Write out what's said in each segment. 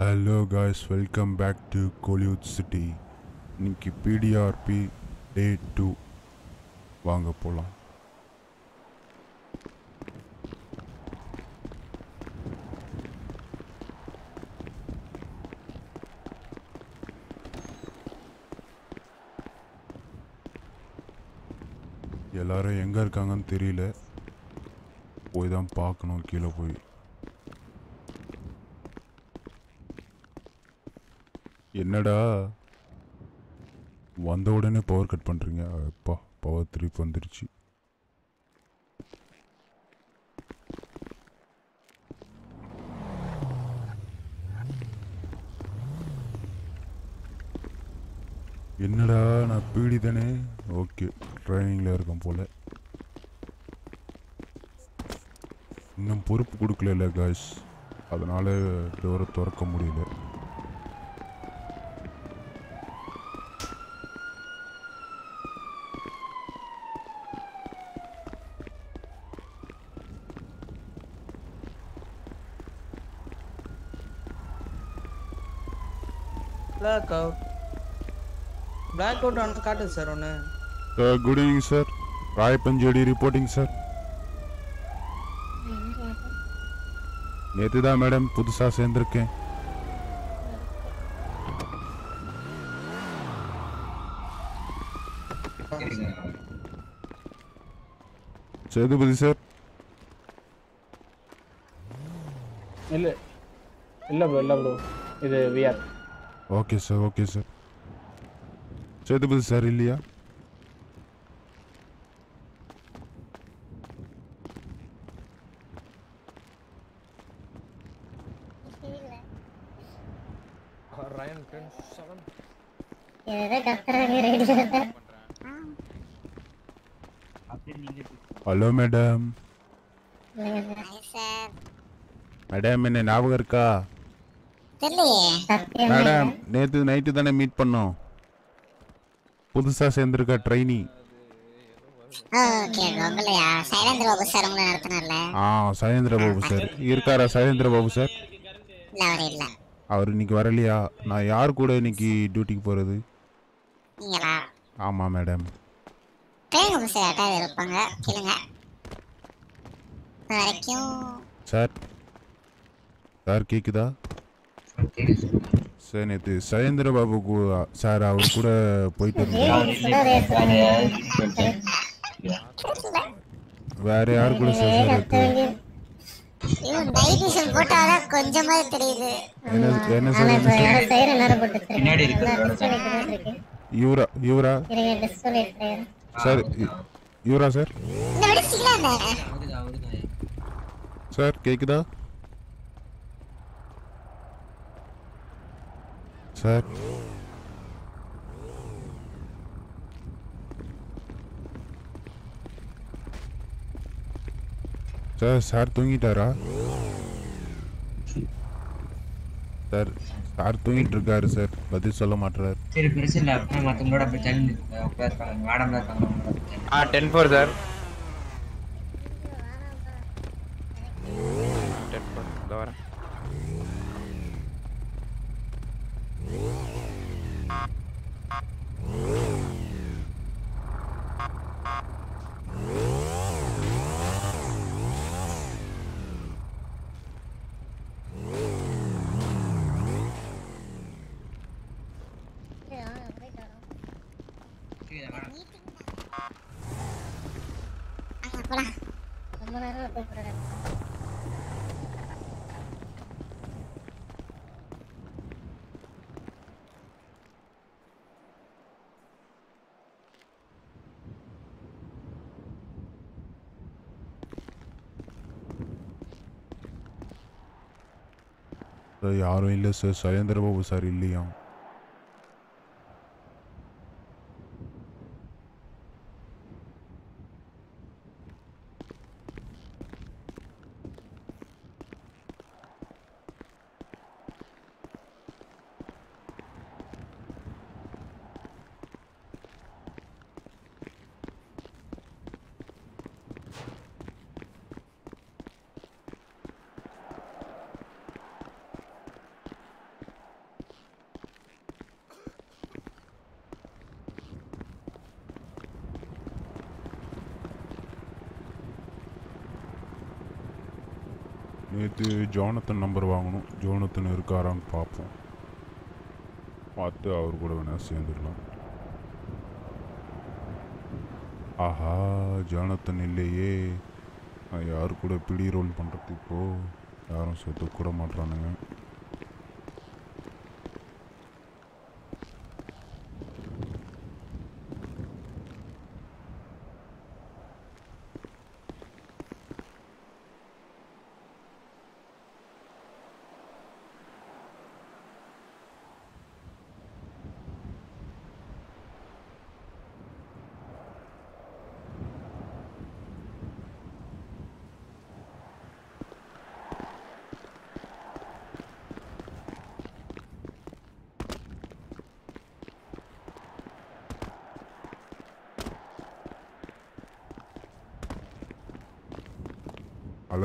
Hello guys welcome back to Kollywood city இன்னைக்கு பிடிஆர்பி டே two வாங்க போகலாம் எல்லாரும் எங்கே இருக்காங்கன்னு தெரியல. போய் தான் பார்க்கணும் கீழே போய். என்னடா? வந்த உடனே பவர் கட் பண்ணுறீங்க எப்பா பவர் திருப்பி வந்துருச்சு. என்னடா நான் பீடி தானே ஓகே ட்ரைனிங்கில் இருக்கேன் போல. இன்னும் பொறுப்பு கொடுக்கல காய்ஸ் அதனால் டோரை திறக்க முடியல பிளாக் அவுட் அவுட் ஒன்று காட்டுது சார் ஒன்று குட் ஈவினிங் சார் ராயப்பஞ்சேடி ரிப்போர்ட்டிங் சார் நேற்று தான் மேடம் புதுசாக சேர்ந்துருக்கேன். சேதுபதி சார் இல்லை இல்லை ப்ரோ இல்லை ப்ரோ இது VR okay sir okay sir Sethupathi sir இல்லையா? Hello madam. சார் மேடம் என்ன ஞாபகம் இருக்கா? மேடம் நேற்று நைட்டு தானே மீட் பண்ணோம். புதுசாக சேர்ந்துருக்க ட்ரைனி சைலேந்திர பாபு சார் இருக்காரா சைலேந்திர பாபு சார். இல்ல அவர் இன்னைக்கு வரலையா? நான் யார் கூட இன்னைக்கு டியூட்டிக்கு போகிறது நீங்களா? ஆமாம் மேடம் சார் சார் கேக்குதா. சார் நேற்று சைலேந்திர பாபு சார் அவர் கூட போயிட்டு வேற யார் கூட சார் சார் கொஞ்சமாவது தெரியுது. என்ன என்ன சார் என்ன சார்? இருங்க டிஸ்பிளே சார் இ- இவரா சார் இந்த விடுச்சிங்களா அந்த சார் கேக்குதா சார் சார் சார் தூங்கிட்டாரா சார் சார் தூங்கிட்டு இருக்காரு சார் பதில் சொல்ல மாட்டாரு சரி பெருசு இல்லை அப்படின்னா மற்றவங்களோட அப்படி தள்ளி உட்காந்துருக்காங்க மேடம் தான் இருக்காங்க ஆ ten four sir ten four இந்த Whoa. யாரும் இல்லை சார் சைலேந்திர பாபு சார் இல்லையா நேற்று ஜோனத்தன் நம்பர் வாங்கணும். ஜோனத்தன் இருக்காரான்னு பார்ப்போம். பார்த்து அவர் கூட வேணால் சேர்ந்துடலாம். ஆஹா ஜோனத்தன் இல்லையே. நான் யார் கூட பிடி ரோல் பண்ணுறது இப்போது யாரும் சேர்த்து கூட மாட்றானுங்க.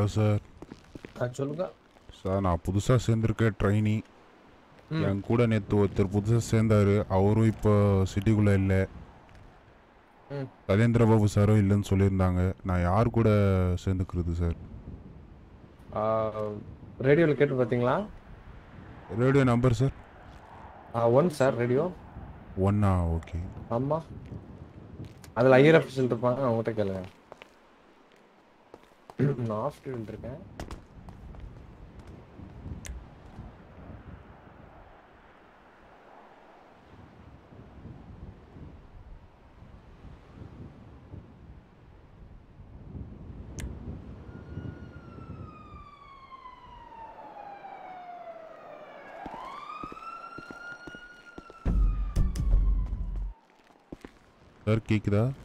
Hello sir. சொல்லுங்க. சார் நான் புதுசாக சேர்ந்துருக்கேன் ட்ரைனி. என் கூட நேற்று ஒருத்தர் புதுசாக சேர்ந்தாரு. அவரும் இப்போ சிட்டிக்குள்ளே இல்லை. சலேந்திர பாபு சாரும் இல்லைன்னு சொல்லியிருந்தாங்க. நான் யார் கூட சேர்ந்துக்கிறது சார்? ரேடியோவில் கேட்டு பார்த்தீங்களா radio number sir? One sir radio. ஒன்னா ஓகே. ஆமாம் அதில் ஐயர் ஆஃபீஸில் இருப்பாங்க அவங்ககிட்ட கேளுங்க. நான் ஆஃப் டியூட்டில் இருக்கேன் சார் கேட்குதா ஆ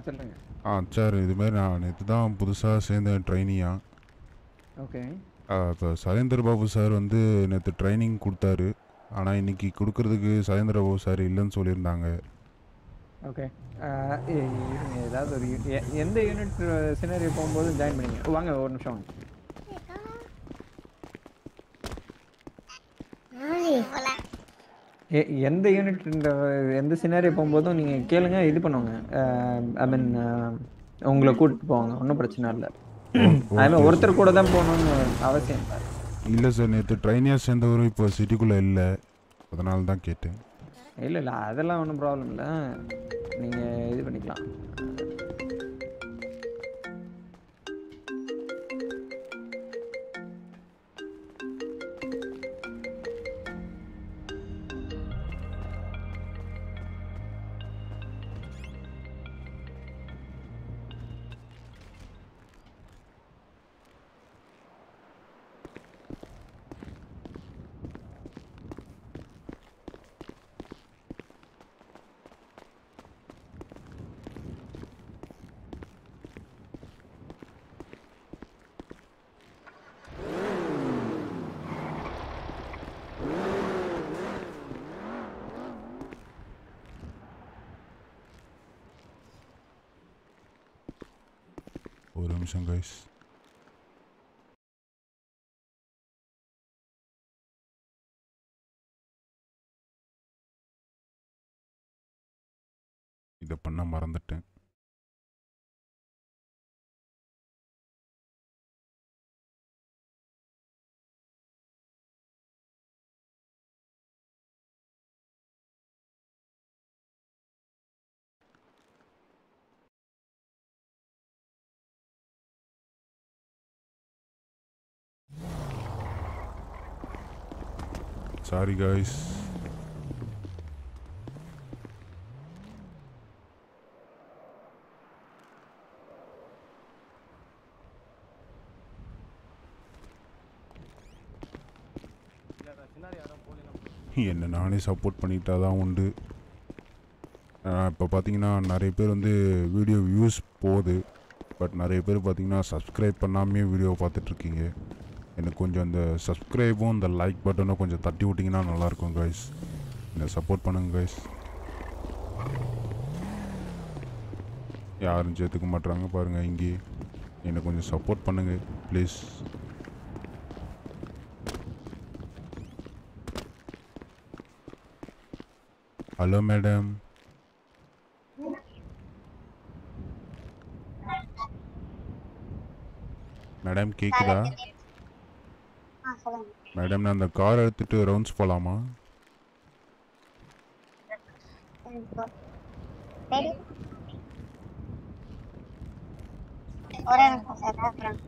சொல்லுங்க. ஆ சார். இதுமாரி நான் நேற்று தான் புதுசாக சேர்ந்தேன் ட்ரைனியாக ஓகே. இப்போ சலேந்திர பாபு சார் வந்து நேற்று ட்ரைனிங் கொடுத்தாரு. ஆனால் இன்னைக்கு கொடுக்கறதுக்கு சலேந்திர பாபு சார் இல்லைன்னு சொல்லியிருந்தாங்க. ஓகே. ஏதாவது ஒரு எந்த யூனிட் சினரி போகும்போது ஜாயின் பண்ணிங்க வாங்க ஒரு நிமிஷம். வாங்க போலாம் எ- எந்த யூனிட் இந்த எந்த சினாரி போகும்போதும் நீங்கள் கேளுங்க இது பண்ணுவாங்க. ஐ மீன் உங்களை கூட்டிட்டு போவாங்க. ஒன்றும் பிரச்சனை இல்லை. அதுமாதிரி ஒருத்தர் கூட தான் போகணும்னு அவசியம் இல்லை. இல்லை சார் நேற்று ட்ரைனியாக சேர்ந்தவரும் இப்போ சிட்டிக்குள்ளே இல்லை. அதனால தான் கேட்டேன். இல்லை இல்லை அதெல்லாம் ஒன்றும் ப்ராப்ளம் இல்லை. நீங்கள் இது பண்ணிக்கலாம். Sorry, guys. என்ன நானே சப்போர்ட் பண்ணிட்டா தான் உண்டு இப்போ பார்த்தீங்கன்னா நிறைய பேர் வந்து வீடியோ வியூஸ் போகுது. பட் நிறைய பேர் பார்த்தீங்கன்னா சப்ஸ்கிரைப் பண்ணாமே வீடியோ பார்த்துட்ருக்கீங்க எனக்கு கொஞ்சம் இந்த சப்ஸ்கிரைபும் இந்த லைக் பட்டனும் கொஞ்சம் தட்டி விட்டிங்கன்னா நல்லாயிருக்கும் கைஸ் என்னை சப்போர்ட் பண்ணுங்க கைஸ் யாரும் சேர்த்துக்க மாட்றாங்க பாருங்கள் இங்கே என்னை கொஞ்சம் சப்போர்ட் பண்ணுங்க ப்ளீஸ் ஹலோ மேடம் மேடம் கேக்குதா? மேடம் நான் அந்த கார் எடுத்துட்டு ரவுண்ட்ஸ் போகலாமா ஒரே நிமிஷம் சார் அப்புறம்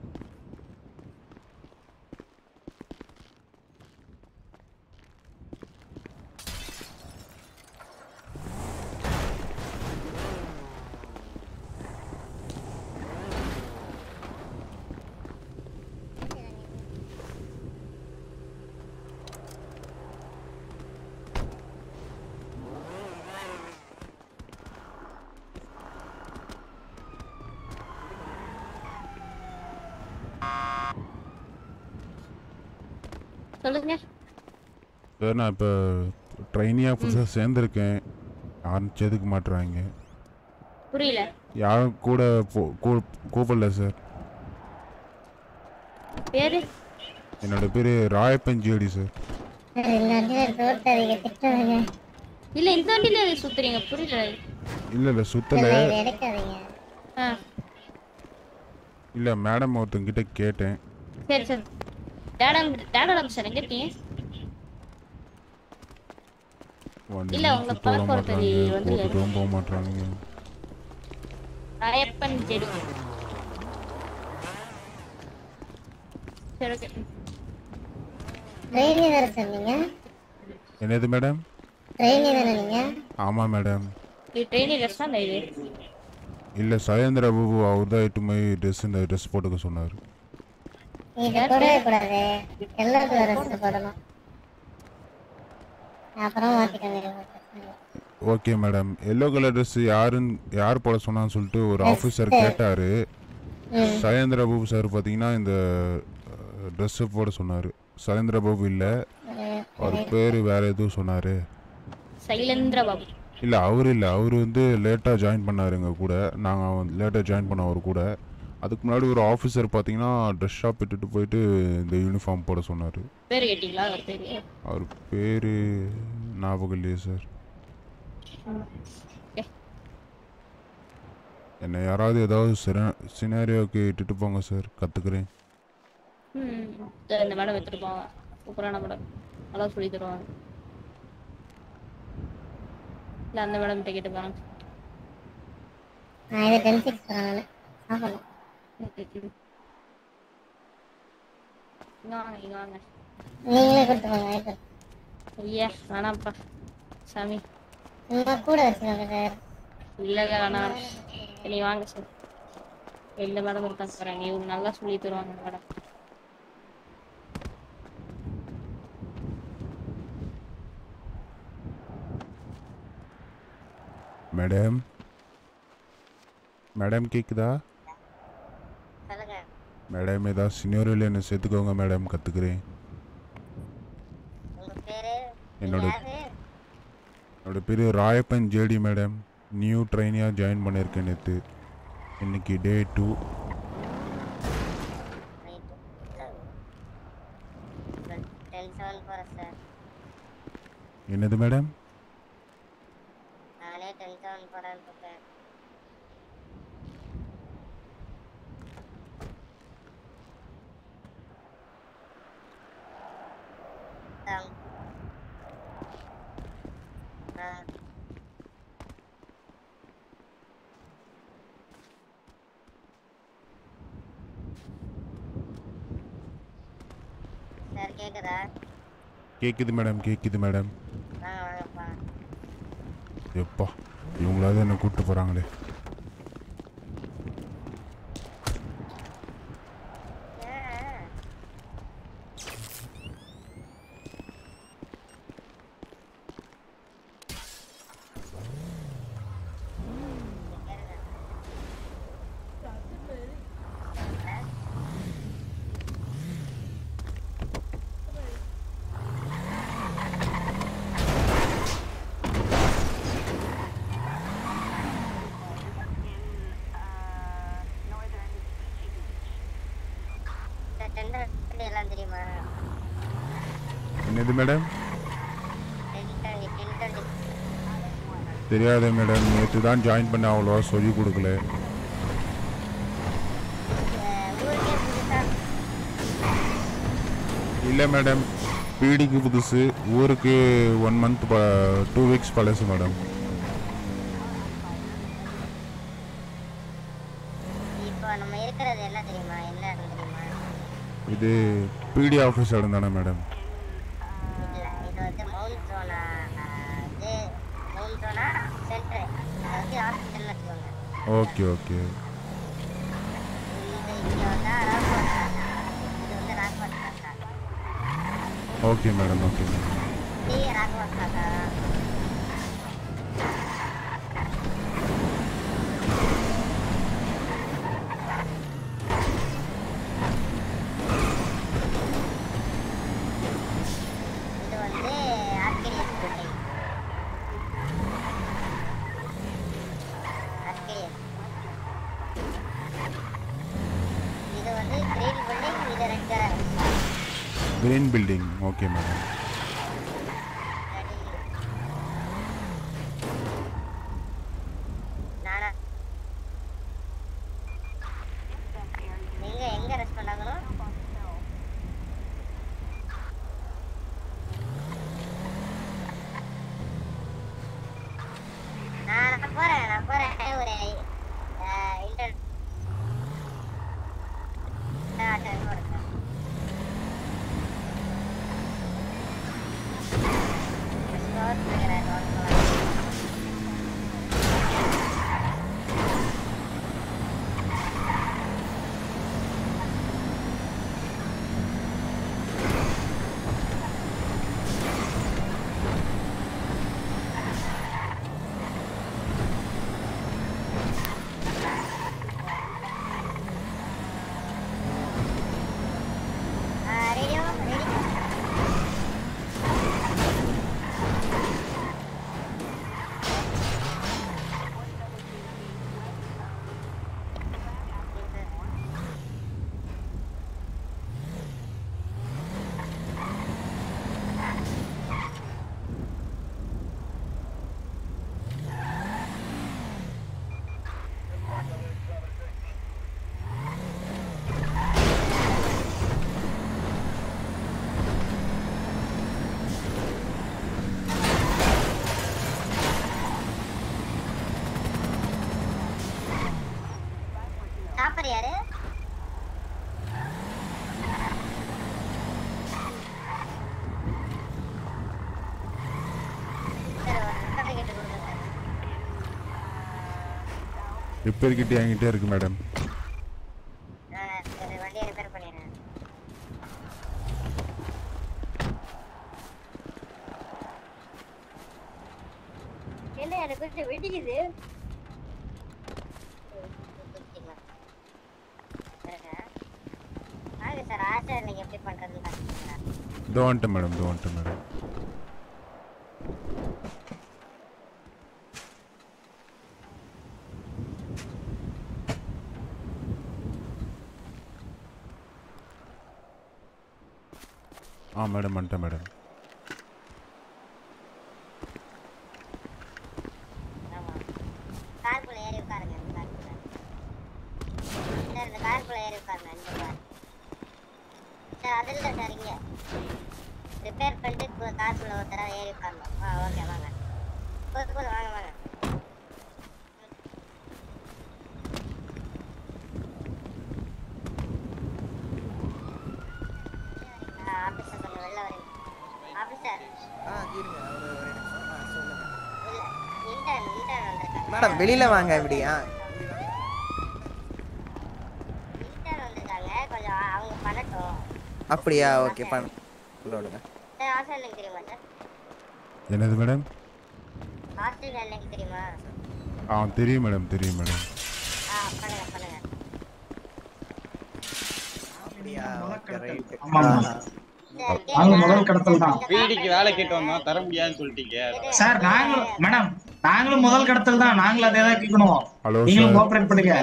சொல்லுங்க சார் நான் இப்போ ட்ரைனியாக புதுசாக சேர்ந்துருக்கேன். யாரும் சேர்த்துக்க மாட்டுறாங்க புரியல. யாரும் கூட கூப்பிடல சார். பேரு? என்னோட பேர் ராயப்பன் ஜேடி சார். இல்ல இந்த வண்டியில சுத்துறீங்க புரியல. இல்லை இல்லை சுத்தலை. இல்லை மேடம் ஒருத்தங்கிட்ட கேட்டேன். சரி சார். டேடம் டேடம் சார் எங்க இருக்கீங்க வண்டி இல்ல, உங்களை பார்க்க வந்து போட்டுட்டும் போக செடி. தானே சார் நீங்க? என்னது மேடம் ட்ரெயினே தானே நீங்க? ஆமாம் மேடம் இது ட்ரெயினிங் ட்ரெஸ் தான் இது? இல்லை சைலேந்திர பாபு அவர் தான் எட்டு ட்ரெஸ் இந்த ட்ரெஸ் போட்டுக்க சொன்னார். இது போடவே கூடாது. எல்லோ கலர் ட்ரெஸ் போடணும். அப்புறம் okay madam. Yellow colour dress யாருன்னு யார் போட சொன்னான்னு சொல்லிட்டு ஒரு ஆஃபீஸர் கேட்டார். சைலேந்திர பாபு சார் பார்த்தீங்கன்னா இந்த ட்ரெஸ்ஸு போட சொன்னார். சைலேந்திர பாபு இல்லை அவர் பேர் வேறு எதுவும் சொன்னார். சைலேந்திர பாபு இல்லை அவர் இல்லை. அவர் வந்து லேட்டாக ஜாயின் பண்ணார் எங்கள் கூட. நாங்கள் லேட்டாக ஜாயின் பண்ண அவர் கூட. அதுக்கு முன்னாடி ஒரு ஆஃபீஸர் பார்த்தீங்கன்னா ட்ரெஸ் ஷாப் இட்டுட்டு போயிட்டு இந்த யூனிஃபார்ம் போட சொன்னார். பேர் கேட்டீங்களா? அவர் பேரு? அவர் பேர் ஞாபகம் இல்லையே சார். என்னை யாராவது ஏதாவது சின சினாரியோக்கு இட்டுட்டு போங்க சார். கற்றுக்குறேன் சரி, இந்த மேடம் எடுத்துட்டு போவாங்க சூப்பரான மேடம். நல்லா சொல்லி தருவாங்க. இல்லை அந்த மேடம் கிட்ட கேட்டு பாருங்க. நான் இதை டென் சிக்ஸ். இங்க வாங்க இங்க வாங்க. நீங்களே கொடுத்து போங்க வாங்கிட்டு வரேன். ஐயா வேணாம்ப்பா. சாமி. சும்மா கூட வச்சுக்கோங்க சார். இல்லை இல்லை வேணாம். நீ வாங்க சார். எந்த மேடம் இருக்காங்க பாருங்க இவங்க நல்லா சொல்லி தருவாங்க மேடம் மேடம். மேடம் கேக்குதா? மேடம் ஏதாவது சினியோரில் என்ன சேர்த்துக்கோங்க மேடம். கற்றுக்குறேன் பேரு என்னோட என்னோட பேர் ராயப்பன் ஜேடி மேடம். நியூ ட்ரைனியாக ஜாயின் பண்ணியிருக்கேன் நேற்று இன்னைக்கு டே டூ என்னது மேடம் நானே டென் செவன் போகிறேன்னு இருக்கேன் ஆம். ஆ கேக்குதா? கேட்குது மேடம் கேட்குது மேடம். எப்பா இவங்களாவது என்ன கூப்பிட்டு போகிறாங்களே ஏன் இந்த டெண்டர் எல்லாம் தெரியுமா என்னது மேடம் டென்டன் டென்டன் தெரியாத மேடம். நேற்று தான் ஜாயின் பண்ண அவ்வளோவா சொல்லி கொடுக்கல. இல்லை மேடம். பீடிக்கு புதுசு. ஊருக்கு ஒன் மந்த் டூ வீக்ஸ் பழசு மேடம். இது பிடி ஆஃபீஸ் இடம் தானே மேடம் இல்ல இது வந்து மவுண்ட் ஜோனா இது மவுண்ட் ஜோனா சென்டர் இது வந்து ஹாஸ்பிட்டல் வச்சுக்கோங்க ஓகே ஓகே இது இங்க வந்தா ராக்வாட் இது வந்து okay okay okay madam okay madam repair கிட்டே என்கிட்டே இருக்கு மேடம். வெடிக்குது வாங்க சார் ஆசை நீங்க எப்படி பண்றதுன்னு பாத்தீங்களா மேடம் இதோ வந்துட்டேன் மேடம் ஆ மேடம் வந்துட்டேன் மேடம் ஆமா காருக்குள்ள ஏறி உட்காருங்க இந்த காருக்குள்ள சார் இந்த காருக்குள்ள ஏறி உட்காருங்க இந்த கார் சார் அது இல்லை சார் இங்க ரிப்பேர் பண்ணிட்டு கு- காருக்குள்ள ஒரு தடவை ஏறி உட்காரணும் ஆ ஓகே வாங்க போதும் போதும் வாங்க வாங்க ஆஃபீஸர் கொஞ்சம் வெளில வரீங்க ஆஃபீஸர் இல்ல இன்டர்ன் இன்டர்ன் வந்திருக்காங்க மேடம் வெளியில வாங்க பண்ணட்டும். அப்படியா? ஓகே பண்ண. விடுங்க என்னது மேடம்? ஆ தெரியும் மேடம் தெரியும் மேடம். அப்படியா? நாங்க முதல் கடத்தல் தான். வீடிக்கு வேலை கேட்டு வந்தோம் தர முடியாதுன்னு சொல்லிட்டீங்க. சார் நாங்களும் மேடம் நாங்களும் முதல் கடத்தல் தான். நாங்களும் அதே தான் கேட்கணும். ஹலோ நீங்களும் சார். கோஆபரேட் பண்ணுங்க.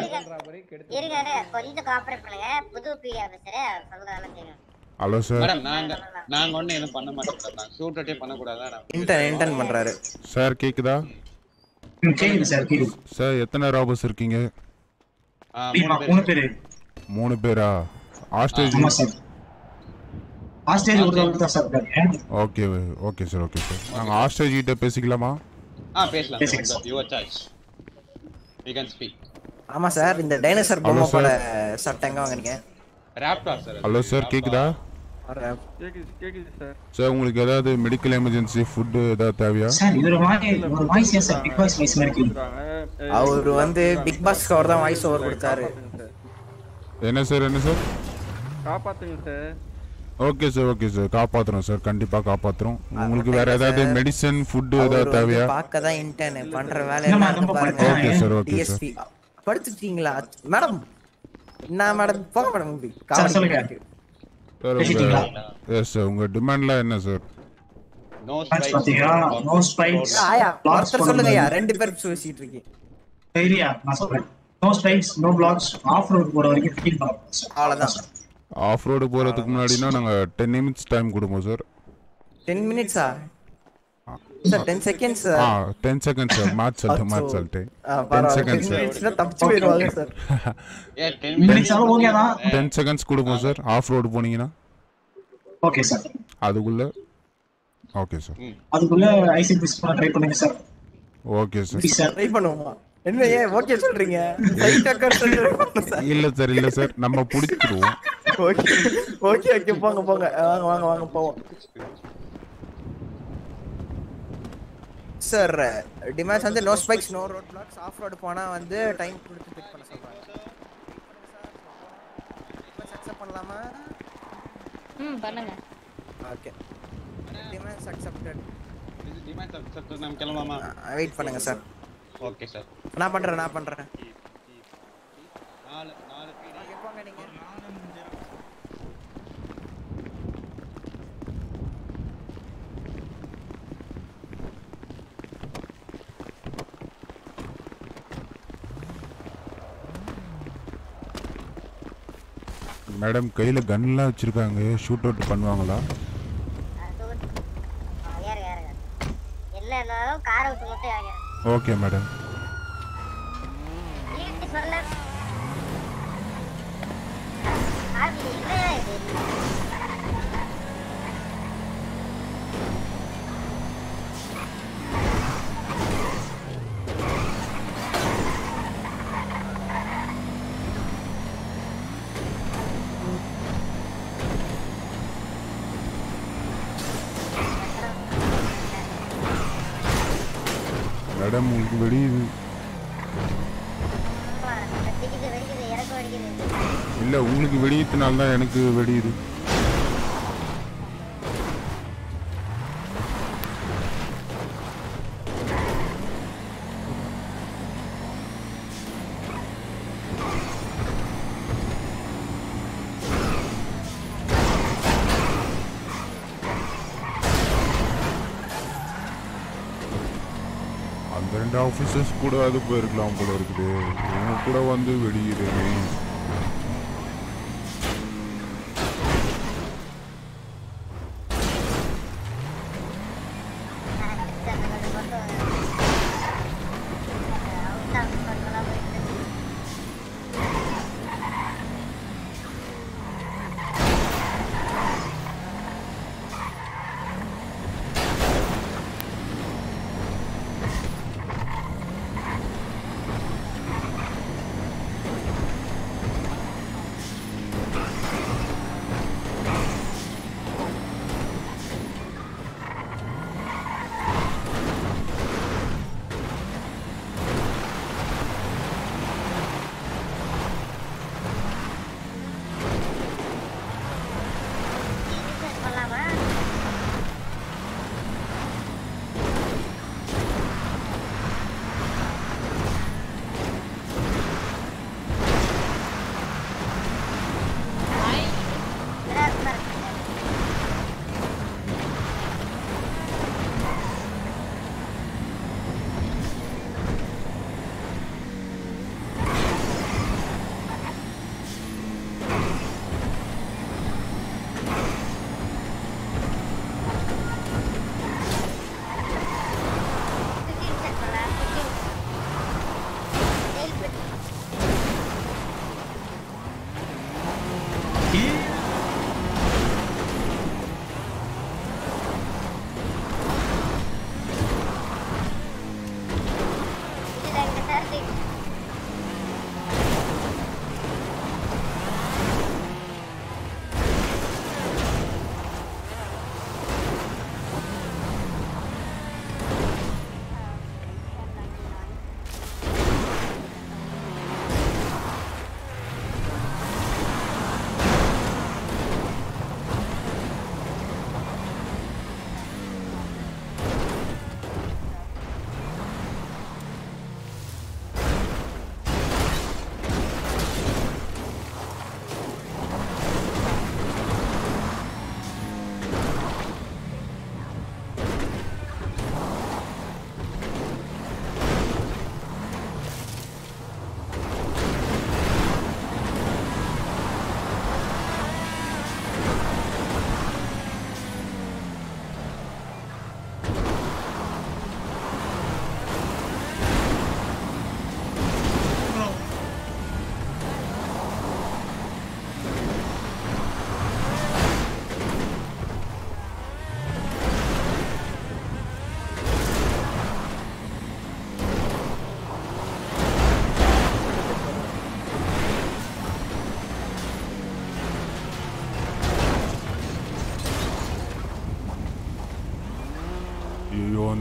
இருங்க கொஞ்சம் கோஆபரேட் பண்ணுங்க. புது பி ஆஃபீஸர் சொல்றதான தெரியும். Hello sir. மேடம் நாங்க நாங்க ஒண்ணும் எதுவும் பண்ண மாட்டோம் சார். நாங்க ஷூட்டே பண்ணக்கூடாதா இன்டர்ன் இன்டர்ன் பண்றாரு. சார் கேக்குதா? கேக்குது சார் கேக்குது. சார் எத்தனை ராபர்ஸ் இருக்கீங்க? மூணு மூணு பேர். மூணு பேரா? ஹாஸ்டேஜ் ஆமா சார். ஹாஸ்டேஜ் தான் sir okay okay sir okay sir நாங்கள் ஹாஸ்டேஜ் கிட்ட பேசிக்கலாமா? ஆ பேசலாம். பேசுங்க sir your choice you can speak ஆமா சார் இந்த டைனோசர் பொம்மை. போல சட்டை எங்க வாங்குறீங்க ராப்டார் சார் ஹலோ சார் கேக்குதா? கேக்குது கேக்குது சார் சார் உங்களுக்கு ஏதாவது மெடிக்கல் எமர்ஜென்சி ஃபுட்டு ஏதாவது தேவையா? சார் இவர் ஒரு வாய்ஸ் ஏன் சார் பிக் பாஸ் வாய்ஸ் மாதிரி இருக்கு. அவர் வந்து பிக் பாஸ் அவர் தான் வாய்ஸ் ஓவர் கொடுத்தாரு. என்ன சார் என்ன சார் காப்பாத்துங்க sir okay sir okay sir காப்பாத்துறோம் sir கண்டிப்பா காப்பாத்துறோம். உங்களுக்கு வேற ஏதாவது? மெடிசன் ஃபுட் ஏதாவது தேவையா? பார்க்க தான் இன்டர்ன் பண்ற இங்க ரொம்ப பாருங்க. ஓகே சார் ஓகே சார் படுத்துட்டீங்களா மேடம் நான் மேடம் போக மேடம் சார், சொல்லுங்க. சார் எஸ் சார் உங்க டிமாண்ட்லாம் என்ன சார் நோ பாத்தீங்களா? நோ ஸ்பைக்ஸ் ஆயா ஒருத்தர் சொல்லுங்க ஐயா ரெண்டு பேர் பேசிட்டு இருக்கீங்க. தைரியா நான் சொல்றேன். No spikes no blocks off road போற வரைக்கும் ஃபீல் பண்ணலாம் சார் அவ்வளவுதான். ஆஃப் ரோடு போகிறதுக்கு முன்னாடினா நாங்கள் டென் நிமிட்ஸ் டைம் கொடுப்போம் சார் டென் மினிட்ஸா சார் டென் செகண்ட்ஸ் ஆ டென் செகண்ட்ஸ் சார் மேட்ச் சொல்லிட்டு மேட்ச் சொல்லிட்டு. டென் செகண்ட்ஸ் மினிட்ஸ்ல தப்பிச்சு போயிடுவாங்க சார் ஏ டென் மினிட்ஸ் ஆகும் ஓகே தான். டென் செகண்ட்ஸ் கொடுப்போம் சார் ஆஃப் ரோடு போனீங்கன்னா. ஓகே சார் அதுக்குள்ள ஓகே சார் அதுக்குள்ள ஐசி பிஸ் பண்ண ட்ரை பண்ணுங்க sir okay sir sir try பண்ணுவோமா? என்ன ஏன் ஓகே சொல்றீங்க? இல்லை சார் இல்லை சார் நம்ம பிடிச்சிடுவோம் ஓகே ஓகே ஓகே போங்க போங்க. வாங்க வாங்க வாங்க போவோம். சார் டிமாண்ட்ஸ் வந்து no spikes no road blocks off road போனா வந்து டைம் கொடுத்து பிக் பண்ண சொல்றாங்க. அக்செப்ட் பண்ணலாமா? ம் பண்ணுங்க. Okay demands accepted demand accept நம்ம கிளம்பலாமா? வெயிட் பண்ணுங்க சார் ஓகே சார். நான் பண்றேன் நான் பண்றேன். நாலு நாலு ஓகே போங்க நீங்க? மேடம் கையில் கன்லாம் வச்சுருக்காங்க. ஷூட் அவுட் பண்ணுவாங்களா? ஏறுங்க ஏறுங்க என்ன இருந்தாலும் காரை விட்டு மட்டும் ஏறுங்க ஓகே மேடம். ஏன் சொல்ல மேடம் உங்களுக்கு வெடியுது இல்லை உங்களுக்கு வெடியத்தினால தான் எனக்கு வெடியுது அந்த ரெண்டு ஆஃபீஸர்ஸ் கூட அது போயிருக்கலாம் போல இருக்குது. இவங்க கூட வந்து வெடியுதுன்னு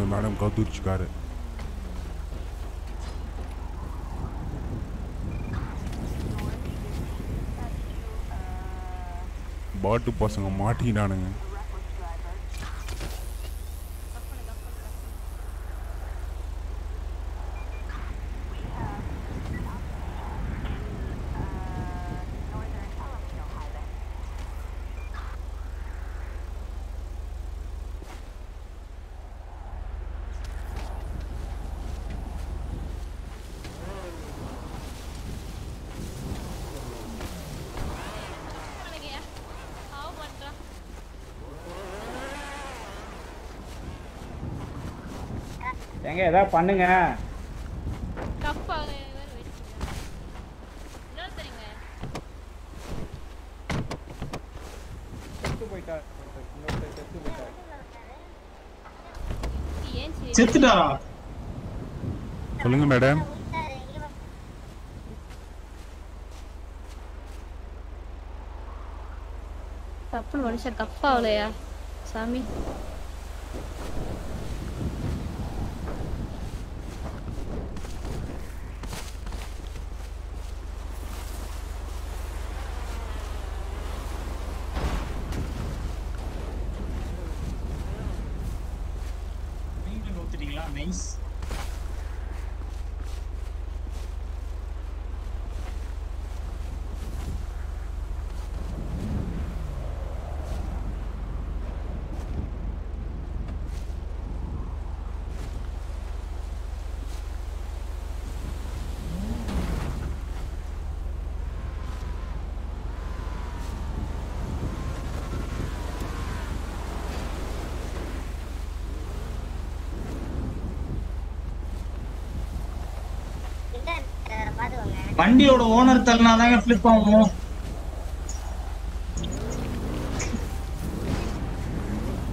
அந்த மேடம் கவுத்துருச்சுக்காரு பாட்டு பசங்க மாட்டிக்கிட்டானுங்க ஏங்க ஏதாவது பண்ணுங்க கப்பா என்ன தெரியுங்க செத்து போயிட்டா இன்னொருத்தர் செத்து போயிட்டா ஏன் சரி செத்துட்டாரா சொல்லுங்க மேடம். தப்புன்னு மனுஷன் கப்பாவலையா? சாமி நீங்களும் நோத்துட்டீங்களா நைஸ் பாத்துக்கோங்க வண்டியோட ஓனர் தள்ளினாதாங்க ஃபிளிப் ஆகும்.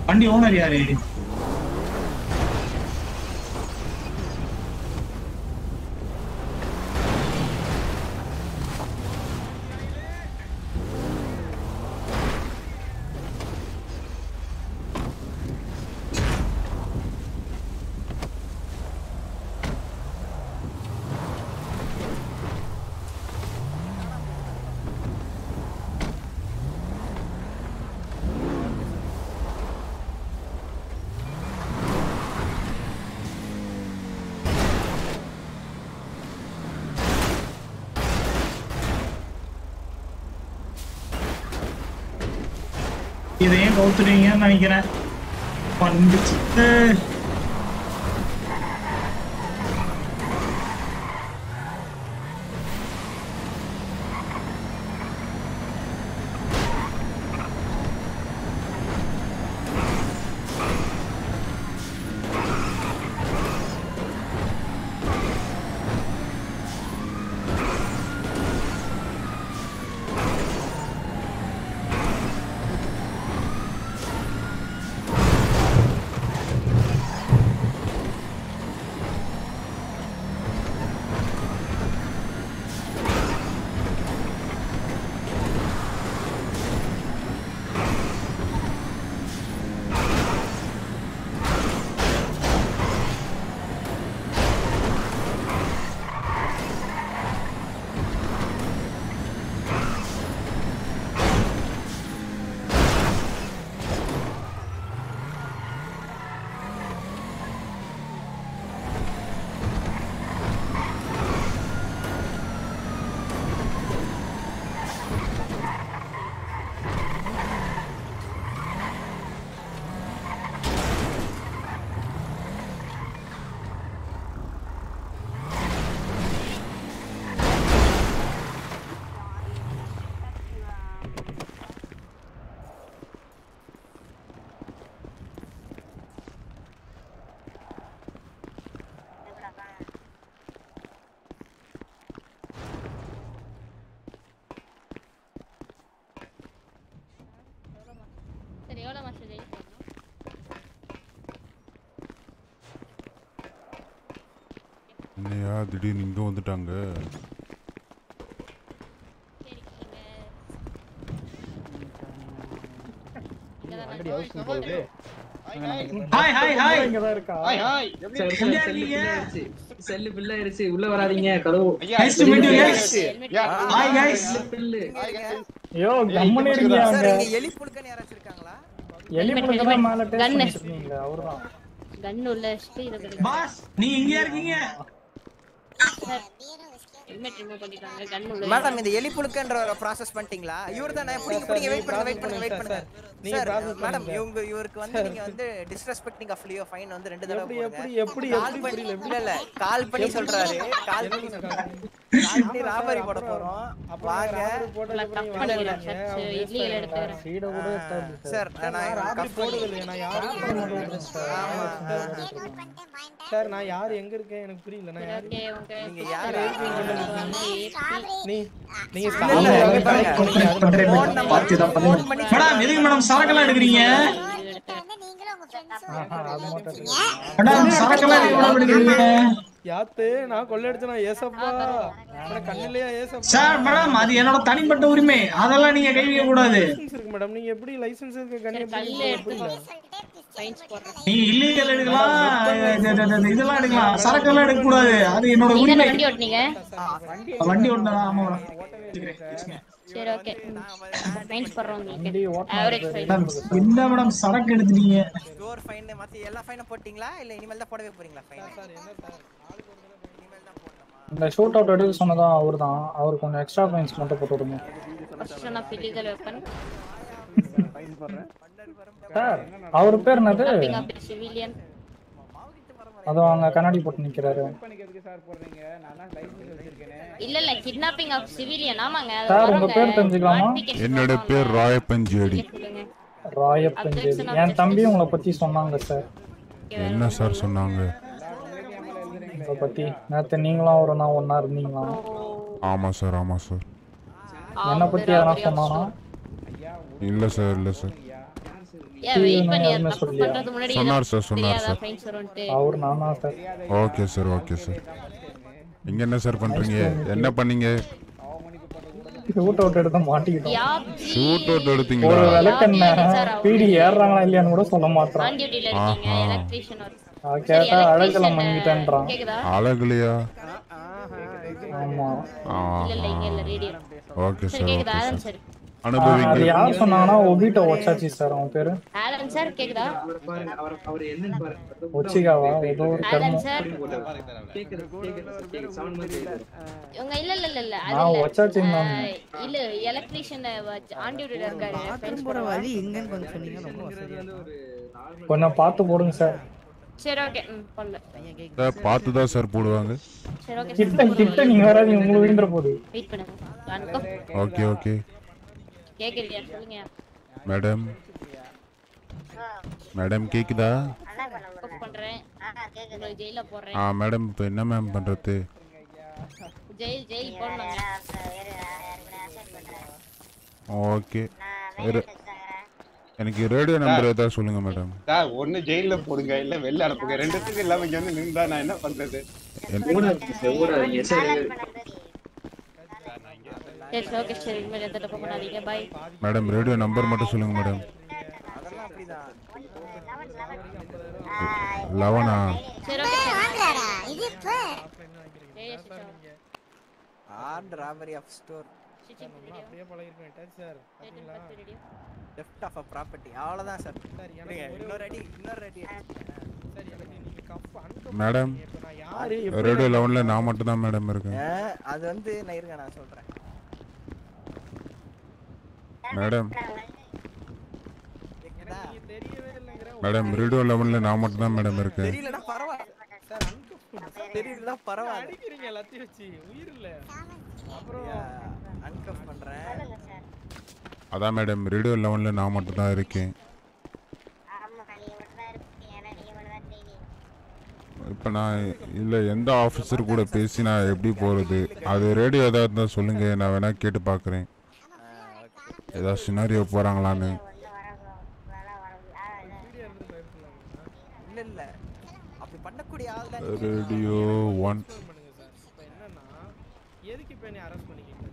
வண்டி ஓனர் யாரு? இதையும் கவுத்துடுவீங்கன்னு நினைக்கிறேன். வந்துச்சு ஏய். சரி எவ்வளோ மாஸ்டர் ஜெயிச்சு என்னையா திடீர்னு இங்கே வந்துட்டாங்க. ஆல்ரெடி ஹவுஸ் போகுது ஹாய் ஹாய் ஹாய் இங்கதான் இருக்கா ஹாய் ஹாய் எப்படி எங்க இருக்கீங்க செல்லு பில்ல ஆயிருச்சு உள்ள வராதீங்க ஹாய் guys. பில்லு ஐயோ. கம்மனே இருக்கீங்க இங்க எலி யாராச்சும் இருக்காங்களா எலி புழுக்க தான் மேல டேஸ்ட் Gun. பண்ணிட்டு இருக்கீங்களே அவர்தான். கன் உள்ள வச்சுட்டு இதை கொடுங்க பாஸ் நீங்க இங்கயா இருக்கீங்க ஹெல்மெட் ரிமூவ் பண்ணிட்டாங்க கன் உள்ள மேடம் இந்த எலி புழுக்கன்ற ஒரு ப்ராசஸ் பண்ணிட்டீங்களா? இவர் தானே புடிங்க புடிங்க வெயிட் பண்ணுங்க வெயிட் பண்ணுங்க வெயிட் பண்ணுங்க. நீங்க மேடம். இவங்க இவருக்கு வந்து நீங்க வந்து டிஸ்ரெஸ்பெக்டிங் ஆஃப் லியோ ஃபைன் வந்து ரெண்டு தடவை எப்படி எப்படி எப்படி கால் பண்ணி இல்ல இல்ல கால் பண்ணி சொல்றாரு. கால் பண்ணி சொல்றாரு. கால் பண்ணி ராபரி போட போறோம். வாங்க. சார் நான் ராபரி இல்லையா நான் யாரும் சார் நான் யார் எங்க இருக்கேன்? எனக்கு புரியல நான் யாரு? நீங்க யாரு? நீ நீங்க மேடம் எதுக்கு மேடம் சரக்கெல்லாம் எடுக்கிறீங்க. மேடம் சரக்கெல்லாம் எடுக்கிறீங்க? யாத்து நான் கொள்ளடிச்சனா ஏசப்பா? கண்ணிலையா ஏசப்பா? சார் மேடம் அது என்னோட தனிப்பட்ட உரிமை. அதெல்லாம் நீங்க கை வைக்க கூடாது இருக்கு மேடம். நீங்க எப்படி லைசென்ஸ் இருக்கு கண்ணி கல்ல ஃபைன்ஸ் போடுறேன் இல்லீகல் எடுக்கலாம். இது- இதெல்லாம் எடுக்கலாம். சரக்கெல்லாம் எடுக்க கூடாது அது என்னோட உரிமை வண்டி ஓட்டுனீங்க? வண்டி ஓட்டுனா ஆமா மேடம் சரி ஓகே. ஃபைன்ஸ் போடுறோம் உங்களுக்கு ஃபைன் என்ன மேடம் சரக்கு எடுத்துட்டீங்க? ஸ்டோர் ஃபைன் மத்த எல்லா ஃபைனும் போட்டீங்களா? இல்ல இனிமேல் தான் போடவே போறீங்களா ஃபைன் இந்த ஷூட் அவுட் எடுக்க சொன்னதும் அவர் தான். அவர் கொஞ்சம் எக்ஸ்ட்ரா பாயிண்ட்ஸ் மட்டும் போட்டு விடுங்க. ஆஃப் இல்லீகல் வெப்பன் சார் அவர் பேர் என்னது? கப்பிங் ஆஃப் சிவிலியன் அதுவும் அங்க கண்ணாடி போட்டு நிக்கிறாரு. இல்ல இல்ல கிட்னாப்பிங் ஆஃப் சிவிலியன் ஆமாங்க அது சார், உங்க பேர் தெரிஞ்சுக்கலாமா? என்னோட. பேர் ராயப்பஞ்சேடி சொல்லுங்க. ராயப்பஞ்சேரி. என் தம்பி உங்களை பத்தி சொன்னாங்க சார். என்ன சார் சொன்னாங்க? உங்களை பத்தி. நேத்து நீங்களும் அவரும் தான் ஒன்னா இருந்தீங்களா? ஆமாம் சார் ஆமாம் சார். என்ன பத்தி எதனா சொன்னானா? இல்லை சார் இல்லை சார். சொன்னார் சார், சொன்னார் சார். அவர் நானா sir. Okay sir okay sir. இங்கே என்ன சார் பண்ணுறீங்க என்ன பண்ணீங்க? ஷூட் அவுட் எடுத்து மாட்டிக்கிட்டோம். ஷூட் அவுட் ஒரு விளக்கெண்ண பீடி ஏறுறாங்களா இல்லையான்னு கூட சொல்ல இருக்கீங்க ஆஹா. கேட்டா அழகுல மங்கிட்டேன்றான் கேக்குதா? அழகுலையா? ஆமா. ஆ இல்ல இல்ல இங்க இல்ல ரேடியோ ஓகே சரி ஓகே சார். சார் அது அனுபவிங்க யார் சொன்னாங்கன்னா ஒபிட்ட ஒச்சாச்சி சார் அவன் பேரு? ஆலன் சார் கேக்குதா? அவர் அவர் என்னன்னு பாருங்க ஒச்சிகாவா? ஏதோ ஒரு ஆலன் சார். கேக்குது கேக்குது சவுண்ட் மாதிரி இவங்க இல்ல இல்ல இல்ல இல்ல அது நான் இல்ல. ஒச்சாச்சின்னு தான் ஆஹ், இல்ல எலக்ட்ரீஷியன் ஆன் டியூட்டில இருக்காரு பாத்ரூம் போற வழி எங்கன்னு கொஞ்சம் சொன்னீங்கன்னா ரொம்ப வசதியா இருக்கும். கொஞ்சம் பார்த்து போடுங்க சார். சரி ஓகே பண்ணல சார் பார்த்து தான் சார் போடுவாங்க. சரி ஓகே கிட்ட கிட்ட நீங்க வராதீங்க உங்களுக்கு விழுந்துற போகுது வெயிட் பண்ணுங்க. அனுப்போ ஓகே ஓகே. கேக்குறியா சொல்லுங்க. மேடம். மேடம் கேக்குதா? புக் பண்றேன். உங்களுக்கு ஜெயில போடுறேன். ஆ மேடம் இப்போ என்ன மேம் பண்ணுறது ஜெயில் ஜெயில் போடணுங்க. ஓகே. எனக்கு ரேடியோ நம்பர் ஏதாவது சொல்லுங்கள் மேடம். சார் ஒண்ணு ஜெயில போடுங்க இல்ல வெளில அனுப்புங்க. ரெண்டுத்துக்கும் இல்லாம இங்க வந்து நின்றா நான் என்ன பண்றது? சரி ஓகே சரி இனிமேல் எந்த தப்பு பண்ணாதீங்க பாய் மேடம் ரேடியோ நம்பர் மட்டும் சொல்லுங்கள் மேடம் அதெல்லாம் அப்படிதான் லெவனா சரி okay armed robbery of store அப்படியே பழகிருப்பேன் sir theft of a property அவ்வளவுதான் சார் சார் இன்னொரு அடி இன்னொரு அடி. மேடம் ரேடியோ லெவனில் நான் மட்டும் தான் மேடம் இருக்கேன். அது வந்து நான் இருங்க நான் சொல்றேன். மேடம். மேடம் ரேடியோ லெவனில் நான் மட்டும் தான் மேடம் இருக்கேன். தெரியலனா பரவாயில்ல. சார் அடிக்கிறீங்க எல்லாத்தையும் வச்சு. உயிர் இல்ல அப்புறம் அன்கஃப் பண்றேன் அதான் மேடம் ரேடியோ லெவனில் நான் மட்டும் தான் இருக்கேன். இப்போ நான் இல்லை எந்த ஆஃபீஸர் கூட பேசி நான் எப்படி போகிறது அது ரேடியோ ஏதாவது இருந்தால் சொல்லுங்கள் நான் வேணால் கேட்டு பார்க்குறேன் ஏதாவது சினாரியோ போகிறாங்களான்னு இல்ல இல்ல. அப்படி பண்ணக்கூடிய ஆள் தான் ரேடியோ ஒன் இப்ப என்னன்னா எதுக்கு இப்ப என்ன அரெஸ்ட் பண்ணிக்கிட்டு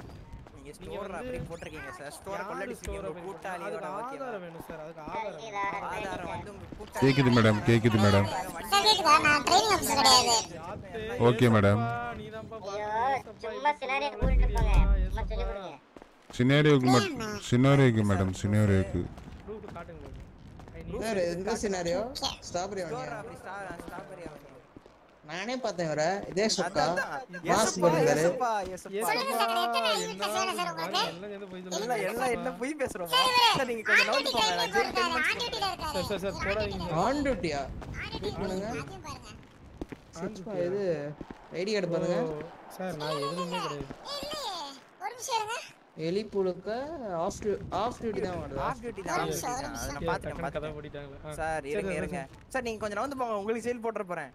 நீங்க ஸ்டோர் அப்படி போட்டிருக்கீங்க சார். ஸ்டோர் கொள்ளடிச்சீங்க கூட்டாளியோட அதுக்கு ஆதாரம் வேணும் சார். அதுக்கு ஆதாரம் ஆதாரம் வந்து கூட்டாளி கேக்குது மேடம் கேக்குது மேடம் சார் கேக்குதா? நான் ட்ரைனிங் ஆஃபீஸர் கிடையாது. ஓகே மேடம் ஐயோ சும்மா சினாரியோ கூட்டிட்டு போங்க. சும்மா சொல்லி கொடுங்க. சினேரியோக்கு மட்டும் சினேரியோக்கு மேடம் சினேரியோக்கு. சார் எந்த சினாரியோ? ஸ்ட்ராபெரி வாங்கியா நானே பார்த்தேன் இவரை. இதே சொக்கா மாஸ்க் போட்டிருந்தாரு. எல்லாம் என்ன பொய் பேசுறோம்? சார் நீங்க கொஞ்சம் நவுந்து போங்க. சார் சார் போடாதீங்க. ஆன் டியூட்டியா வெயிட் பண்ணுங்க. இது ஐடி கார்டு பாருங்க. சார் நான் எதுவுமே கிடையாது. எலி புழுக்க ஆஃப் ஆஃப் டியூட்டி தான் வருது ஆஃப் டியூட்டி தான். நான் பாத்துட்டேன் பாத்துட்டேன். சார் இருங்க சரி, இருங்க. சார். நீங்க கொஞ்சம் நவுந்து போங்க. உங்களுக்கு ஜெயில் போட்டுற போறேன்.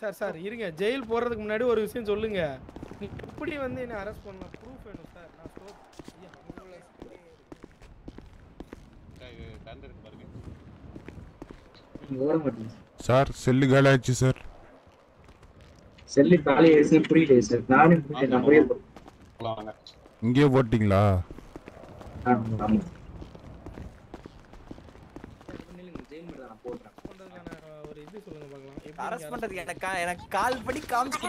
சார் சார் இருங்க. ஜெயில் போறதுக்கு முன்னாடி ஒரு விஷயம் சொல்லுங்க. நீ எப்படி வந்து என்ன அரெஸ்ட் பண்ண ப்ரூஃப் வேணும் சார். நான் மாட்டீங்க சார் செல்லு காலியாச்சு சார். செல்லு காலி ஆயிடுச்சு புரியல சார். நானும் புரியல நான் புரியல. இங்கேயே போட்டிங்களா அரெஸ்ட் நீங்க பண்றதுக்கு எனக்கு கா- எனக்கு கால் படி காமிச்சு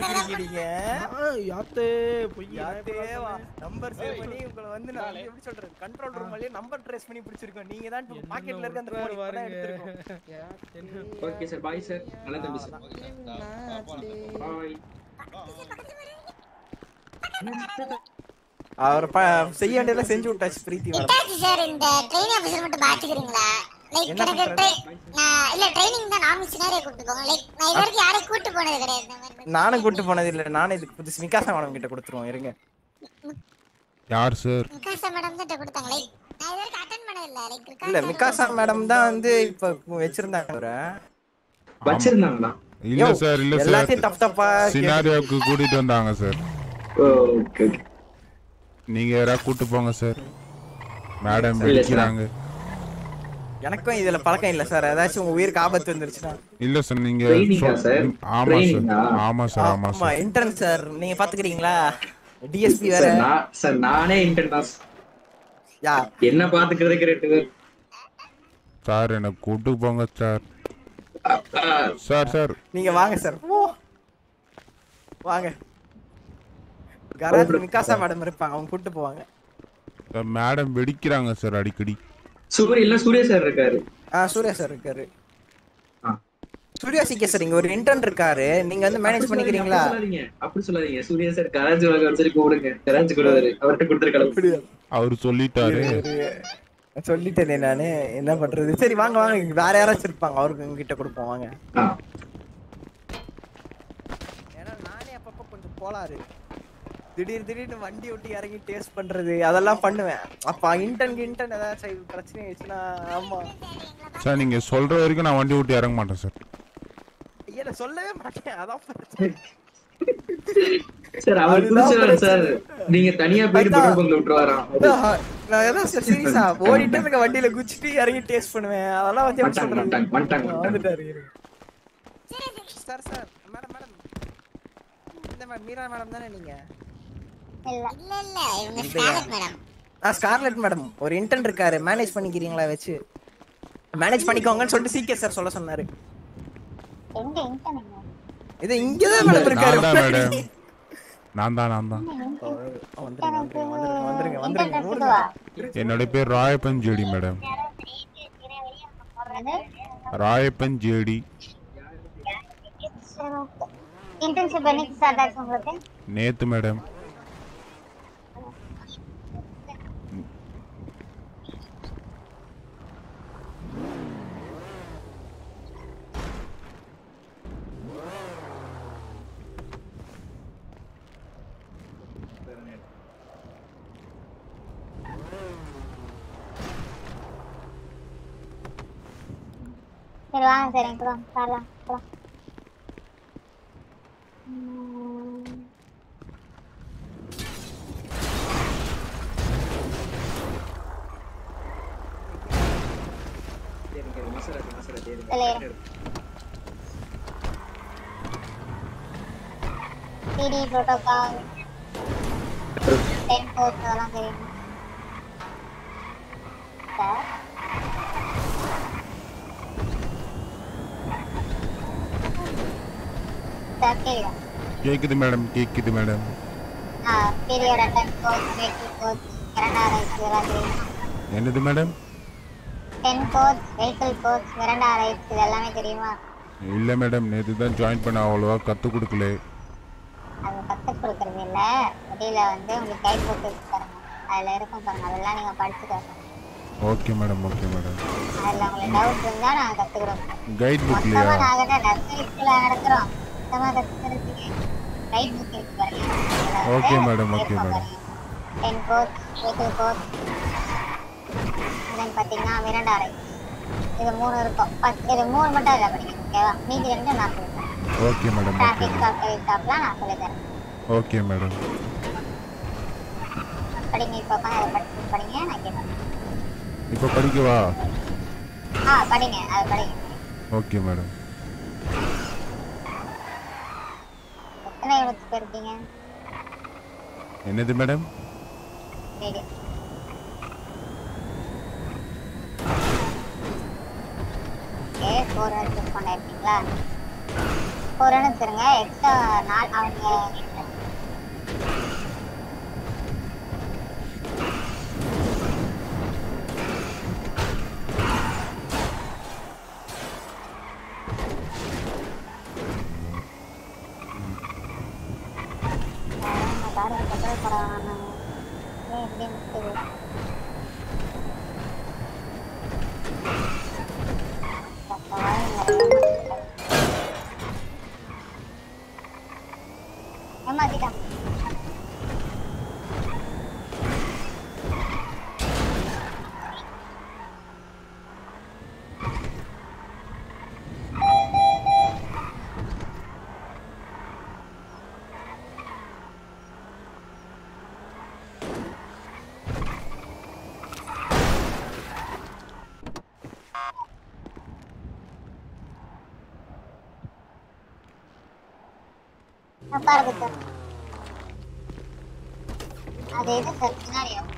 ஆ, யாத்தே பொய் யாத்தே வா நம்பர் சேவ் பண்ணி உங்களை வந்து நான் எப்படி சொல்றது கண்ட்ரோல் ரூம் வழியே நம்பர் ட்ரேஸ் பண்ணி பிடிச்சிருக்கோம் நீங்க தான் பாக்கெட்ல இருக்க அந்த. எடுத்திருக்கோம் ஓகே சார் பாய் சார் நல்ல தம்பி சார் பாய் அவர் ப- செய்ய வேண்டியதெல்லாம் செஞ்சு விட்டாச்சு பிரீத்தி சார் இந்த ட்ரைனிங் ஆஃபீஸர் மட்டும் பாத்துக்கிறீங்களா? லைக் எனக்கு நான் இல்ல ட்ரைனிங் தான் நானும் சினாரியை கூட்டு போங்க லைக் நான் இது வரைக்கும் யாரையும் கூட்டு போனது கிடையாது. நானும் கூட்டு போனது இல்ல. நானே இதுக்கு புதுசு மிகாசா மேடம் கிட்ட கொடுத்துருவோம் இருங்க. யார் சார் விகாசா மேடம் தான் கொடுத்தாங்க. லைக் நான் இது வரைக்கும் அட்டன் பண்ணது இல்ல. லைக் இல்ல மிகாசா மேடம் தான் வந்து இப்ப வச்சிருந்தாங்க அவரை. வச்சிருந்தாங்களா? இல்ல சார் இல்ல சார் எல்லாத்தையும் தப்பு தப்பா சினாரியோக்கு கூட்டிட்டு வந்தாங்க சார் ஓகே ஓகே நீங்க யாராவது கூட்டு போங்க சார் மேடம். வெடிக்கிறாங்க எனக்கும் இதுல பழக்கம் இல்ல சார் ஏதாச்சும் உங்க உயிருக்கு ஆபத்து வந்துருச்சுன்னா. இல்ல சார் நீங்க? ஆமா? சார் ஆமா சார் ஆமா சார் இன்டர்ன் சார் நீங்க பாத்துக்கிறீங்களா? டிஎஸ்பி வேற. சார் நான் இன்டர்ன் தான் யா? என்ன பாத்துக்கிறதுக்கு ரெண்டு பேர் சார் என்ன கூட்டு போங்க சார் சார் சார் நீங்க வாங்க சார் ஓ வாங்க. கராஜ் மிகாசா மேடம் இருப்பாங்க அவங்க கூட்டு போவாங்க. சார் மேடம் வெடிக்கிறாங்க சார் அடிக்கடி. சூரிய இல்ல சூர்யா சார் இருக்காரு. ஆ சூர்யா சார் இருக்காரு. சூர்யா சிக்கே சார் இங்க ஒரு இன்டர்ன் இருக்காரு. நீங்க வந்து மேனேஜ் பண்ணிக்கிறீங்களா? அப்படி சொல்லாதீங்க சூர்யா சார் கராஜ் வாங்க சொல்லி கூப்பிடுங்க கராஜ் கொடுவாரு அவர்கிட்ட கொடுத்துருக்கலாம் அவர் சொல்லிட்டாரு. சொல்லிட்டேனே நானு. என்ன பண்றது? சரி வாங்க வாங்க. வேற யாராச்சும் இருப்பாங்க. அவருக்கு உங்ககிட்ட கொடுப்போம் வாங்க. ஏன்னா நானே அப்பப்ப கொஞ்சம் போலாரு திடீர் திடீர்னு வண்டி ஓட்டி இறங்கி டேஸ்ட் பண்றது அதெல்லாம் பண்ணுவேன். அப்ப இன்டர்ன் இன்டர்ன் ஏதாச்சும் பிரச்சனை ஆயிடுச்சுன்னா ஆமா. சார் நீங்க சொல்ற வரைக்கும் நான் வண்டி விட்டு இறங்க மாட்டேன் சார். ஐயா நான் சொல்லவே மாட்டேன். அதான் பிரச்சனை. சார் அவர். நீங்க தனியா. பெட்ரோல் பங்க்ல நான் ஏதாவது சீரியஸா ஓடிட்டு இருக்க வண்டியில குச்சிட்டு இறங்கி டேஸ்ட் பண்ணுவேன். அதெல்லாம் வந்து வந்துட்டாரு. Sir sir madam madam. இந்த மேடம் மீரா மேடம் தானே நீங்க? இல்ல இல்ல இல்ல. இவங்க ஸ்காலட் மேடம் ஆ ஸ்கார்லெட் மேடம் ஒரு இன்டர்ன் இருக்காரு. மேனேஜ் பண்ணிக்கிறீங்களா வச்சு? மேனேஜ் பண்ணிக்கோங்கன்னு சொல்லிட்டு சீக்கிய சார் சொல்ல சொன்னாரு. எங்க இன்டர்ன் இது இங்கதான் மேடம் இருக்காரு. நான் தான் மேடம் நான் தான் நான் தான் வந்துருங்க வந்துருங்க. என்னோட பேர் Rayappan JD madam Rayappan JD internship என்னைக்கு ஸ்டார்ட் ஆச்சு உங்களுக்கு? நேத்து மேடம் சரி வாங்க சார் எனக்கு வாங்க வரலாம் போலாம் உம், சரிங்க, மசாலா இருக்கு, மசாலா இருக்கு, இல்லையே. இருங்க. சிடி புரோட்டோகால் டென் கோர்ஸ் அதெல்லாம் தெரியும் சார் கேக்குதா கேக்குது மேடம் கேக்குது madam. Period at ten code Miranda rights இதெல்லாம் தெரியுமா என்னது madam? Ten code vehicle code Miranda rights இது எல்லாமே தெரியுமா? இல்லை மேடம் நேற்று தான் ஜாயின் பண்ண அவ்வளோவா கற்றுக் கொடுக்கல. அது கற்றுக் கொடுக்கறது இல்ல. வந்து உங்களுக்கு கைட் புக் பாருங்க. அதுல இருக்கும் பாருங்க அதெல்லாம் நீங்க படிச்சுக்கோங்க ஓகே மேடம் ஓகே மேடம். அதுல உங்களுக்கு டவுட் இருந்தா நான் கத்துக் கொடுப்பேன். கைட் மொத்தமா புக்லையா நாங்க நர்சரி ஸ்கூல்ல நடத்துறோம். மொத்தமா கைட் புக் இருக்கு பாருங்க ஓகே மேடம் ஓகே மேடம் பாருங்க. Ten code vehicle code then பார்த்தீங்கன்னா மிரண்டா ரைட்ஸ் இது மூணு இருக்கும். இது மூணு மட்டும் இல்லை ஓகேவா மீதி ரெண்டு நான் சொல்லித்தரேன் okay madam traffic stop service ஸ்டாப்லாம் நான் சொல்லித்தரேன் ஓகே மேடம் படிங்க இப்போ அதை படிச்சு படிங்க நான் இப்போ படிக்கவா? ஆ படிங்க அதை படிங்க. ஓகே மேடம் எத்தனை யூனிட்ஸ் போயிருக்கீங்க? என்னது மேடம்? ஓகே ஃபோர் யூஸ் பண்ணிருக்கீங்களா ஃபோர் யூனிட்ஸ் இருங்க எக்ஸ்ட்ரா நாள் அவங்க பாருங்க சார் அது எது சார் சினாரியோ அது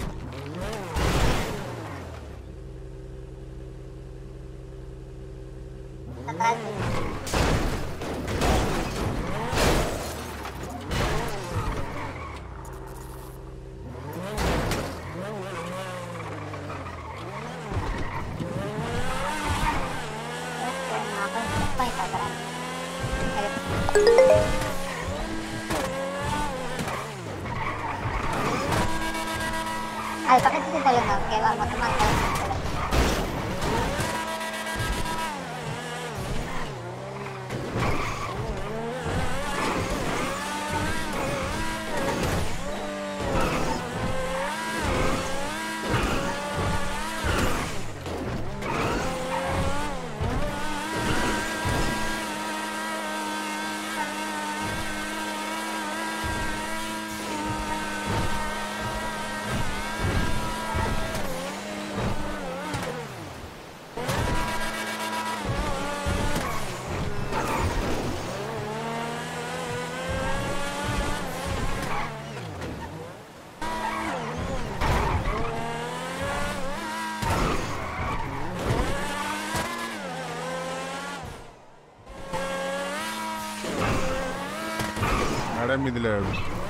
மேடம் இதில்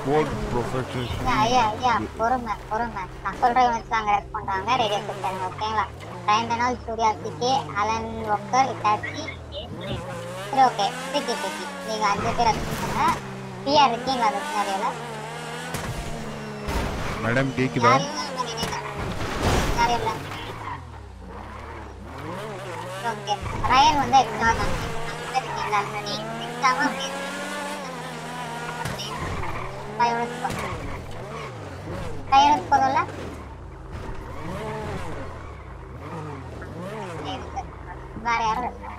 போர்ட் ப்ரொஃபஷனல் ஐயா, ஐயா ஐயா பொறுமை பொறுமை. நான் சொல்ற யூனிட்ஸ் அங்க ரெஸ்ட் பண்றாங்க. ரேடியோ கொடுத்தாங்க ஓகேங்களா ரைன் ரெனால்ட் சூர்யா சிக்கி அலன் ஒக்கர் இட்டாச்சி சரி ஓகே சிக்கி சிக்கி நீங்க அஞ்சு பேர் பண்ணுங்க. ஃப்ரீயா இருக்கீங்களா அந்த சினாரியோல மேடம் கேக்குதா? ஓகே ரயன் வந்து இருக்கீங்களா ஆல்ரெடி எக்ஸ்ட்ராவா ஃபைவ் யூனிட்ஸ் போதும் ஃபைவ் யூனிட்ஸ் போதும்ல சரி, சரி. வேற யாரும் இருக்கா?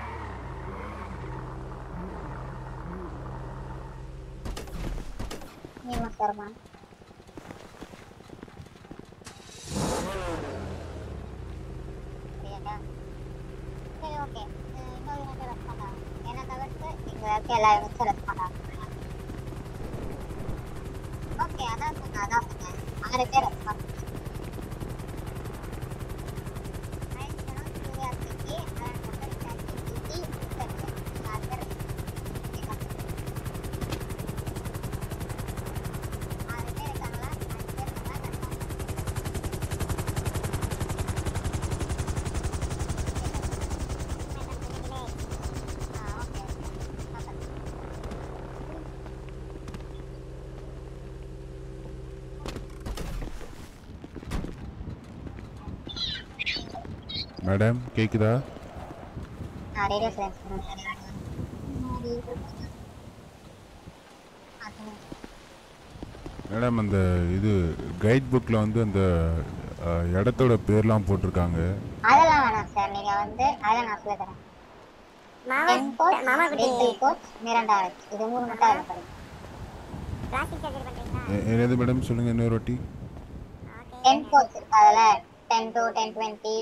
நீ மட்டும் வருமா சரியா? சரி ஓகே இன்னொரு யூனிட் ரெஸ்ட் பண்ணாங்க என்ன தவிர்த்து இங்க இருக்க எல்லா யூனிட்ஸும் ரெஸ்ட் பண்ணாங்க ஓகே அதான் சொன்னேன் அதான் சொன்னேன் ஆறு பேர் ரெஸ்ட் மேடம் கேக்குதா? மேடம் அந்த இது கைட் புக்கில் வந்து அந்த இடத்தோட பேர்லாம் போட்டிருக்காங்க. அதெல்லாம் வேணாம் சார் நீங்க வந்து அதெல்லாம் நான் சொல்ல தரேன் மாமா கோச் மிரண்டா இது மூணு மட்டும் அதில் படிங்க. பிளாஸ்டிக் சர்ஜரி பண்றீங்களா? எ- என்னது மேடம் சொல்லுங்கள் இன்னொரு வாட்டி. டென் கோச் இருக்கு அதுல. Ten two ten twenty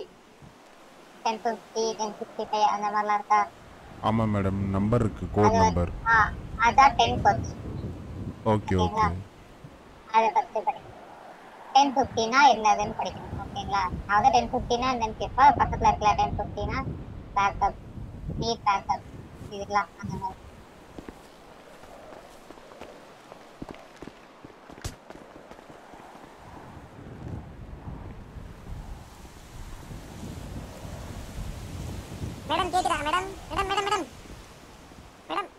ten fifty ten sixty five அந்த மாதிரிலாம் இருக்கா? ஆமாம் மேடம் நம்பர் இருக்கு கோட் நம்பர் அதான் டென் கோச் ஓகே ஓகே அதை ஃபஸ்ட்டு படிக்கணும். டென் ஃபிஃப்டினா என்னதுன்னு படிக்கணும் ஓகேங்களா? நான் வந்து டென் ஃபிஃப்டினா என்னன்னு கேட்பேன் பக்கத்தில் இருக்கல டென் ஃபிஃப்டினா பேக்கப் நீட் பேக்கப் இதுக்கெல்லாம் அந்த மாதிரி. மேடம் கேக்குதா madam madam madam madam madam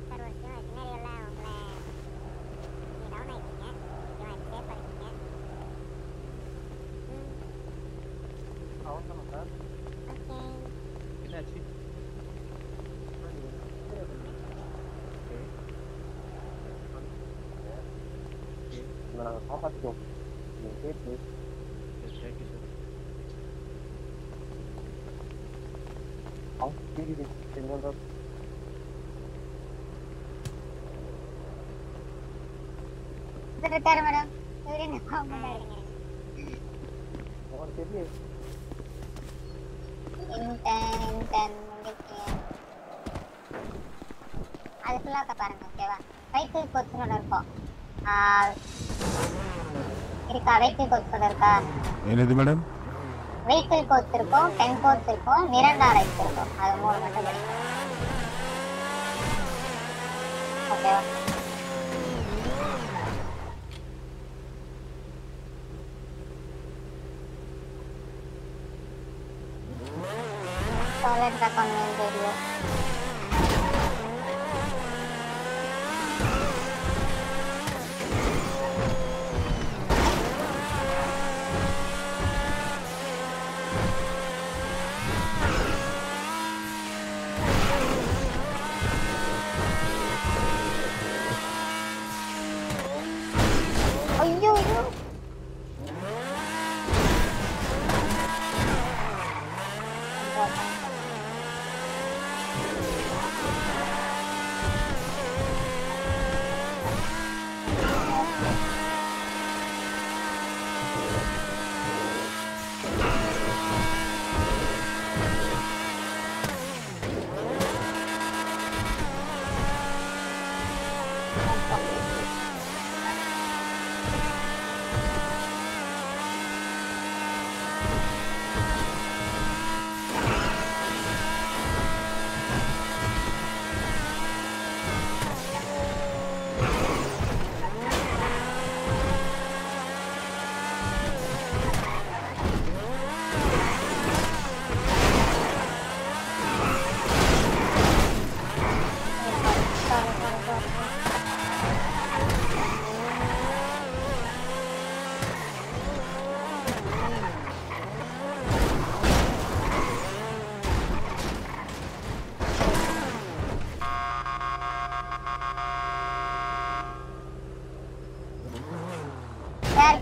sir ஒரு சின்ன சின்னரியெல்லாம் உங்களை நீங்கள் டவுன் ஆகிட்டீங்க கொஞ்சம் சேஃப் பண்ணிக்கீங்க சார் ஓகே என்னாச்சு நாங்கள் காப்பாற்றிக்கோம் நீங்கள் கேட்டு தேங்க்யூ சார் அவங்க டிவி எங்கள்தான் மேடம் இவரே நான் இன்டர்ன் இன்டர்ன் அது ஃபுல்லாக பாருங்க ஓகேவா வெஹிக்கிள் கோச்சோட இருக்கும். இருக்கா? வெஹிக்கிள் கோச்சோட இருக்கா? என்னது மேடம் வெஹிக்கிள் கோச் இருக்கும் டென் கோச் இருக்கும் மிரண்டா ரைட்ஸ் இருக்கும் அது மூணு மட்டும் படிக்கணும் ஓகேவா? Solid recommend video.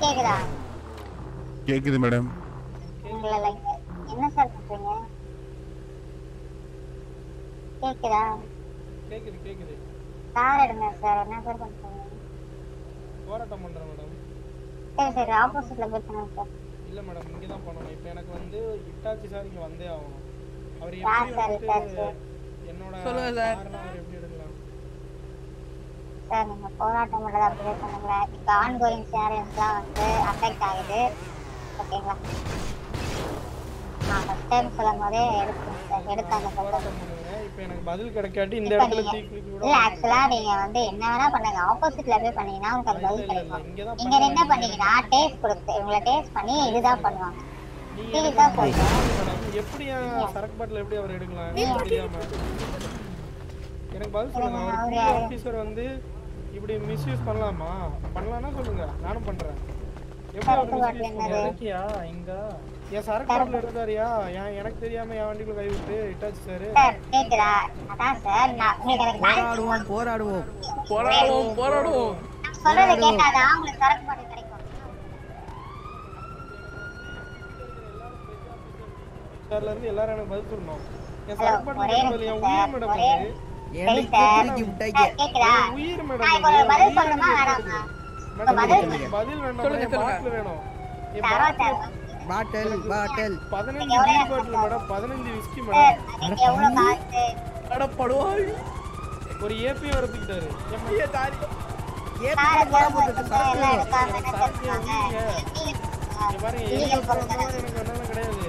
கேக்குதா? கேட்குது மேடம். என்ன சார் பண்றீங்க? கேக்குதா? கேக்குது கேக்குது. கார் எடுங்க சார் என்ன சார் பண்றீங்க? போராட்டம் பண்றேன் மேடம். சரி சரி. ஆப்போசிட்ல போய் பண்ணுங்க சார் இல்ல மேடம் இங்க தான் பண்ணணும். இப்போ எனக்கு வந்து இட்டாச்சி சார் இங்க வந்தே ஆகணும். அவர் எப்படி? என்னோட சொல்லுங்க சார். அவர் எப்படி போராட்டம் பண்றதா அப்படியே பண்ணுங்களேன் இப்போ ஆன்கோயிங் ஷேரிங்ஸ்லாம் வந்து அஃபெக்ட் ஆகுது. ஓகேங்களா? நான் ஃபர்ஸ்ட் டைம் சொல்லும் போதே எடுத்துங்க சார் எடுத்தாங்க பண்ணுங்க இப்போ எனக்கு பதில் கிடைக்காட்டி இந்த இப்ப இடத்துல நீங்க- தீ குளிக்க இல்ல விட ஆக்சுவலா நீங்க வந்து என்ன வேணா பண்ணுங்க. ஆப்போசிட்ல போய் பண்ணீங்கன்னா உங்களுக்கு அது பதில் கிடைக்கும். என்ன பண்ணீங்கன்னா டேஸ்ட் கொடுத்து உங்களை டேஸ்ட் பண்ணி இதுதான் பண்ணுவாங்க. எப்படி என் சரக்கு பாட்டில் எப்படி அவர் எடுக்கலாம்? எனக்கு பதில் சொல்லுங்க? ஆஃபீஸர் வந்து இப்படி மிஸ்யூஸ் பண்ணலாமா? பண்ணலாம்னா சொல்லுங்க. நானும் பண்றேன். இருக்கியா இங்க என் சரக்கு பாட்டில் எடுத்தாரியா ஏன் எனக்கு தெரியாம என் வண்டிக்குள்ள கை விட்டு இட்டாச்சு சார் போராடுவோம் போராடுவோம். போராடுவோம் போராடுவோம். சொல்றதை கேட்டாதான் உங்களுக்கு சரக்கு பாட்டில் கிடைக்கும். சார்ல இருந்து எல்லாரும் எனக்கு பதில் சொல்லணும். என் சரக்கு பாட்டில் என் உயிர் மேடம் உயிர் மேடம். பாட்டில் பாட்டில் சார் பாட்டில் பாட்டில். பதினஞ்சு பீர் பாட்டில் மேடம் பதினஞ்சு விஸ்கி மேடம். காசு? அடப்படுவாய் ஒரு ஏபி வரத்துக்கிட்டாரு ஏ தாரி ஏ சார் போட சார் போட்டு சார் எல்லாம் சரக்கு. பாருங்க ஏபி எனக்கு கிடையாது.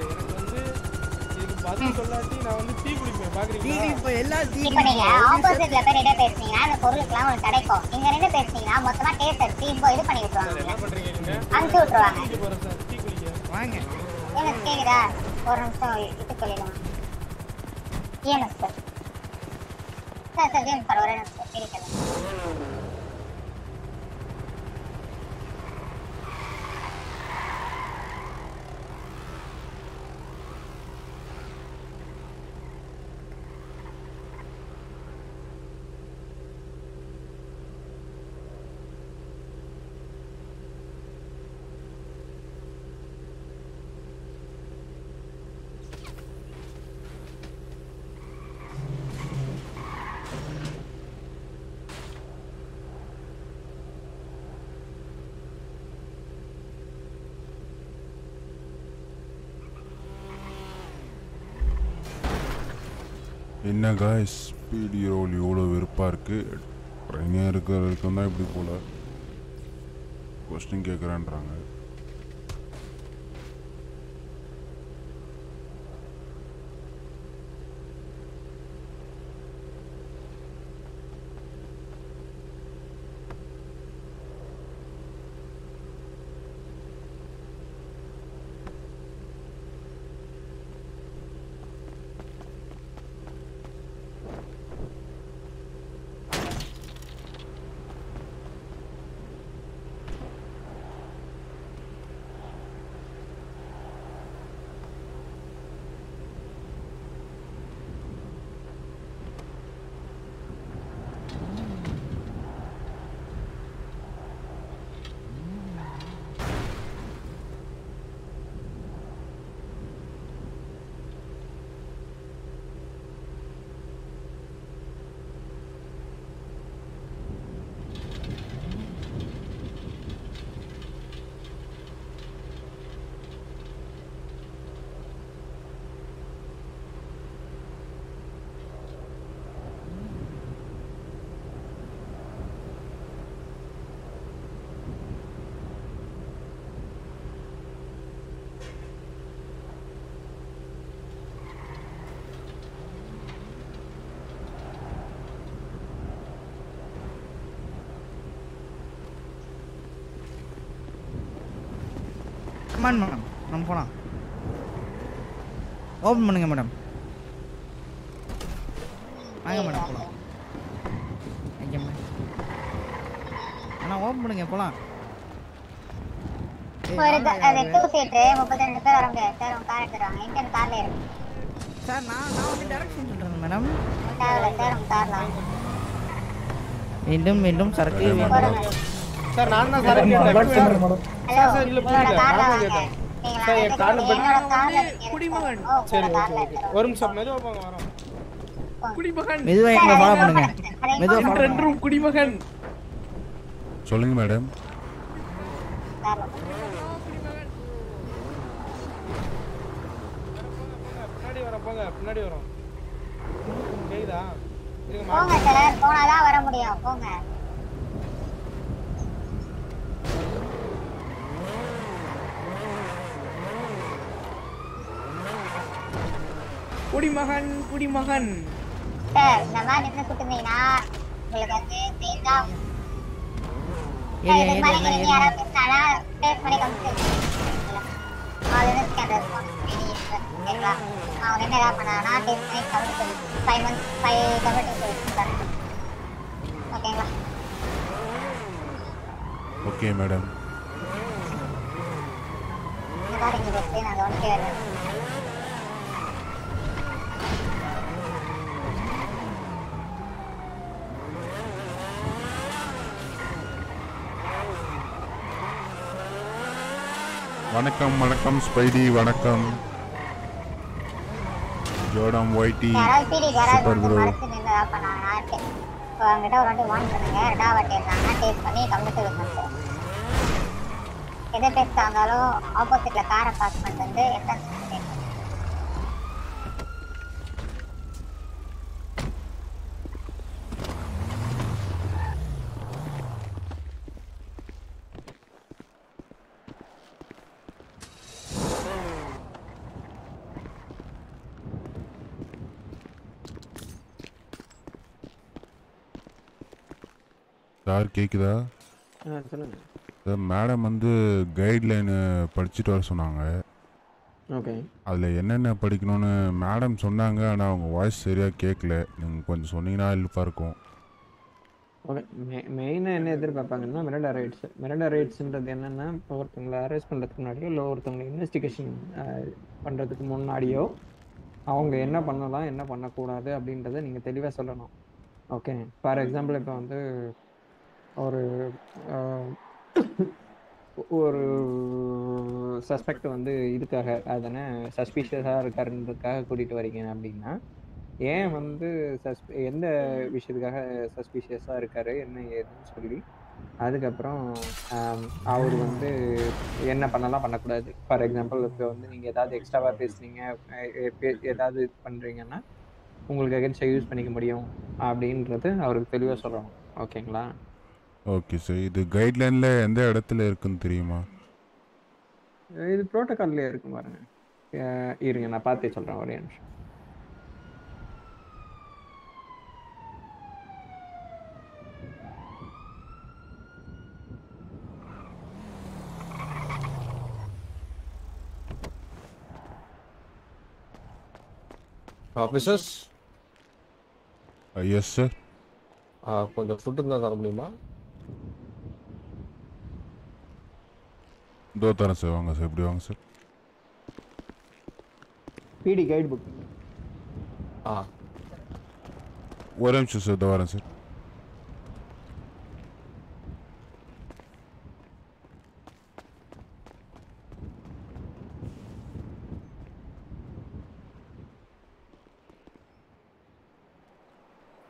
பதில் சொல்லாட்டி நான் வந்து டீ குடிப்பேன் நீங்க இப்ப ஆப்போசிட்ல போய் நின்று பேசுனீங்கன்னா அந்த பொருளுக்குலாம் உங்களுக்கு கிடைக்கும். நீங்க நின்று பேசுனீங்கன்னா மொத்தமா டேஸ்ட் அடிச்சு இப்போ இது பண்ணி விட்டுருவாங்க என்ன பண்றீங்க நீங்க? அனுப்பிச்சு விட்டுருவாங்க. டீ குடிக்க வாங்க. எனக்கு கேக்குதா? ஒரு நிமிஷம் இது ஏனஸ் சார். சார் சார் ஏன் சார் ஒரே என்ன காய்ஸ் ஸ்பீடி ரோல் இவ்வளோ வெறுப்பாக இருக்குது ட்ரைனியாக இருக்கிற வரைக்கும் தான் இப்படி போல். கொஸ்டின் கேட்குறேன்றாங்க கமான் மேடம் நம்ம போலாம். ஓப்பன் பண்ணுங்க மேடம் வாங்க மேடம் போலாம். ஐயா அண்ணா ஓப்பன் பண்ணுங்க முடியாது சார் உங்க கார் எடுத்துருவாங்க இன்டர்ன் கார்ல இருக்கு சார் நான் நான் வந்து டைரக்ஷன் சொல்றேன் மேடம் மீண்டும் மீண்டும் சரக்கு வேண்டும் சார் நான் தான் சார் கேட்டேன் சார் சார் இல்ல புரியல. கேட்டேன். சார் என் கார்ல என்னோட பெட் கார்ல குடிமகன். சரி ஓகே ஓகே. ஒரு நிமிஷம் மெதுவா போங்க வரோம். குடிமகன். மெதுவா எங்களை ஃபாலோ பண்ணுங்க. மெதுவா follow ரெண்டு ரூம் குடிமகன். சொல்லுங்க மேடம் பின்னாடி வரோம் போங்க பின்னாடி வரோம் கேக்குதா இருங்க போங்க சார் போனாதான் வர முடியும் போங்க சார் நின்று சுட்டுனீங்கன்னா உங்களுக்கு வந்து சேர்ந்தா இது மாதிரி என்ன நீங்க யாராவது பேஸ் பண்ணி என்ன ஏதாவது பண்ணி ஃபைவ் மந்த்ஸ் ஃபைவ் கமிட்டி சொல்லிட்டு ஓகேங்களா? Okay madam. இந்த பேசி நான் வணக்கம் வணக்கம் ஸ்பைடி வணக்கம். ஜோடம் ஒய்டி யாராவது பீடி யாராவது சூப்பர் ப்ரோ. அவங்ககிட்ட ஒரு வாட்டி பண்ணுங்க. ரெண்டாவது வாட்டி இருந்தாங்கன்னா டேஸ்ட் பண்ணி கம்மிட்டு வந்து எதை இருந்தாலும் ஆப்போசிட்ல காரை பாஸ் பண்ணிட்டு வந்து சார் சொல்லுங்க. சார் மேடம் வந்து கைட்லைனு படிச்சுட்டு வர சொன்னாங்க. ஓகே. அதில் என்னென்ன படிக்கணும்னு மேடம் சொன்னாங்க ஆனால் அவங்க வாய்ஸ் சரியாக கேட்கல நீங்கள் கொஞ்சம் சொன்னீங்கன்னா ஹெல்ப்பாக இருக்கும். ஓகே. மெ மெயினாக என்ன எதிர்பார்ப்பாங்கன்னா மிரண்டா ரைட்ஸ் மிரண்டா ரைட்ஸ்ன்றது என்னென்னா இப்போ ஒருத்தவங்களை அரெஸ்ட் பண்ணுறதுக்கு முன்னாடியோ இல்லை ஒருத்தவங்களை இன்வெஸ்டிகேஷன் பண்ணுறதுக்கு முன்னாடியோ அவங்க என்ன பண்ணலாம் என்ன பண்ணக்கூடாது அப்படின்றத நீங்கள் தெளிவாக சொல்லணும். ஓகே. ஃபார் எக்ஸாம்பிள் இப்போ வந்து ஒரு ஒரு சஸ்பெக்ட் வந்து இதுக்காக அதனை சஸ்பீஷியஸாக இருக்காருன்றதுக்காக கூட்டிகிட்டு வரீங்க அப்படின்னா ஏன் வந்து சஸ்ப எந்த விஷயத்துக்காக சஸ்பீஷியஸாக இருக்காரு என்ன ஏதுன்னு சொல்லி அதுக்கப்புறம் அவர் வந்து என்ன பண்ணலாம் பண்ணக்கூடாது. ஃபார் எக்ஸாம்பிள் இப்போ வந்து நீங்கள் ஏதாவது எக்ஸ்ட்ராவாக பேசுனீங்க எ- ஏதாவது இது பண்ணுறீங்கன்னா உங்களுக்கு அகேன்ஸ்டாக யூஸ் பண்ணிக்க முடியும் அப்படின்றது அவருக்கு தெளிவாக சொல்லணும். ஓகேங்களா ஓகே சார் இது கைட்லைனில் எந்த இடத்துல இருக்குன்னு தெரியுமா? இது ப்ரோட்டோகால்லே இருக்கும் பாருங்க. இருங்க நான் பார்த்தே சொல்கிறேன் ஒரே நிமிஷம். ஆஃபீஸர்ஸ் எஸ் சார் கொஞ்சம் ஃபுட்டு இருந்தால் தர முடியுமா? இதோ தரேன் சார் வாங்க சார் இப்படி வாங்க சார். பிடி கைட் புக் ஆ. ஒரு நிமிஷம் சார் இதோ வரேன் சார்.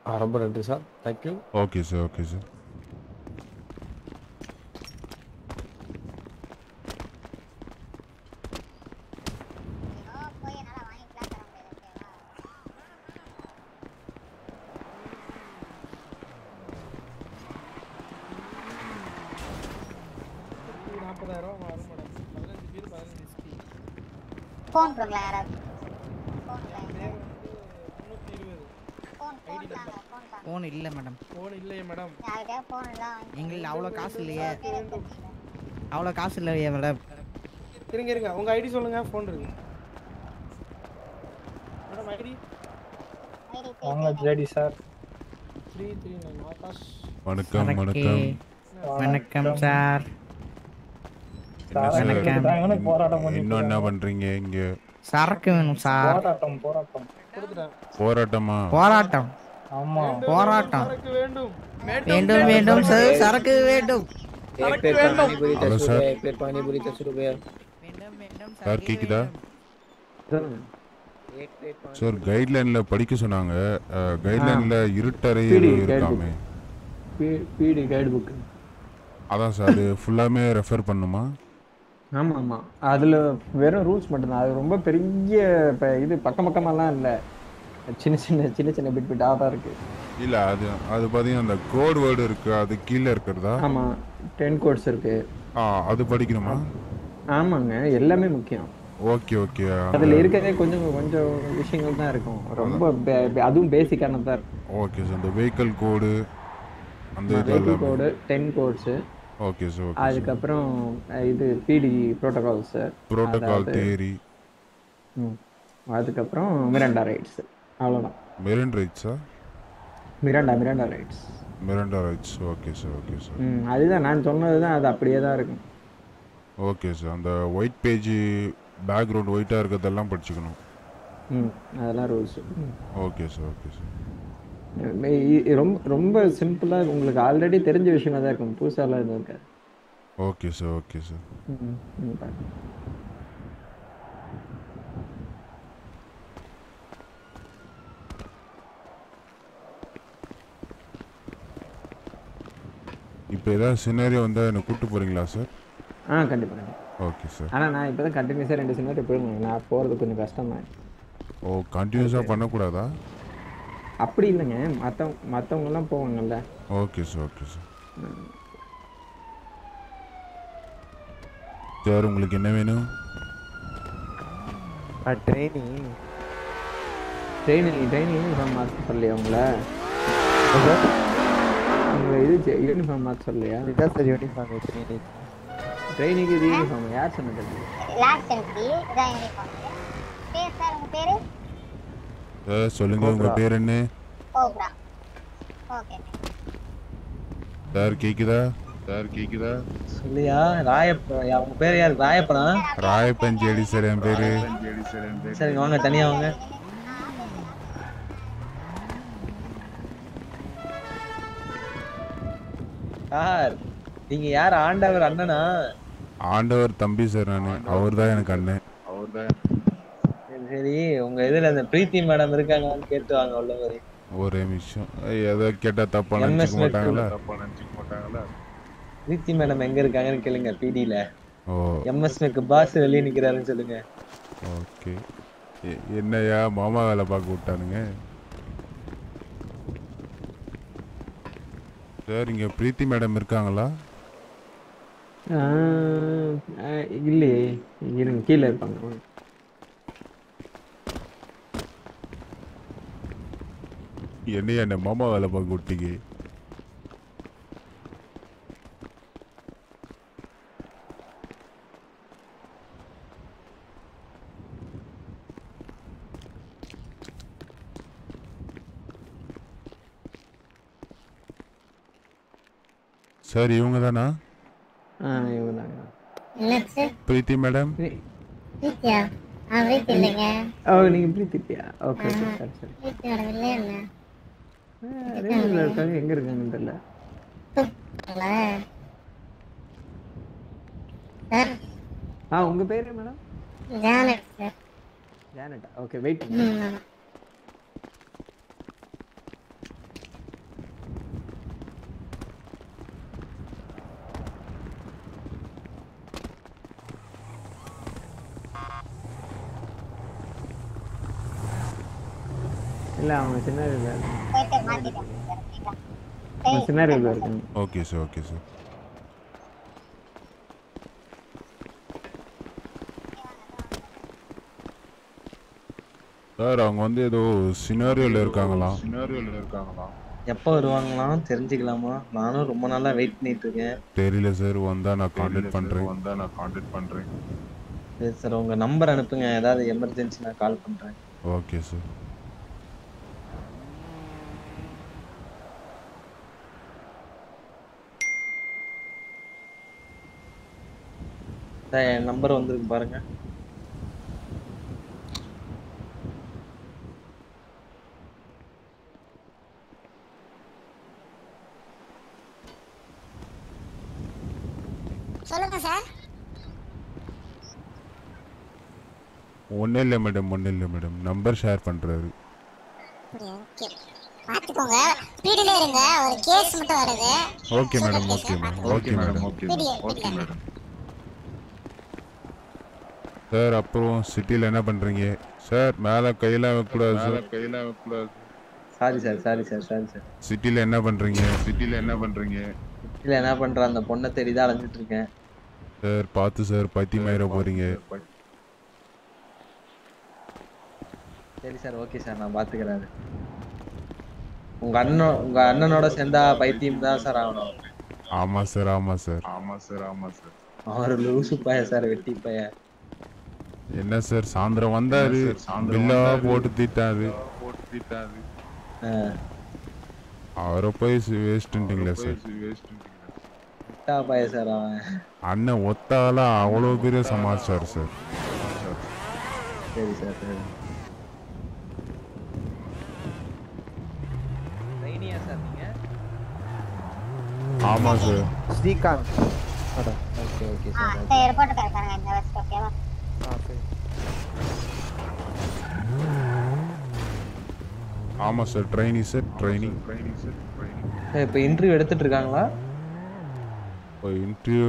ஆ ரொம்ப நன்றி sir. Thank you okay sir okay sir நாற்பதாயிரம் வரும் மேடம் பதினஞ்சு பேர் பதினஞ்சு ஸ்கீம் ஃபோன் யாராவது? ஃபோன் இல்லை. மேடம் ஃபோன் இல்லையே மேடம் எங்களுக்கு அவ்வளோ காசு இல்லையே. அவ்வளோ காசு இல்லையே மேடம் இருங்க இருங்க. உங்க ஐடி சொல்லுங்க ஃபோன் இருக்கு. மேடம் ஐடி சார் வணக்கம். வணக்கம். வணக்கம் சார் என்ன சார் வணக்கம். போராட்டம் இன்னும் என்ன பண்றீங்க இங்க? சரக்கு சார். போராட்டம் போராட்டம். போராட்டமா? போராட்டம். ஆமா. வேண்டும். வேண்டும் சார். சரக்கு வேண்டும். சார். சார் கேக்குதா? சார். கைட்லைன்ல படிக்க சொன்னாங்க. கைட்லைன்ல இருட்டறை இருக்காமே. பிடி கைட் புக் அதான் சார் அது ஃபுல்லாமே ரெஃபர் பண்ணுமா? ஆமாம். ஆமாம் அதில் வெறும் ரூல்ஸ் மட்டும்தான். அது ரொம்ப பெரிய இது பக்கம் பக்கமெல்லாம் இல்லை. சின்ன சின்ன சின்ன சின்ன பிட் பிட்டாக தான் இருக்குது இல்ல அது அது பாத்தீங்கன்னா அந்த கோட் வேர்டு இருக்கு அது கீழே இருக்கிறதா? ஆமாம் டென் கோட்ஸ் இருக்குது ஆ அது படிக்கணுமா? ஆமாங்க. எல்லாமே முக்கியம். Okay okay. அதுல இருக்கிறதே கொஞ்சம் கொஞ்சம் விஷயங்கள் தான் இருக்கும். ரொம்ப அதுவும் பேசிக்கானது இருக்கும். ஓகே சார் இந்த வெஹிக்கல் கோடு அந்த vehicle code ten codes okay sir okay அதுக்கப்புறம் இது பிடி ப்ரோட்டோகால்ஸ் ப்ரோட்டோகால் தேரி அதுக்கப்புறம் மிரண்டா ரைட்ஸ் அவ்வளோதான் மெரின் ரைட்ஸா Miranda Miranda rights Miranda rights okay sir okay sir ம் அதுதான் நான் சொன்னது தான் அது அப்படியே தான் இருக்கும். ஓகே சார் அந்த ஒயிட் பேஜ் பேக்ரவுண்ட் ஒயிட்டாக இருக்கிறதெல்லாம் படிச்சுக்கணும். ம் அதெல்லாம் rules okay sir okay sir ரொம்ப ரொம்ப சிம்பிளாக உங்களுக்கு ஆல்ரெடி தெரிஞ்ச விஷயமா தான் இருக்கும். புதுசாலாம் எதுவும் இருக்காது. Okay sir okay sir. இப்போ ஏதாவது சினாரியோ வந்தால் என்னை கூப்பிட்டு போகிறீங்களா சார் ஆ கண்டிப்பாக ஓகே சார் ஆனால் நான் இப்போ தான் கண்டினியூஸாக ரெண்டு சினிமா போயிருந்தேன். நான் போகிறது கொஞ்சம் கஷ்டம் தான் ஓ கண்டினியூஸாக பண்ணக்கூடாதா? அப்படி இல்லைங்க. மற்ற மற்றவங்கலாம் போவாங்கல்ல. Okay sir okay sir. Sir உங்களுக்கு என்ன வேணும்? ட்ரைனிங் ட்ரெயினிங் ட்ரெயினிங் யூனிஃபார்ம் மாற்ற சொல்லலையா உங்களை? உங்களை இது யூனிஃபார்ம் மாற்ற சொல்லலையா? இதான் சார் யூனிஃபார்ம் ட்ரைனிங் ட்ரெயினிங்கு இது யூனிஃபார்ம் யார் சொன்னது? லாஸ்ட் என்ட்ரி இதான் யூனிஃபார்ம் பேர் சார் உங்க பேரு? சார் சொல்லுங்கள் உங்கள் பேர் என்ன? சார் கேக்குதா? சார் கேக்குதா? சொல்லியா ராயப்ப அவங்க பேர் யார்? ராயப்பனா? ராயப்பன் ஜேடி சார் என் பேரு. சரிங்க வாங்க தனியா வாங்க. சார் நீங்க யார் ஆண்டவர் அண்ணனா? ஆண்டவர் தம்பி சார் நான். அவர் தான் எனக்கு அண்ணன். அவர் தான் சரி, உங்க இதுல அந்த பிரீத்தி மேடம் இருக்காங்களான்னு கேட்டு வாங்க உள்ள மாதிரி ஒரே நிமிஷம். எதை கேட்டால் தப்பாக MS நினச்சிக்க. மாட்டாங்களா தப்பாக நினச்சிக்க மாட்டாங்களா? பிரீத்தி மேடம் எங்க இருக்காங்கன்னு கேளுங்க பிடில. ஓ. எம்எஸ்னுக்கு பாஸ் வெளியே நிக்கிறாருன்னு சொல்லுங்க. ஓகே. எ- என்னய்யா மாமா வேலை பார்க்க விட்டானுங்க. சார் இங்கே பிரீத்தி மேடம் இருக்காங்களா? இல்லையே. இருங்க கீழே இருப்பாங்க. என்னையா என்ன மாமா வேலை பார்க்க விட்டீங்க. சார் இவங்க தானா? பிரீத்தி மேடம். பிரீத்தியா? ஆ பிரீத்தி இல்லைங்க. ஓ நீங்கள் பிரீத்திப்பியா ஓகே ஓகே சரி சரி பிரீத்தி மேடம் இருக்காங்க. எங்கே இருக்காங்கன்னு தெரியல. ஆ உங்க பேர் மேடம்? ஜானட். சார் ஜானட்டா ஓகே வெயிட் ம் இல்லை அவங்க சின்ன இதில் போயிட்டு மாத்திட்டேன் சார் இருக்காங்க okay sir okay sir sir அவங்க வந்து ஏதோ சினாரியோல இருக்காங்களா சினாரியோல இருக்காங்களா எப்போ வருவாங்களாம் தெரிஞ்சுக்கலாமா? நானும் ரொம்ப நாளா வெயிட் பண்ணிட்டு இருக்கேன் தெரியல சார் வந்தா நான் காண்டாக்ட் பண்றேன். வந்தா நான் காண்டாக்ட் பண்றேன். சரி சார் உங்க நம்பர் அனுப்புங்க. ஏதாவது எமர்ஜென்சி நான் கால் பண்றேன். ஓகே சார் சார் என் நம்பர் வந்திருக்கு பாருங்க. சொல்லுங்க சார். ஒன்றும் இல்லை மேடம் ஒன்றும் இல்லை மேடம் நம்பர் ஷேர் பண்ணுறாரு ஓகே பாத்துக்கோங்க ஸ்பீடிலே இருங்க. ஒரு கேஸ் மட்டும் வருது. Okay madam okay madam okay madam okay sir அப்புறம் சிட்டியில் என்ன பண்ணுறீங்க சார் மேலே கையெல்லாம் வைக்கக்கூடாது சார். கையெல்லாம் வைக்கக்கூடாது sorry sir sorry sir sorry sir சிட்டியில் என்ன பண்ணுறீங்க சிட்டியில் என்ன பண்ணுறீங்க இல்ல என்ன பண்றேன் அந்த பொண்ணை தேடி தான் அலைஞ்சிட்டு இருக்கேன். சார் பார்த்து சார் பைத்தியமாயிர போகிறீங்க சரி சார் ஓகே சார் நான் பாத்துக்கிறேன். அது. உங்க அண்ணன் உங்க அண்ணனோட சேர்ந்தா பைத்தியம் தான் சார் ஆகணும். ஆமாம் சார் ஆமாம் சார் ஆமா சார் ஆமா சார் அவர் லூசு பைய சார் வெட்டி பைய என்ன சார் சாயந்தரம் வந்தாரு. பில்லா. போட்டு திட்டாரு. போட்டு திட்டாரு. அவரை போய் வேஸ்ட்டுங்களே சார்? அண்ணன் ஒத்தால அவ்வளோ பெரிய சமாச்சார் சார். சரி சார் சரி. ட்ரைனியா சார் நீங்க? ஆமாம் சார். ஸ்ரீகாந்த். ஓகே ஓகே ஆ சார் இந்த ஏர்போர்ட்டுக்கு இருக்காங்க இந்த வெஸ்ட் ஓகேவா ஆ சரி ஆமாம் sir trainee sir trainee sir இப்போ இன்டர்வியூ எடுத்துட்டு இருக்காங்களா? இப்போ இன்டர்வியூ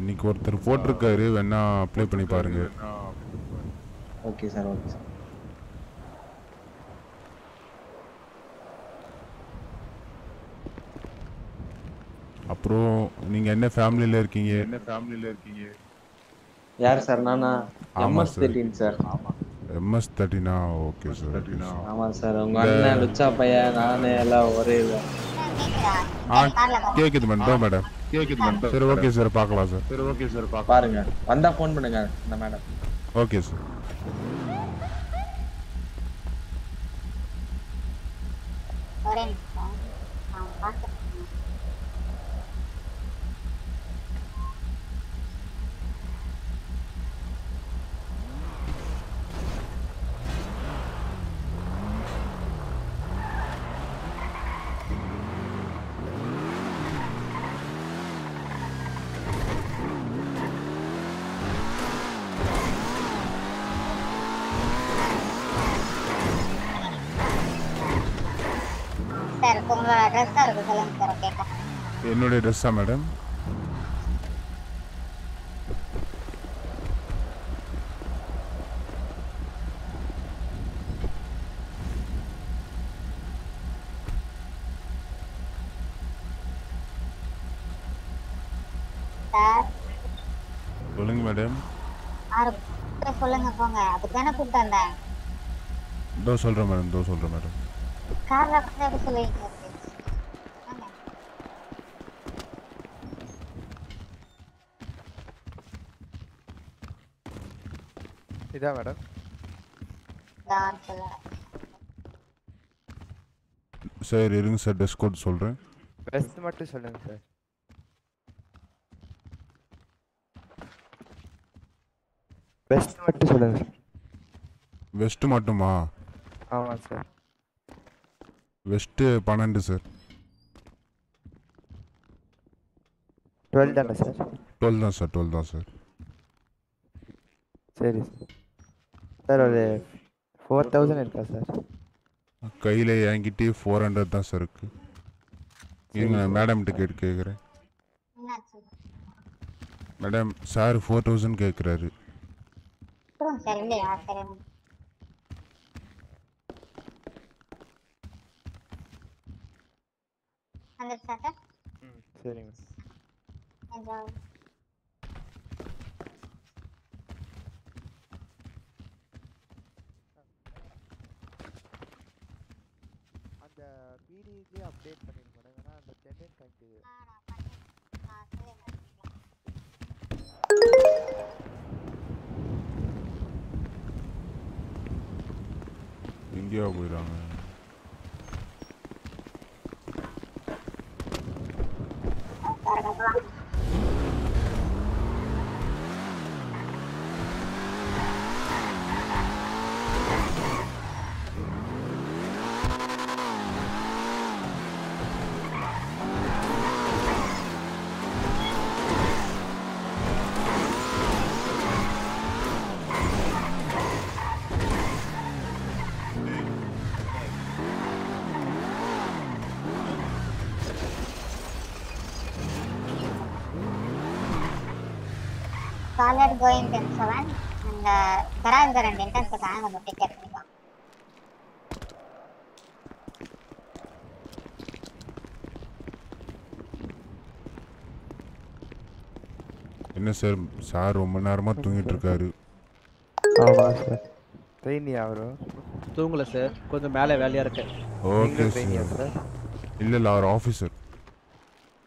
இன்னைக்கு ஒருத்தர் போட்டிருக்காரு. வேணா அப்ளை பண்ணி பாருங்க. ஓகே சார் ஓகே சார் அப்புறம் நீங்கள் என்ன ஃபேமிலியில் இருக்கீங்க? என்ன ஃபேமிலில இருக்கீங்க? யார் சார்? நானா? MS sir. Thirteen sir. MS தேர்ட்டினா okay sir ஆமா சார். உங்க இந்த- அண்ணன் லுச்சா பையன் நானு எல்லாம் ஒரே இது. ஆ கேட்குது மேடம். மேடம். கேக்குது மேடம். சரி ஓகே சார். பார்க்கலாம் சார். சரி ஓகே சார். பாருங்க. வந்தா ஃபோன் பண்ணுங்க இந்த மேடம். Okay sir. ஒரே நிமிஷம். ஆ பார்த்து சார் உங்களோட அட்ரஸ் இருக்கு சொல்லுங்க சார் ஓகேக்கா என்னுடைய ட்ரெஸ்ஸா மேடம் சொல்லுங்க மேடம் சொல்லுங்க போங்க. அதுக்கு தானே கூப்பிட்டு வந்தேன். இதோ சொல்கிறேன் மேடம் இதோ சொல்கிறேன் மேடம் எப்படி சொல்லுவீங்க? இதான் மேடம் சார் இருங்க சார் ட்ரெஸ் கோட் சொல்கிறேன் வெஸ்ட் மட்டும் சொல்லுங்க சார் வெஸ்ட் மட்டும் சொல்லுங்க சார் வெஸ்ட்டு மட்டுமா? ஆமாம் சார் வெஸ்ட்டு பன்னெண்டு சார் டுவெல் தானே சார் டுவெல் தான் சார் டுவெல் தான் சார் சரி சார் சார் ஒரு ஃபோர் தௌசண்ட் இருக்கா சார்? கையில் என்கிட்டே ஃபோர் ஹண்ட்ரட் தான் சார் இருக்குது இருங்க நான் மேடம்கிட்ட கேட்டு கேட்குறேன் மேடம் சார். ஃபோர் தௌசண்ட் கேட்குறாரு சரிங்க. கொஞ்சம் அந்த பிடிஜே அப்டேட் பண்ணிருங்க மேடம் ஏன்னா அந்த டென்டென் கண்டி இந்தியா போயிடுறாங்க காலர் கோயிங் டென் செவன் அந்த கராஜ் ரெண்டு இன்டர்ன்ஸ் இருக்காங்க கொஞ்சம் டிக்கெட் பண்ணிக்கலாம் என்ன சார் சார் ரொம்ப நேரமாக தூங்கிட்டு இருக்காரு ஆமாம் சார் ட்ரெயினியா ப்ரோ தூங்கல சார் கொஞ்சம் மேலே வேலையா இருக்கு ஓகே சார் இல்லை இல்லை அவர் ஆஃபீஸர்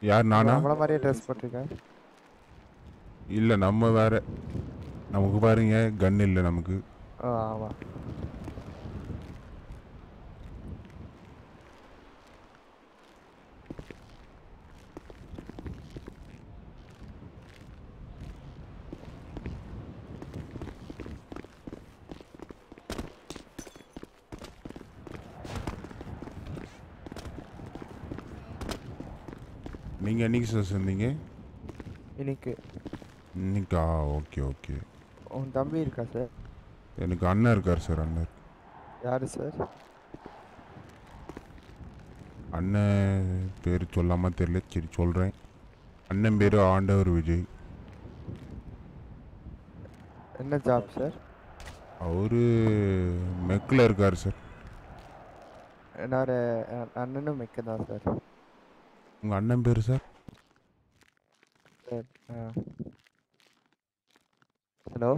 யார் நானா நம்மள மாதிரியே ட்ரெஸ் போட்டிருக்கேன் இல்லை நம்ம வேற. நமக்கு பாருங்க கன் இல்லை நமக்கு. ஆ ஆமா. நீங்கள் என்னைக்கு சார் சேர்ந்தீங்க இன்னைக்கு. இன்னைக்கா? Okay okay. உன் தம்பி இருக்கா சார்? எனக்கு அண்ணன் இருக்கார் சார் அண்ணன். யாரு சார்? அண்ணன் பேர் சொல்லாமல் தெரியல. சரி சொல்கிறேன் அண்ணன் பேர் ஆண்டவர் விஜய். என்ன ஜாப் சார்? அவரு மெக்கில் இருக்கார் சார். என்னோட அண்ணனும் மெக்க தான் சார். உங்கள் அண்ணன் பேர் சார்? Sir hello?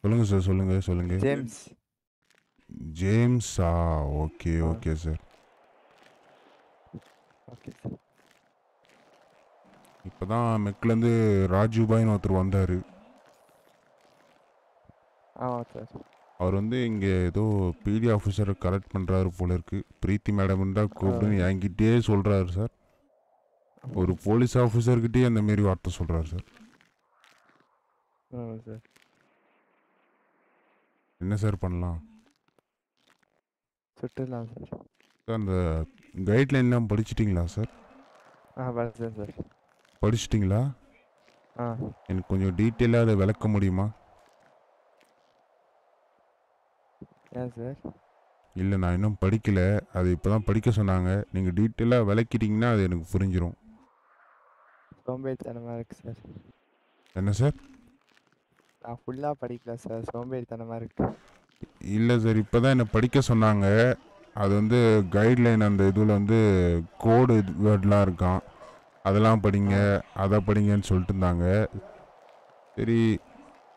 சொல்லுங்கள் சார் சொல்லுங்கள் சொல்லுங்கள் James. ஜேம்ஸா? Okay okay sir. Okay sir. இப்போ தான் மெக்லேருந்து ராஜுபாய்னு ஒருத்தர் வந்தார். ஆமாம் சார். அவர் வந்து இங்கே ஏதோ பிடி ஆஃபீஸரை கரெக்ட் பண்ணுறாரு போல இருக்கு. பிரீத்தி மேடம் தான் கூப்பிடுன்னு என்கிட்டயே சொல்கிறாரு சார். ஒரு போலீஸ் ஆஃபீஸர்கிட்டயே அந்த மாரி வார்த்தை சொல்கிறாரு சார். சார். என்ன சார் பண்ணலாம்? சுட்டுலாம் சார் சார் அந்த கைட்லைன்லாம் படிச்சிட்டிங்களா சார் ஆ படிச்சேன் சார் படிச்சிட்டிங்களா? ஆ. எனக்கு கொஞ்சம் டீட்டெயிலாக அதை விளக்க முடியுமா? ஏன் சார் இல்லை நான் இன்னும் படிக்கல. அது இப்போ தான் படிக்க சொன்னாங்க. நீங்கள் டீட்டெயிலாக விளக்கிட்டீங்கன்னா அது எனக்கு புரிஞ்சிரும். சோம்பேறித்தனமாக இருக்கு சார் என்ன சார் நான் ஃபுல்லாக படிக்கல சார் சோம்பேறித்தனமாக இருக்கு. இல்லை சார் இப்போ தான் என்னை படிக்க சொன்னாங்க. அது வந்து கைட்லைன் அந்த இதில் வந்து கோடு வேர்ட்லாம் இருக்கான் அதெல்லாம் படிங்க அதை படிங்கன்னு சொல்லிட்டு இருந்தாங்க. சரி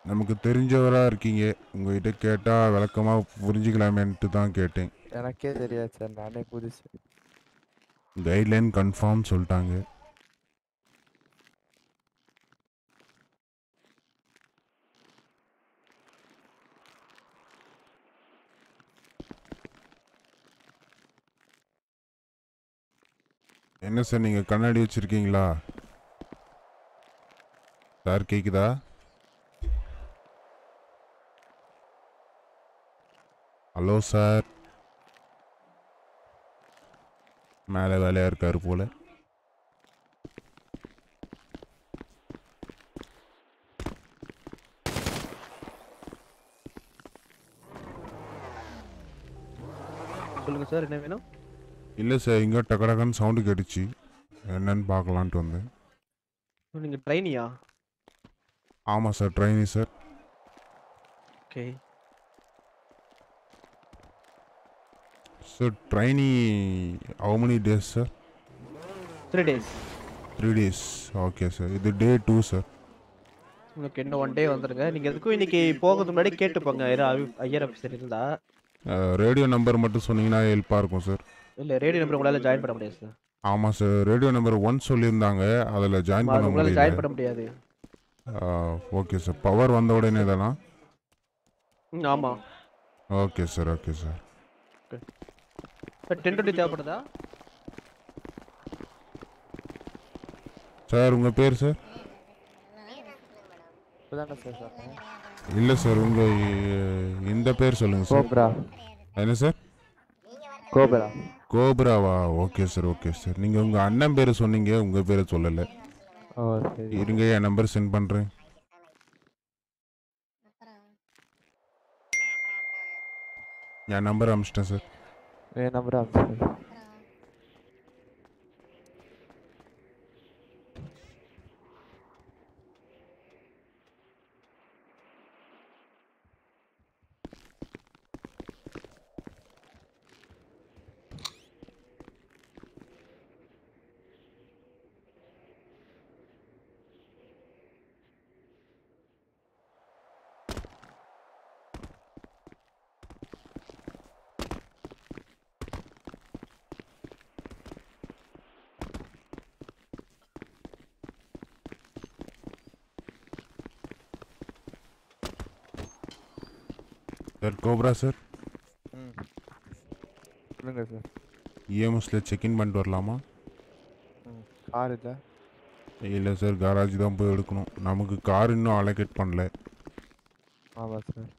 நமக்கு தெரிஞ்சவராக இருக்கீங்க. உங்ககிட்ட கேட்டால் விளக்கமாக புரிஞ்சுக்கலாமேன்ட்டு தான் கேட்டேன். எனக்கே தெரியாது சார் நானே புதுசு. கைட்லைன் கன்ஃபார்ம் சொல்லிட்டாங்க. என்ன சார் நீங்கள் கண்ணாடி வச்சுருக்கீங்களா? சார் கேக்குதா? Hello sir. மேலே வேலையாக இருக்காரு போல. சொல்லுங்கள் சார் என்ன வேணும்? இல்லை சார் இங்கே டக்கடக்கன்னு சவுண்டு கேட்டுச்சு. என்னன்னு பார்க்கலான்ட்டு வந்தேன். நீங்க ட்ரைனியா ஆமாம் sir trainee sir okay sir trainee how many days sir three days three days okay sir இது டே டூ சார் உங்களுக்கு இன்னும் ஒன் டே வந்துருங்க நீங்க எதுக்கும் இன்னைக்கு போகிறதுக்கு முன்னாடி கேட்டுப்போங்க ஐயர் ஆஃபீஸர் இருந்தா. ரேடியோ நம்பர் மட்டும் சொன்னீங்கன்னா ஹெல்ப்பாக இருக்கும் சார் இல்ல ரேடியோ நம்பர் உங்களால ஜாயின் பண்ண முடியாது சார் ஆமாம் சார் ரேடியோ நம்பர் ஒன் சொல்லியிருந்தாங்க. அதில் ஜாயின் பண்ண உங்களால ஜாயின் பண்ண முடியல முடியாது ஓகே சார் பவர் வந்த உடனே தானா ம் ஆமா. Okay sir okay sir sir ten twenty தேவைப்படுதா? சார் உங்கள் பேர் சார் இல்லை சார் உங்கள் இந்த பேர் சொல்லுங்கள் சார் கோப்ரா. என்ன sir Cobra. கோப்ராவா? Okay sir okay sir. நீங்கள் உங்கள் அண்ணன் பேரை சொன்னீங்க உங்கள் பேரை சொல்லலை. ஓ சரி. இருங்க என் நம்பர் சென்ட் பண்ணுறேன் என் நம்பர் அனுப்பிச்சிட்டேன் சார். என் நம்பர் அனுப்பிச்சு கோப்ரா சார் சொல்லுங்க சார் இஎம்எஸ்ல செக்இன் பண்ணிட்டு வரலாமா ம் கார் இல்லை இல்லை சார் காராஜ் தான் போய் எடுக்கணும். நமக்கு கார் இன்னும் அலோகேட் பண்ணல. ஆமாம் சார்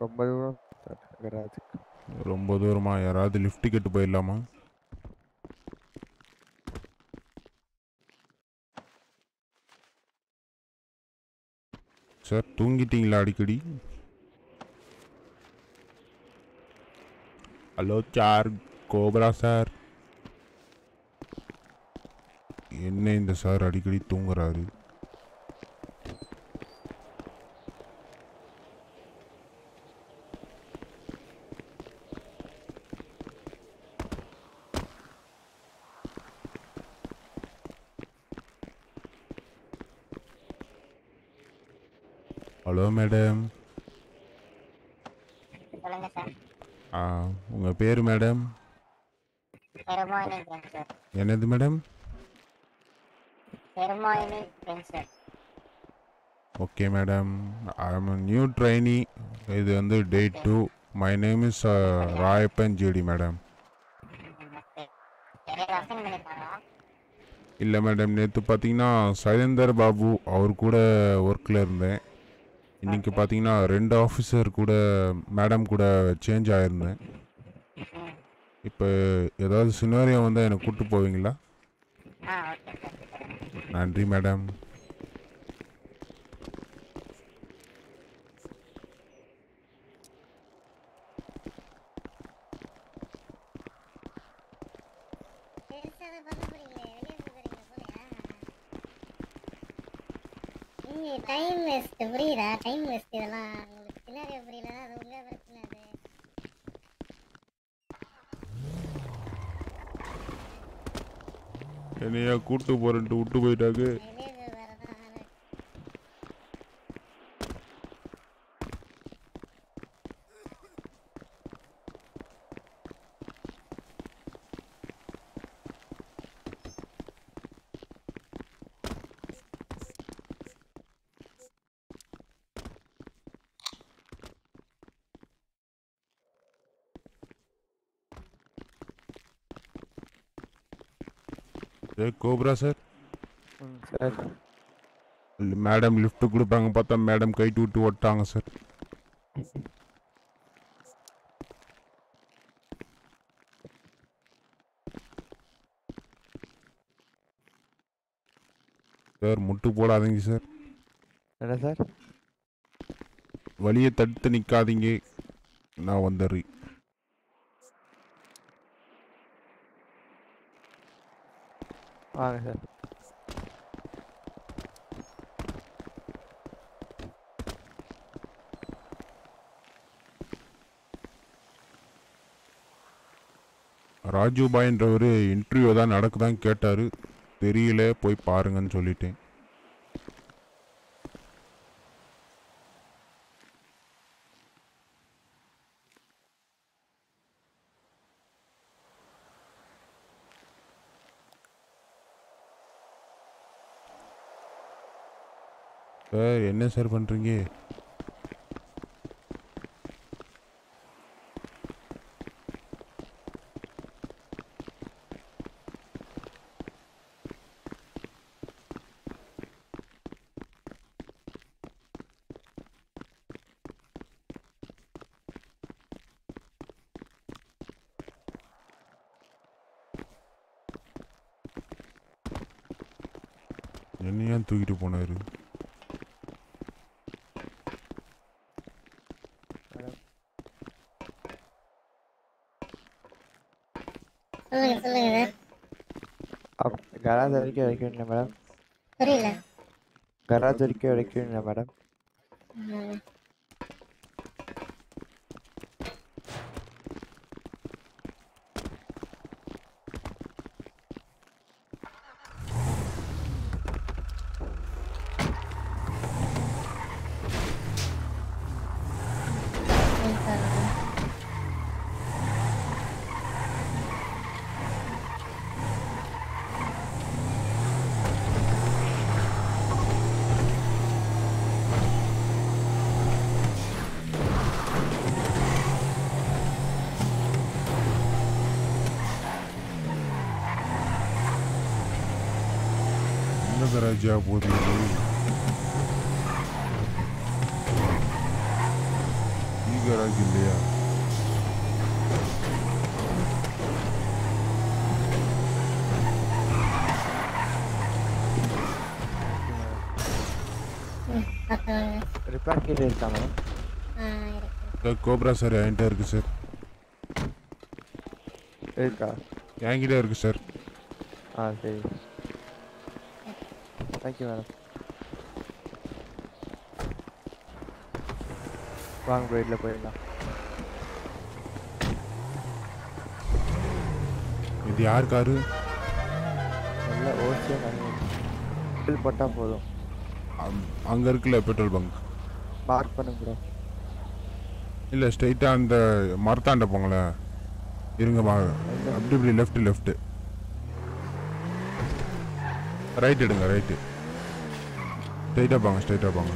ரொம்ப தூரம் சார் கராஜுக்கு ரொம்ப தூரமா? யாராவது லிஃப்ட் டிக்கெட் போயிடலாமா? சார் தூங்கிட்டீங்களா அடிக்கடி? Hello sir Cobra sir. என்ன இந்த சார் அடிக்கடி தூங்குறாரு ஹலோ மேடம் சொல்லுங்க சார் ஆ உங்கள் பேர் மேடம் ஹெர்மாயினி என்னது madam? Okay madam. I am new trainee இது வந்து day two my name is Rayappan JD madam இல்லை மேடம் நேற்று பார்த்தீங்கன்னா சைலேந்தர் பாபு அவர் கூட ஒர்க்கில் இருந்தேன். இன்றைக்கி பார்த்தீங்கன்னா ரெண்டு ஆஃபீஸர் கூட மேடம் கூட சேஞ்ச் ஆகிருந்தேன் இப்போ ஏதாவது சினாரியா வந்தால் என்னை கூப்பிட்டு போவீங்களா? நன்றி மேடம் டைம் வேஸ்ட் புரியுதா? டைம் வேஸ்ட் இதெல்லாம் உங்களுக்கு சினாரியோ புரியல அது உங்க பிரச்சனை அது என்னையா கூட்டு போகிறேன்ட்டு விட்டு போயிட்டாக்கு வெளியே போய் வரதான் ஆளு. ஏ Cobra sir? Sir. Madam lift கொடுப்பாங்க பார்த்தா மேடம் கைட்டு விட்டு ஓட்டாங்க சார். சார் முட்டு போடாதீங்க சார். என்ன சார்? வழியை தடுத்து நிற்காதீங்க நான் வந்துடுறேன் வாங்க சார் ராஜுபாய்ன்றவர் இன்டர்வியூ தான் நடக்குதான்னு கேட்டார். தெரியல போய் பாருங்கன்னு சொல்லிட்டேன் சார் என்ன சார் பண்ணுறீங்க என்ன ஏன் தூக்கிட்டு போனாரு சொல்லுங்க சொல்லுங்க சார் அப் கராஜ் வரைக்கும் இறக்கிவிடல மேடம் புரியல. கராஜ் வரைக்கும் இறக்கிவிடல மேடம் ம். ஆ எந்த கராஜா போகுது இது? ஈ கராஜ் இல்லையா ரிப்பேர் கீழே இருக்கா மேடம் சார் கோப்ரா சார் என்கிட்ட இருக்கு சார் இருக்கா? என்கிட்ட இருக்கு சார் ஆ சரி. தேங்க்யூ மேடம் வாங்க ப்ரைட்டில் போயிடலாம். இது யார் காரு? நல்லா ஓசியாக பில் போட்டால் போதும். அங்கே இருக்குல்ல பெட்ரோல் பங்க் மார்க் பண்ணுங்க ப்ரோ இல்லை ஸ்ட்ரைட்டாக அந்த மரத்தாண்ட போங்களேன் இருங்க மா அப்படி இப்படி லெஃப்ட் லெஃப்ட் ரைட் எடுங்க ரைட்டு ஸ்ட்ரைட்டாக போங்க ஸ்ட்ரைட்டாக போங்க.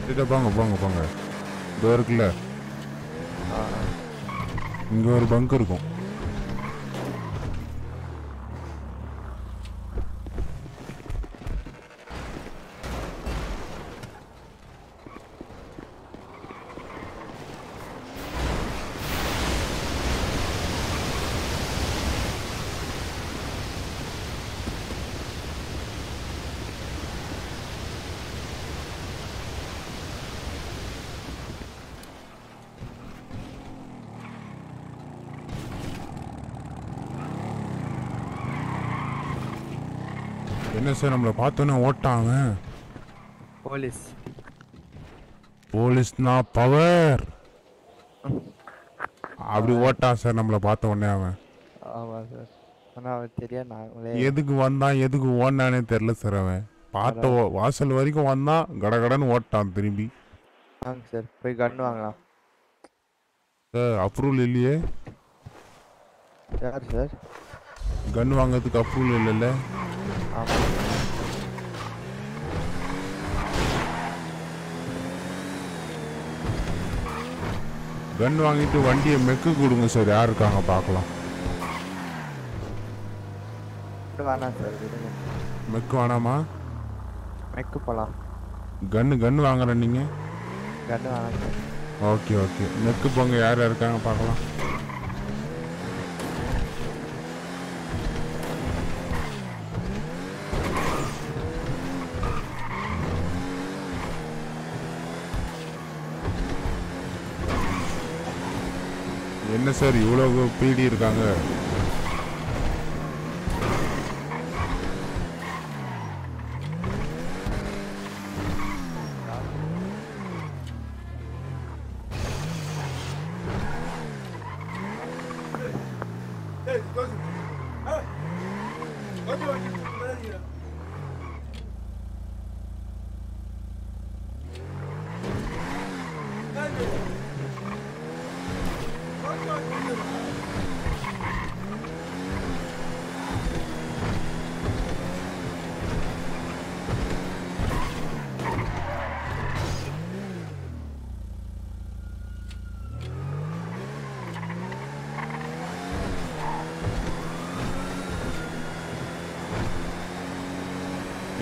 ஸ்ட்ரைட்டாக போங்க போங்க போங்க. இதோ இருக்குல்ல. இங்கே ஒரு பங்க் இருக்கும். என்ன சார் நம்மளை பார்த்தோன்னே ஓட்டாங்க போலீஸ். போலீஸ்னா பவர். அப்படி ஓட்டான் சார் நம்மளை பார்த்த உடனே அவன். ஆமாம் சார். ஆனால் அவன் தெரியாது நாங்களே எதுக்கு வந்தான் எதுக்கு ஓடினானே தெரில சார் அவன். பார்த்த வாசல் வரைக்கும் வந்தான் கடகடன்னு ஓட்டான் திரும்பி. வாங்க சார் போய் கன் வாங்கலாம். சார் அப்ரூவல் இல்லையே? யார் சார்? கன் வாங்குறதுக்கு அப்ரூவல் இல்லைல்ல? கன் வாங்கிட்டு வண்டியை மெக்கு கொடுங்க சார். யார் இருக்காங்க பார்க்கலாம். வேணாம் சார் மெக்கு வேணாமா? மெக்கு போகலாம் கன்னு கன் வாங்குறேன் நீங்கள் கன் வேணாம் சார். Okay okay. மெக்கு போங்க. யார் யார் இருக்காங்க பார்க்கலாம். என்ன சார் இவ்வளோ பீடி இருக்காங்க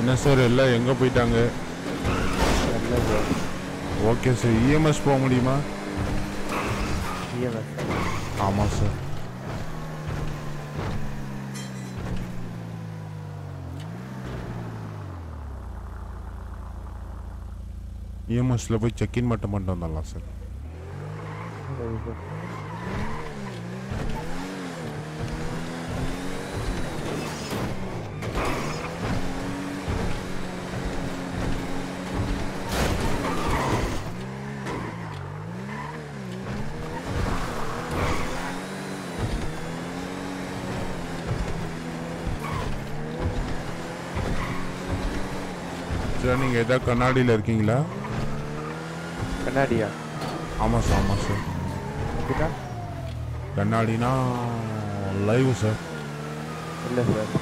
என்ன சார் எல்லாம் எங்கே போயிட்டாங்க? ஓகே சார் இஎம்எஸ் போக முடியுமா? இஎம்எஸ் ஆமாம் சார் இஎம்எஸ்ல போய் செக்இன் மட்டும் பண்ணிட்டு வந்துடலாம் சார். சரி நீங்கள் எதாவது கண்ணாடியில் இருக்கீங்களா? கண்ணாடியா? ஆமாம் சார் ஆமாம் சார். கண்ணாடினா லைவ் சார். இல்லை சார்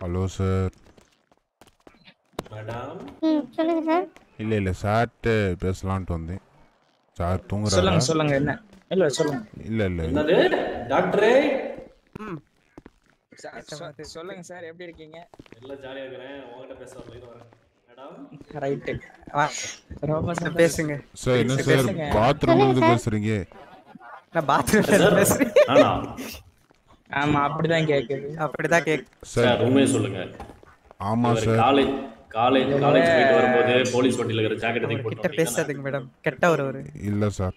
ஹலோ சார் சொல்லுங்க சார். இல்லை இல்லை சார்ட்டு பேசலான்ட்டு வந்தேன். சார் தூங்குறாரா? சொல்லுங்க சொல்லுங்க என்ன? இல்ல சொல்லுங்க. இல்லை இல்லை. என்னது? டாக்டரே? சார், சொல்லுங்க சார் எப்படி இருக்கீங்க? எல்லாம் ஜாலியா இருக்கிறேன். உங்ககிட்ட பேச வரேன். ரொம்ப பேசுங்க. சார் என்ன சார் பேசுங்க. பாத்ரூம்ல இருந்து பேசுறீங்க? நான் பாத்ரூம் சார், பேசுறேன். ஆமா அப்படிதான் கேக்குது. அப்படிதான் கேக் சார் உண்மையை சொல்லுங்க. ஆமா சார். காலேஜ் காலேஜ் காலேஜ் போயிட்டு வரும்போது போலீஸ் வண்டியில இருக்கிற ஜாக்கெட் தூக்கி கிட்ட போட்டு பேசாதீங்க மேடம் கெட்ட ஒரு ஒரு. இல்லை சார்.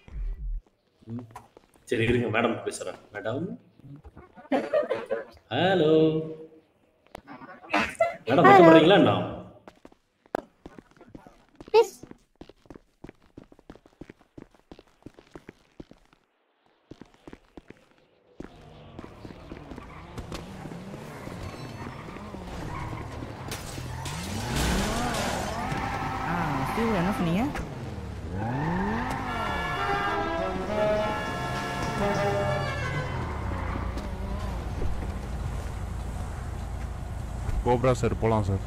சரி இருங்க மேடம் பேசுறேன். மேடம் ஹலோ மேடம் வெக்கப்படுறீங்களா என்ன? கோப்ரா சார் போகலாம் சார்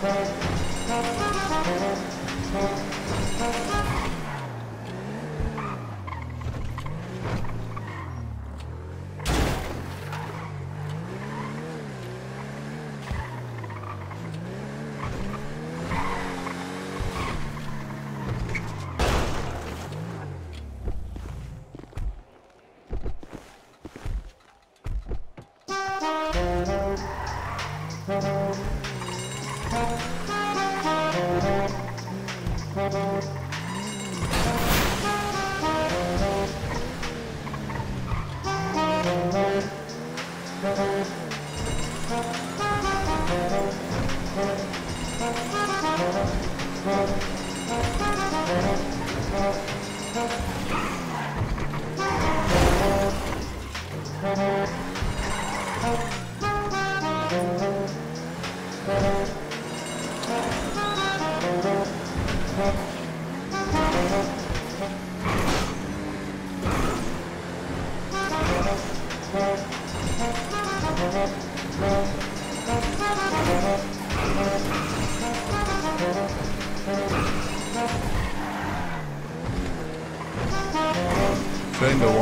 சார் இந்த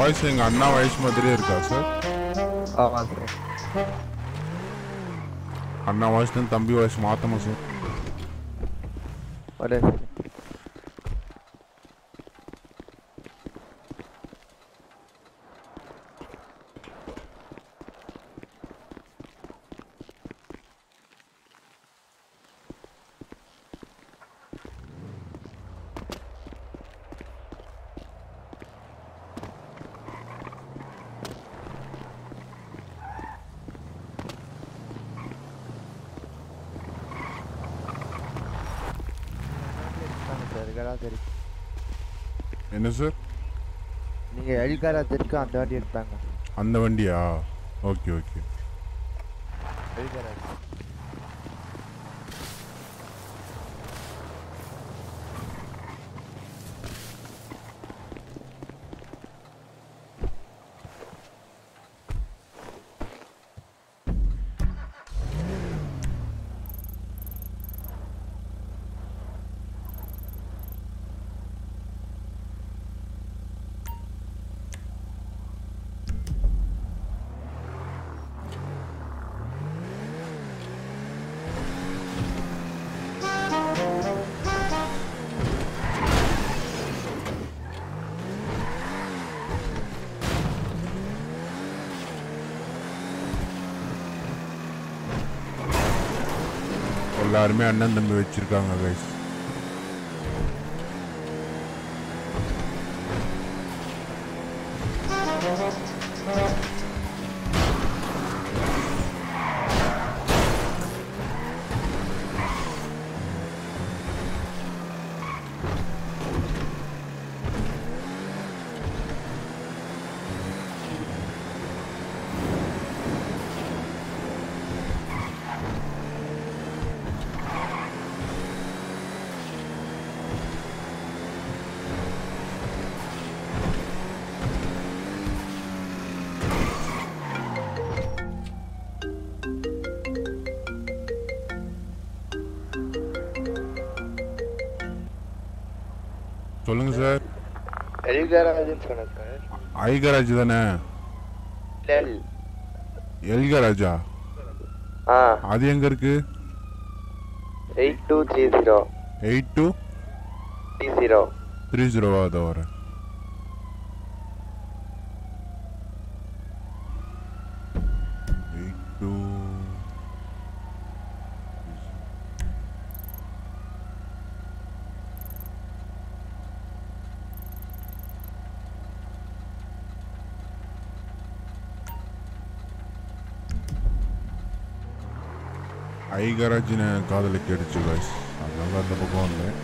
வாய்ஸ் எங்கள் அண்ணா வாய்ஸ் மாதிரியே இருக்கா சார் ஆமா சார் அண்ணா வாய்ஸ் தம்பி வாய்ஸ் மாற்றமா சார் ஒரே சார் இருக்கடா சரி என்ன சார் நீங்க அந்த வண்டி எடுத்தாங்க. அந்த வண்டியா? Okay okay. எல்லாருமே அண்ணன் தம்பி வச்சிருக்காங்க கைஸ் எல்கராஜன் சொன்னேன் ஐகராஜ் தானே? எல் எல்கராஜா? ஆ. அது எங்க இருக்கு? Eight two three zero. Eight two three zero. Three ஜீரோவா? அதை வரேன் எயிட் டூ ஐகராஜின காதலை கேட்டுச்சு காய்ஸ் அதனால அந்த பக்கம் வந்தேன்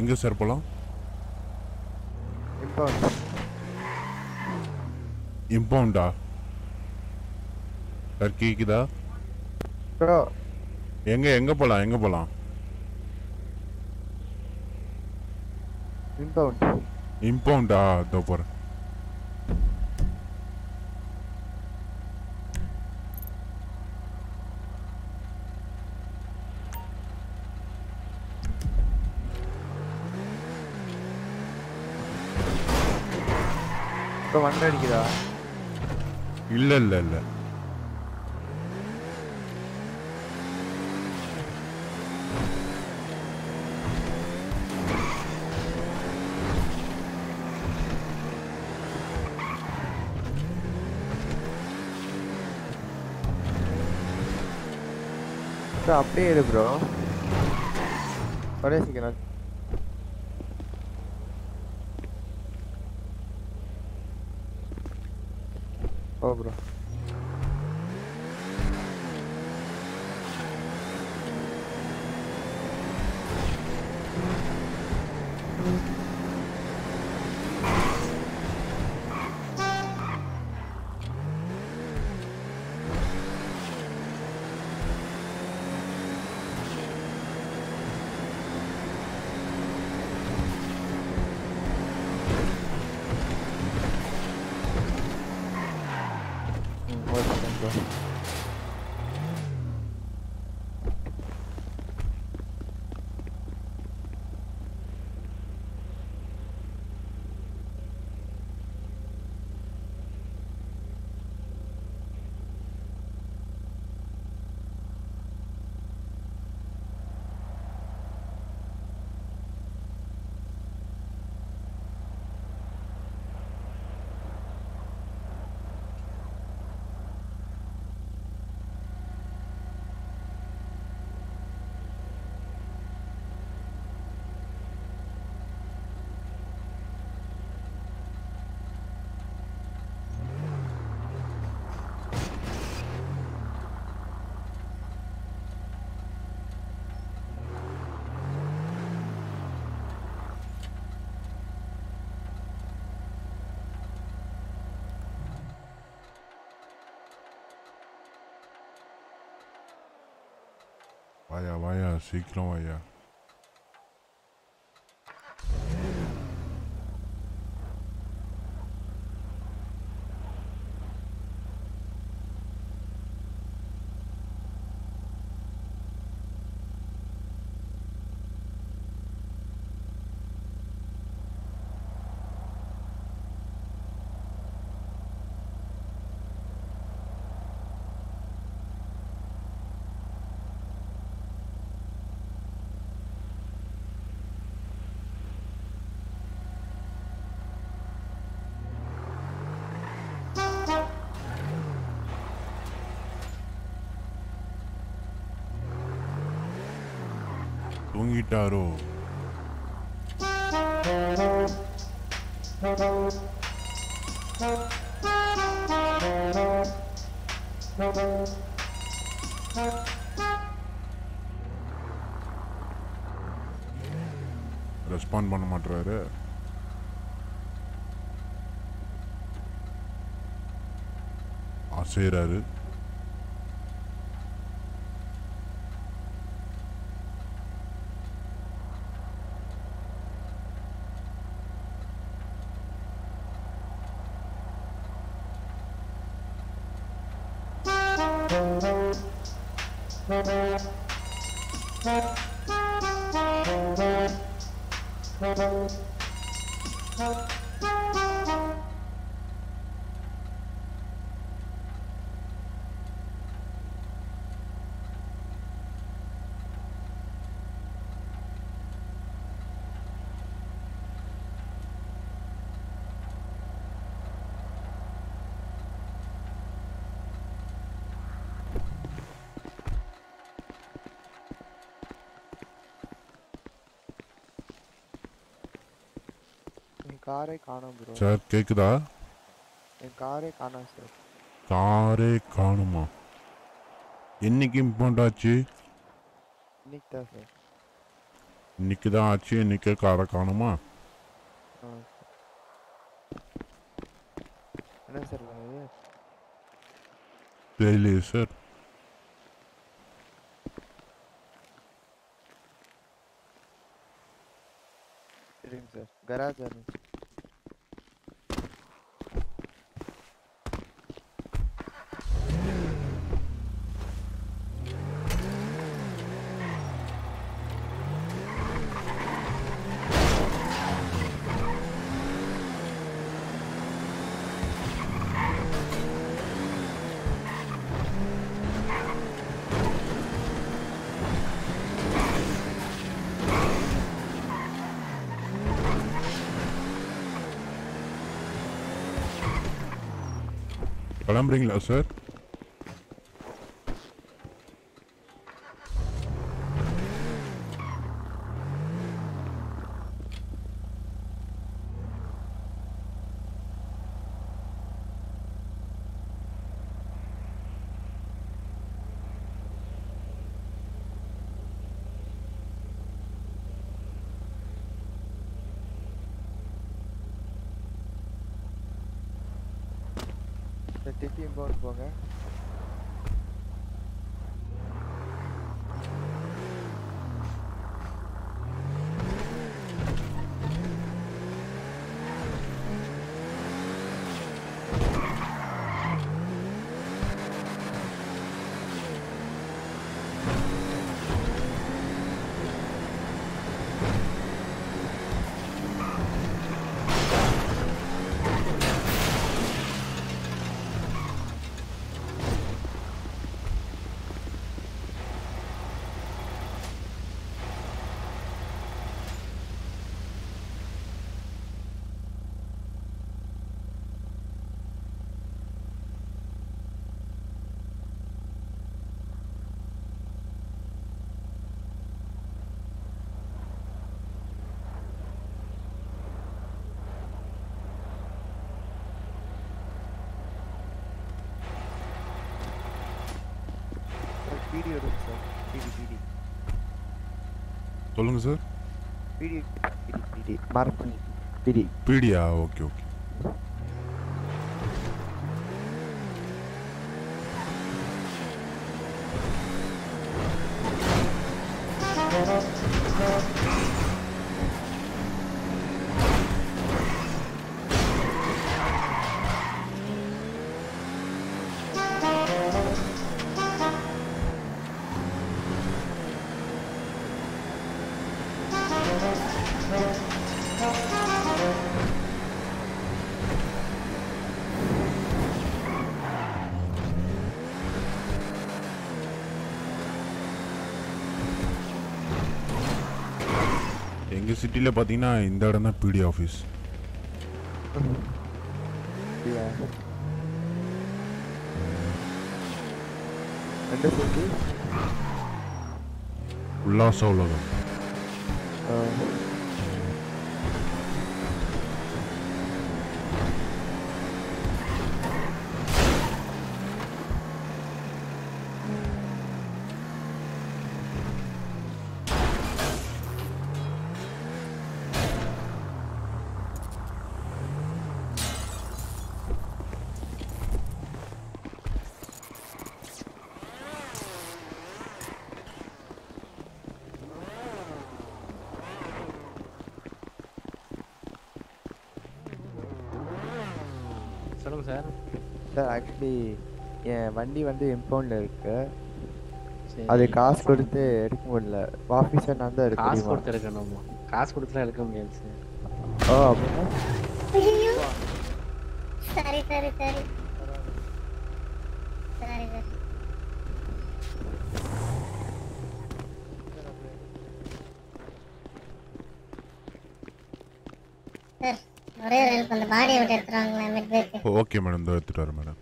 எங்க சார் போலாம்? இம்பவுண்ட் சார் கேக்குதா? எங்க எங்க போலாம் எங்க போலாம்? இம்பவுண்ட் இம்பவுண்டா இதோ போறேன் ப்ரோ வண்டி அடிக்குதா இல்ல Vaya, vaya, ciclón allá. தூங்கிட்டாரோ respond பண்ண மாட்டுறாரு செய்கிறாரு காரே காணோம் ப்ரோ சார் கேக்குதா? என் காரே காணோம் சார் காரே காணுமா? என்னைக்கு இம்பார்ட் ஆச்சு? இன்னைக்கு தான் சார் இன்னைக்கு தான் ஆச்சு இன்னைக்கே காரை காணுமா? என்ன சார் தெரியலையே சார் சரிங்க சார் கராஜ் வருங்க கிளம்புறீங்களா சார் சார் திருப்பி இம்பவுண்ட் போங்க சார் பிடி வருது சார் பிடி பிடி சொல்லுங்க சார். பிடி பிடி பிடி மார்க் பண்ணி பிடி. பிடியா? Okay okay. சிட்டியில் பார்த்தீங்கன்னா இந்த இடம் தான் பிடி ஆஃபீஸ் உல்லாச உலகம். வண்டி வந்து இம்பவுண்டில் இருக்கு. அது காசு கொடுத்து எடுக்க முடியல. ஆஃபீஸர் நான் தான் எடுக்க காசு கொடுத்து எடுக்கணுமா? காசு கொடுத்துலாம் எடுக்க முடியாது சார். ஓ அப்படின்னா? சரி சரி சரி சரி சரி சார் ஒரே ஒரு ஹெல்ப் அந்த பாடியை விட்டு மிட் பேக்கு ஓகே மேடம் இந்த எடுத்துட்டு வரேன் மேடம்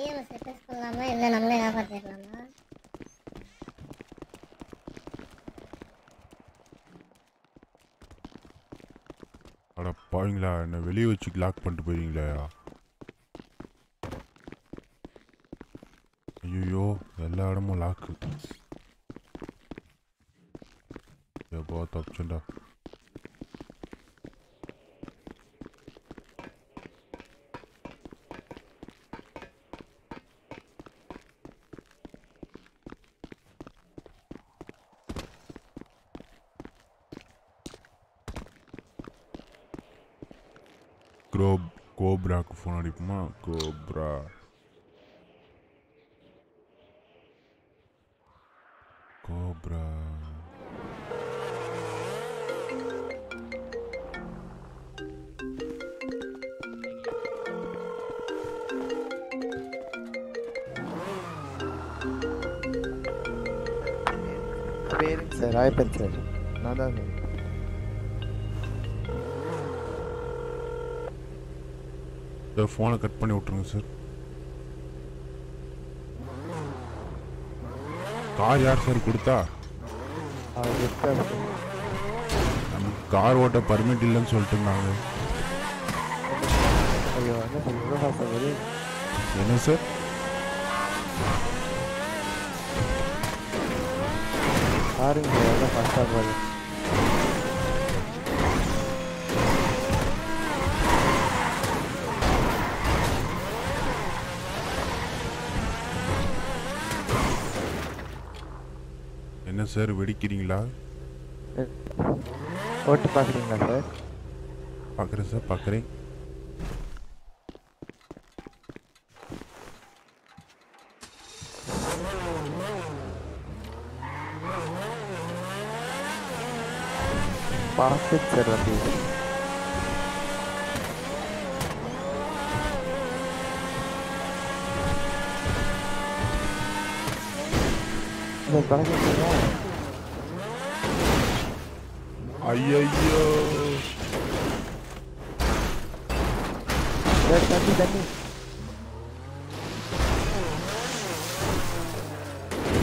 செய்யணும் செட்டஸ் பண்ணலாமா இல்லை நம்மளே காப்பாற்றிடலாமா அட பாவீங்களா என்ன வெளியே வச்சு லாக் பண்ணிட்டு போயிருங்களா ஐயோ எல்லா இடமும் லாக்கு எப்போ தப்பிச்சுண்டா கோப்ராக்கு ஃபோன் அடிப்போமா கோப்ரா கோப்ரா பேருங்க சார் ராயப்பன் சார் இந்த ஃபோனை கட் பண்ணி விட்ருங்க சார் கார் யார் சார் கொடுத்தா? நமக்கு கார் ஓட்ட பர்மிட் இல்லைன்னு சொல்லிட்டு இருந்தாங்க. என்ன சார் காருங்க ஃபாஸ்ட்டாக வருது சார் பாருங்க சார் எவ்வளோ ஃபாஸ்ட்டாக வருது என்ன சார் வெடிக்கிறீங்களா? ஓட்டு பார்க்குறீங்களா சார் பார்க்குறேன் சார் பார்க்குறேன். பறக்குது சார் வண்டி இந்த ஐயோ தண்ணி தண்ணி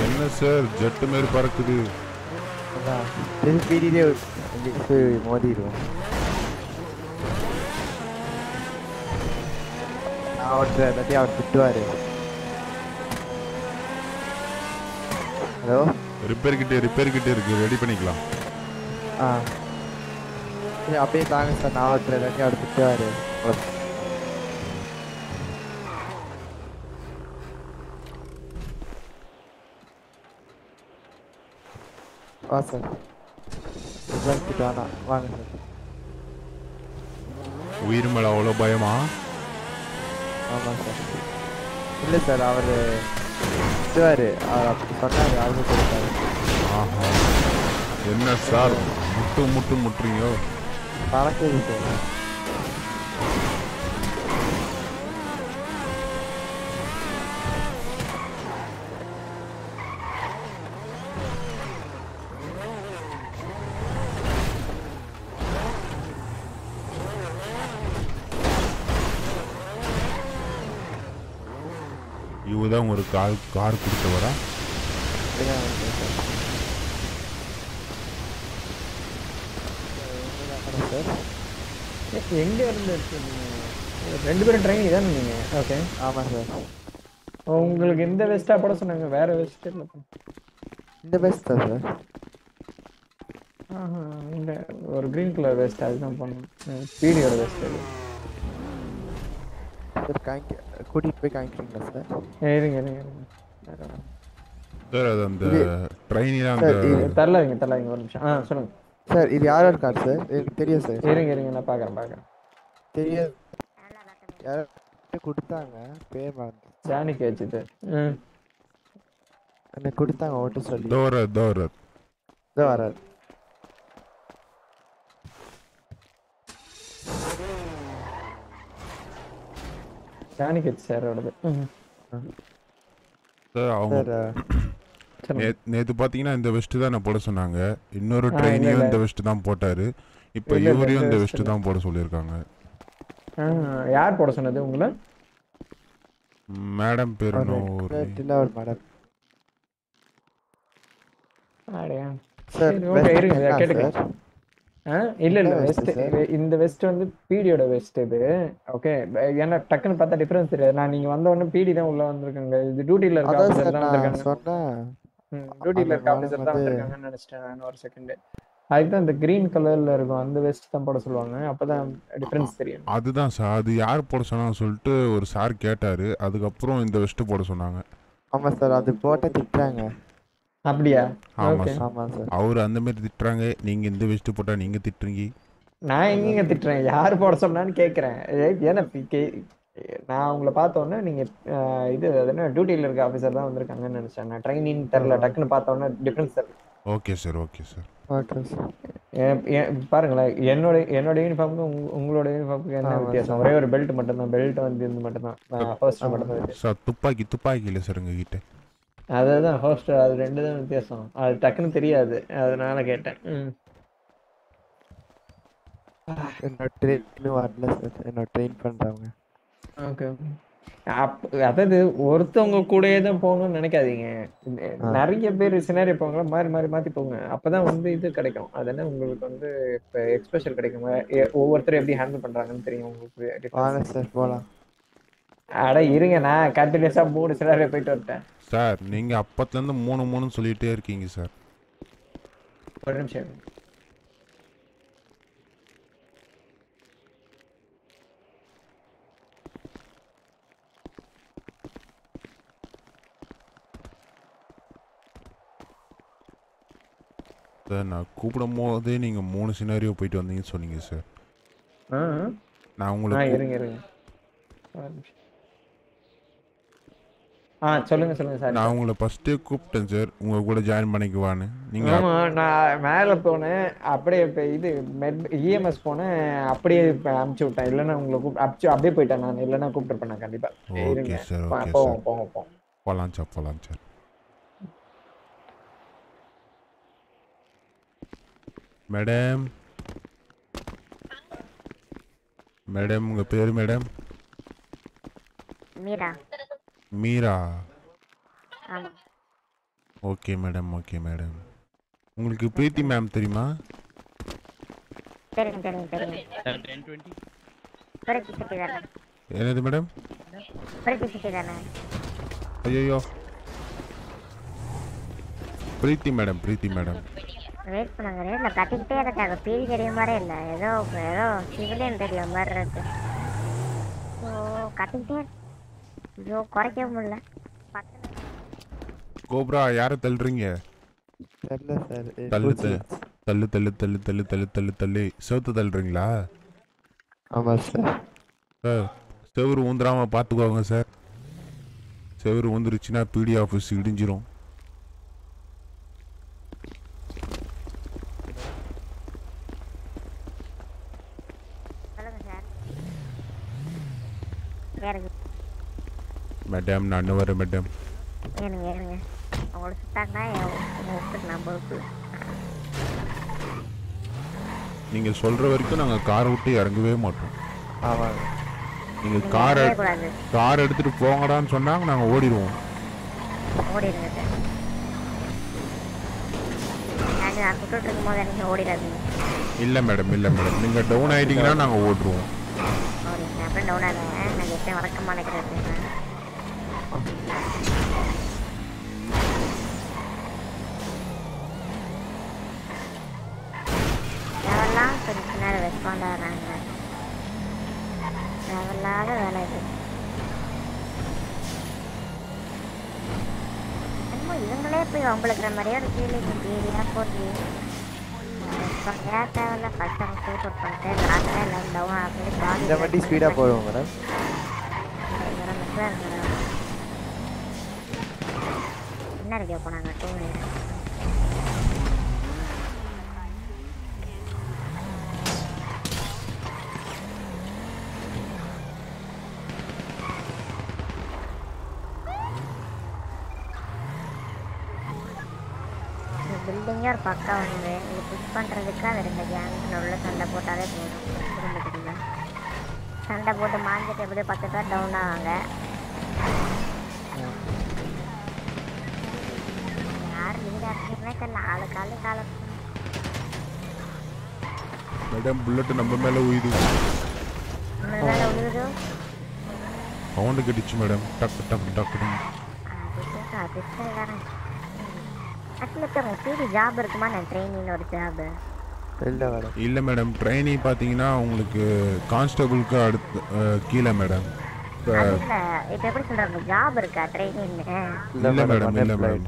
என்ன சார் ஜெட்டு மாரி பறக்குது. அதான் திருப்பிடிலே போய் மோதிடுவோம் அவர்கிட்ட எல்லாத்தையும் அவர் திட்டுவாரு ஹலோ? ரிப்பேர் கிட்டே ரிப்பேர் கிட்டே இருக்கு. ரெடி பண்ணிக்கலாம். சரி அப்படியே தாங்க சார் நான் அவர்கிட்ட எல்லாத்தையும் அவர் திட்டுவாரு வா சார் வேணாம் வாங்க சார் உயிர் மேல அவ்வளோ பயமா ஆமாம் சார் இல்லை சார் அவர் திட்டுவார் அவர் அப்படி சொன்னார் யாருமே கொடுத்தாரு ஆஹா என்ன சார் முட்டு முட்டு முட்டுறீங்க பறக்குது சார். இவ தான் ஒரு கார் கார் கொடுத்தவரா அப்படிதான் வந்து சார். எங்க இருந்து எடுத்தீங்க ரெண்டு பேரும் ட்ரெயின் தானே நீங்க ஓகே ஆமாம் சார். உங்களுக்கு எந்த வெஸ்டா போட சொன்னாங்க. வேற வெஸ்ட் இல்லை இந்த பெஸ்ட் தான் சார்? ஆஹா இந்த ஒரு கிரீன் கலர் வெஸ்ட் அதுதான் பண்ணணும் பீடியோட வெஸ்ட் அது. சார் காமிக்க கூட்டிகிட்டு போய் காமிக்கிறீங்களா சார்? இருங்க இருங்க இருங்க. சார் அது அந்த ட்ரெயினில் அந்த தரலாதீங்க தரலாதீங்க ஒரு நிமிஷம். ஆ சொல்லுங்க. சார் இது யார் இருக்கார் சார்? எனக்கு தெரியும் சார். இருங்க இருங்க நான் பார்க்குறேன் பார்க்குறேன் தெரியாது. யாரும் கொடுத்தாங்க பேர் மறந்து ஜானிக்கு வச்சுது ம். எனக்கு கொடுத்தாங்க ஓட்ட சொல்லி. தோர தோர இதோ வராரு. ஜானிக்கு சார் அவங்க சார் நே- நேத்து பாத்தீங்கன்னா இந்த வெஸ்ட் தான் போட சொன்னாங்க. இன்னொரு இல்ல. இந்த வெஸ்ட் தான் போட்டாரு. இப்போ இவரையும் இந்த வெஸ்ட். தான் போட சொல்லியிருக்காங்க. யார் போட சொன்னது உங்களை? மேடம் பேர் ஒரு மேடம் இல்ல இல்ல வெஸ்ட்? இந்த வெஸ்ட் வந்து பீடியோட வெஸ்ட் இது. ஓகே ஏன்னா டக்குன்னு பார்த்தா டிஃபரன்ஸ் தெரியாது. நான் நீங்க வந்த உடனே பீடி தான் உள்ள வந்திருக்காங்க. இது டியூட்டில இருக்க டியூட்டில இருக்க madam தான் வந்து- வந்திருக்காங்கன்னு நினைச்சிட்டேன் நான் ஒரு செகண்ட் அதுக்கு தான் இந்த கிரீன் கலர்ல இருக்கும் அந்த வெஸ்ட் தான் போட சொல்லுவாங்க. அப்பதான் டிஃபரன்ஸ் தெரியும். அதுதான் சார் அது யார் போட சொன்னான்னு சொல்லிட்டு ஒரு சார் கேட்டாரு. அதுக்கப்புறம் இந்த வெஸ்ட் போட சொன்னாங்க. ஆமா சார் அது போட்ட திட்டுறாங்க. அப்படியா? ஆமா ஆமா சார் அவர் அந்த மாதிரி திட்டுறாங்க. நீங்க இந்த வெஸ்ட் போட்டா நீங்க திட்டுறீங்க. நான் எங்கேங்க திட்டுறேன்? யார் போட சொன்னான்னு கேட்குறேன் ஏன்னா நான் உங்களை பார்த்த உடனே நீங்க இது என்ன டியூட்டியில் இருக்க ஆஃபீஸர் தான் வந்திருக்காங்கன்னு நினைச்சேன். நான் ட்ரைனிங் தெரில டக்குன்னு பார்த்த உடனே டிஃபரன்ஸ் தெரியல okay sir okay sir okay sir பாருங்களேன். என்னோட என்னோட யூனிஃபார்முக்கு உங்களோட யூனிஃபார்முக்கு என்ன வித்தியாசம். ஒரே ஒரு பெல்ட் மட்டும்தான். பெல்ட் வந்து இது மட்டும்தான். ஃபர்ஸ்ட் மட்டும்தான் சார் துப்பாக்கி துப்பாக்கி இல்லை சார் உங்ககிட்ட. அதுதான் ஃபர்ஸ்ட் அது ரெண்டு தான் வித்தியாசம். அது டக்குன்னு தெரியாது. அதனால கேட்டேன். என்னோட ட்ரெயின் வரல சார் என்னோட ட்ரெயின் பண்றவங்க ஓகே ஓகே அதாவது ஒருத்தவங்க கூடயே தான் போகணும்னு நினைக்காதீங்க. நிறைய பேர் சினாரி போங்க மாறி மாறி மாத்தி போங்க. அப்பதான் வந்து இது கிடைக்கும். அது என்ன உங்களுக்கு வந்து இப்போ எக்ஸ்பிரஷன் கிடைக்கும். ஒவ்வொருத்தரும் எப்படி ஹேண்டில் பண்றாங்கன்னு தெரியும் உங்களுக்கு. சார் போலாம். அட இருங்க நான் கண்டினியூஸா மூணு சினாரி போயிட்டு வந்துட்டேன். சார் நீங்க அப்பத்துலேருந்து மூணு மூணுன்னு சொல்லிட்டே இருக்கீங்க சார் ஒரு நிமிஷம் சார் நான் கூப்பிடும் போதே நீங்க மூணு சினாரியோ போயிட்டு வந்தீங்கன்னு சொன்னீங்க சார். நான் உங்களுக்கு இருங்க இருங்க. ஆ சொல்லுங்க சொல்லுங்க சார் நான் உங்களை ஃபஸ்ட்டே கூப்பிட்டேன் சார் உங்கள் கூட ஜாயின் பண்ணிக்குவான்னு. நீங்கள் ஆமா நான் மேலே போனேன் அப்படியே இது மெட் இஎம்எஸ் போனேன் அப்படியே அமுச்சு விட்டேன். இல்லைன்னா உங்களை கூப்பிட்டு அமுச்சு அப்படியே போயிட்டேன் நான். இல்லைன்னா கூப்பிட்டுருப்பேன் நான் கண்டிப்பா. ஓகே சார் ஓகே சார் போகலாம் சார் போகலாம் சார் மேடம் மேடம் உங்கள் பேர் madam Meera. Meera. Okay madam okay madam உங்களுக்கு பிரீத்தி மேம் தெரியுமா? தெரியும் தெரியும் தெரியும். புரட்சி சிட்டி தானே. என்னது மேடம் புரட்சி சிட்டி தானே. ஐயோ Preethi madam Preethi madam wait பண்ணுங்க ரேட்ல கட்டிக்கிட்டே இருக்காங்க பீடி தெரிய மாதிரி இல்ல. ஏதோ ஏதோ சிவிலியன் தெரிய மாதிரி இருக்கு. ஓ கட்டிக்கிட்டே ஐயோ குறைக்க முடியல. கோப்ரா யாரை தள்ளுறீங்க? தள்ளு தள்ளு தள்ளு தள்ளு தள்ளு தள்ளு தள்ளு தள்ளு செவுத்து தள்ளுறீங்களா? ஆமா சார் சார் செவுரு ஊந்துராம பார்த்துக்கோங்க சார். செவுரு ஊந்துருச்சுன்னா பிடி ஆஃபீஸ் இடிஞ்சிரும் சொல்லுங்க சார் ஏறுங்க மேடம் நான் வரேன் மேடம் ஏறுங்க ஏறுங்க உங்களை சுட்டாங்கன்னா பொறுப்பு நீங்கள் சொல்கிற வரைக்கும் நாங்கள் காரை விட்டு இறங்கவே மாட்டோம். ஆமாங்க நீங்கள் நீங்க கார். கார் எடுத்துகிட்டு போங்கடான்னு சொன்னாங்க நாங்கள் ஓடிடுவோம். ஓடிடுங்க இல்லை மேடம் இல்லை மேடம் நீங்கள் டவுன் ஆகிட்டீங்கன்னா நாங்கள் ஓட்டுருவோம் ஓடிங்க அப்புறம் டவுன் ஆகுங்க. நான் எப்பயும் வழக்கமாக நினைக்கிறேன் தேவையெல்லாம் கொஞ்ச நேரம் ரெஸ்பாண்ட் ஆகிறாங்க தேவையில்லாத வேலை இது. இவங்களே போய் அவங்களுக்குற மாதிரியே ஒரு ஃபீலிங் ஏரியா போட்டு தேவையில்ல? ஃபர்ஸ்ட் அவங்க ஷூட் அவுட் பண்ணிட்டு இந்த வண்டி ஸ்பீடா போடுவோம் மேடம் என்ன ரெடியோ போனாங்க டூ மினிட்ஸ் பில்டிங்கே ஒரு பக்கம் வந்து இது புஷ் பண்ணுறதுக்கு அது ரெண்டு கேங்ஸில் உள்ள சண்டை போட்டாலே போதும். குடும்பத்துக்குள்ள சண்டை போட்டு மாஞ்சிட்டு எப்படியோ பத்து பேர் டவுன் ஆவாங்க. யார் லீடாக இருக்கீங்களே தெரியல. ஆளு காலம் மேடம் புல்லட் நம்ம மேலே உயுது உங்களை மேலே விழுகுதோ சவுண்டு கட்டிச்சு மேடம். டக்கு டக்கு டக்குன்னு அதுக்கு அதிர்ஷ்டக்காரன் ஆக்சுவலி உங்கள் பிடி ஜாப் இருக்குமா? நான் ட்ரெயினின்னு ஒரு ஜாப் இல்ல மேடம் ட்ரைனி பார்த்தீங்கன்னா உங்களுக்கு கான்ஸ்டபுளுக்கு அடுத்து கீழே மேடம் இப்ப- அது இல்லை இப்போ எப்படி சொல்கிறாங்க ஜாப் இருக்கா? ட்ரெயினின்னு இல்லை மேடம் இல்லை மேடம்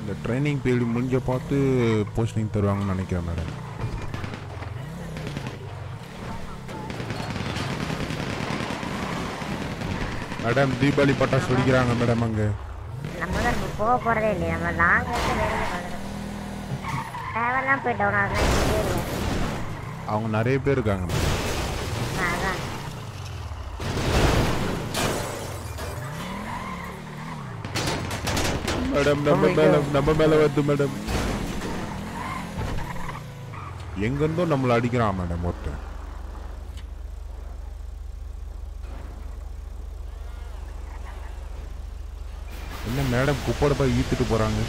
இந்த ட்ரைனிங் பீரியட் முடிஞ்ச பார்த்து போஸ்டிங் தருவாங்கன்னு நினைக்கிறேன் மேடம் மேடம் தீபாவளி பட்டாசு வெடிக்கிறாங்க மேடம் அங்கே. நம்ம தான் போக நம்ம லாங் வந்து தேவையெல்லாம் அவங்க நிறைய பேர் இருக்காங்க மேடம். நம்ம மேல நம்ம மேல வருது மேடம். எங்கிருந்தோ நம்மளை அடிக்கிறான் மேடம் ஒருத்தன் என்ன மேடம் குப்போட போய் ஈத்துட்டு போறாங்க.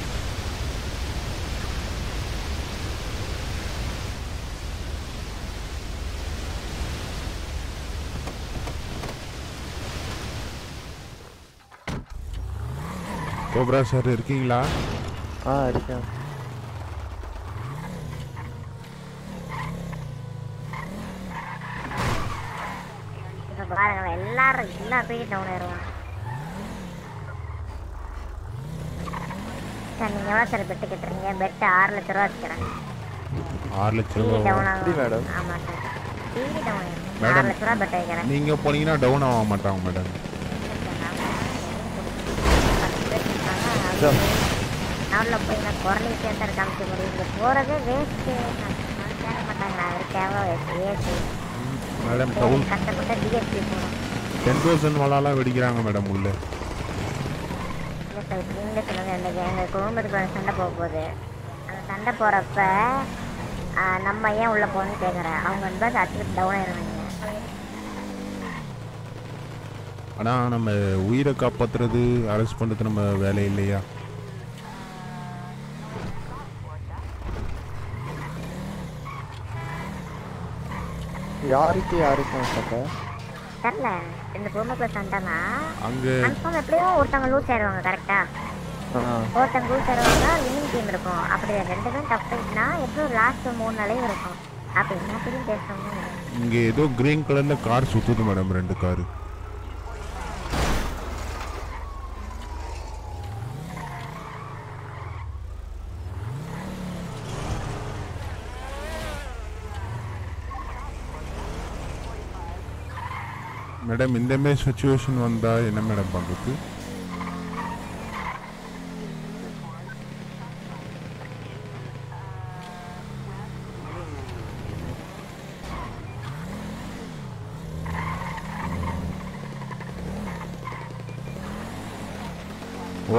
கோப்ரா சார் இருக்கீங்களா? ஆ இருக்கேன். பாருங்க எல்லாரும் எல்லா பேரும் டவுன் ஆயிடுவாங்க சார் நீங்கள் எவ்வளோ சார் பெட்டு கட்டுறீங்க? பெட்டு ஆறு லட்ச ரூபா வச்சுக்கிறேன். ஆறு லட்ச ரூபா டவுன் ஆகும்? Madam sir. டிவி டவுன் ஆறு லட்ச ரூபா பெட் வைக்கிறேன். நீங்கள் போனீங்கன்னா டவுன் ஆக மாட்டாங்க மேடம் நாளில் போய் நான் குரலைக்கு சார் காமிக்க முடியும். இங்கே போகிறதே வேஸ்ட்டு கேட்க மாட்டாங்க அவர் தேவை ஏசி மேடம் டவுன் கஷ்டப்பட்டு டிஎஸ்பி போகணும். டென் தௌசண்ட் வாலாலாம் வெடிக்கிறாங்க மேடம் உள்ள. இப்போ நீங்களே சொல்லுங்கள் இந்த எங்கள் குடும்பத்துக்கு ஒரு சண்டை போக போகுது. அந்த சண்டை போகிறப்ப நம்ம ஏன் உள்ளே போகணும்னு கேட்குறேன் அவங்க வந்து அதை அடிச்சுட்டு டவுன் ஆயிடுவாங்க ஆனால் நம்ம உயிரை காப்பாற்றுறது அரெஸ்ட் பண்ணுறது நம்ம வேலை இல்லையா? யாருக்கு யாருக்கும் சட்டை தெரில. இந்த குடும்பத்துல சண்டைனா அங்கே கன்ஃபார்ம் எப்படியும் ஒருத்தவங்க லூஸ் ஆயிடுவாங்க கரெக்டா ஒருத்தவங்க லூஸ் ஆயிடுவாங்க வின்னிங் டீம் இருக்கும். அப்படி ரெண்டு பேரும் டஃப் ஃபைட்னா எப்படியும் லாஸ்ட் மூணு நிலையும் இருக்கும். அப்படி என்ன தெரியும் பேசுறவங்க இங்கே ஏதோ கிரீன் கலரில் கார் சுற்றுது மேடம் ரெண்டு காரு மேடம் இந்த மாதிரி சுச்சுவேஷன் வந்தால் என்ன மேடம் பண்ணுறது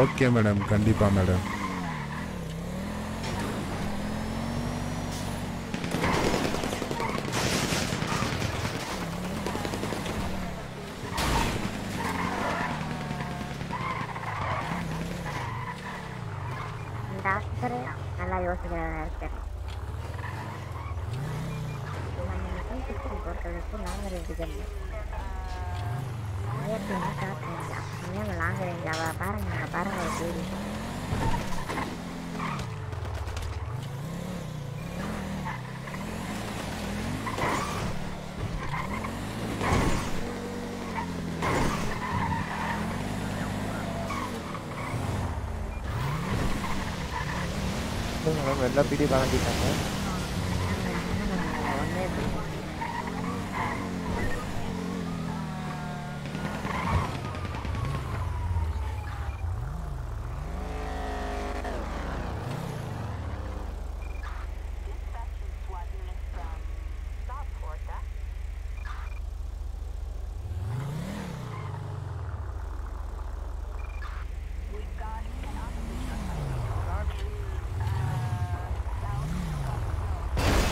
ஓகே மேடம். கண்டிப்பாக மேடம். உண்மையாக லாங் ரேஞ்சாவா பாருங்க அங்க பாருங்க ஒரு டிவி மேடம் எல்லா பீடி வாங்கிட்டாங்க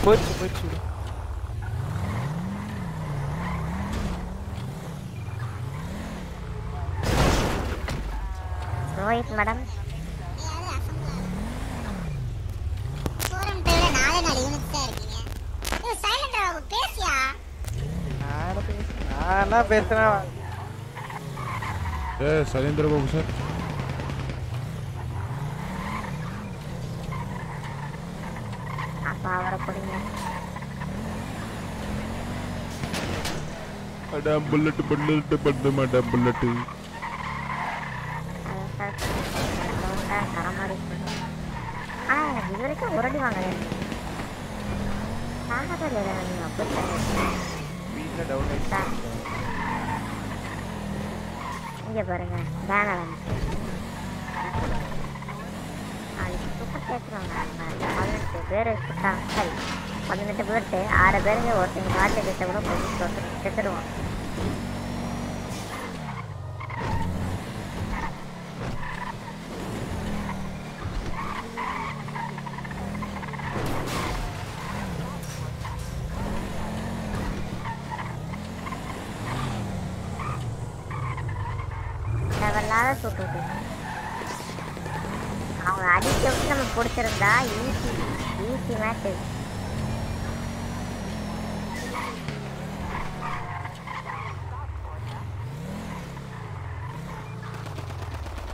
போச்சு போச்சு ரோஹித் மேடம் ஃபோரம் டேல நாலே நாலு யூனிட்ஸ் தான் இருக்கீங்க ஏய் சைலண்ட் ஆகு பேசியா நான் பேசுறேன் பேசுறேன் ஏ சலேந்திர பாபு சார். அப்பா அவரை பிடிங்க madam bullet bullet madam bullet சரமாடி ஆ எனக்கு இது வரைக்கும் ஒரு அடி வாங்கல சாகத்தில் நீங்க அப்படி வீட்டில் டவுன் சார் இங்க பாருங்க பேனர் வந்துச்சு நாளைக்கு சூப்பர் பேசுவாங்க பதினெட்டு பேர் சுட்டாங்க சரி ரெண்டு பேர்ட்டு ஆறு பேருங்க ஒருத்தங்க காட்டில் கிட்ட கூட போய் செத்துடுவோம் தேவையில்லாத சுட்டு அவங்க அடிக்க விட்டு நம்ம பிடிச்சிருந்தா ஈஸி ஈஸி மேட்ச்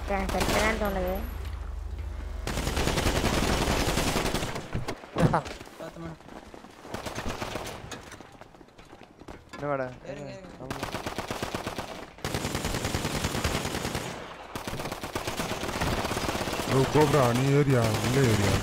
எனக்கு செத்துதான் தோணுது. என்னவாடா? கோப்ரா நீ ஏரியா உள்ள ஏரியா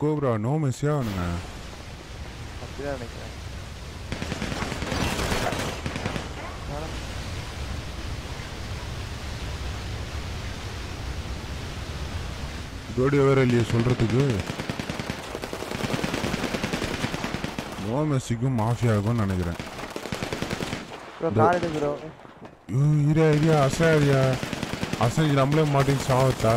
கோப்ரா நோ மெஸ்ஸியா அவனுங்க அப்படிதான் நினைக்கிறேன் ஜோடி வேற இல்லையே சொல்றதுக்கு நோ மெஸ்ஸிக்கும் மாஃபியாவுக்கும் நினைக்கிறேன் bro, bro. இரியா இரியா அசையா அசைஞ்சு நம்மளே மாட்டின்னு சாவத்தா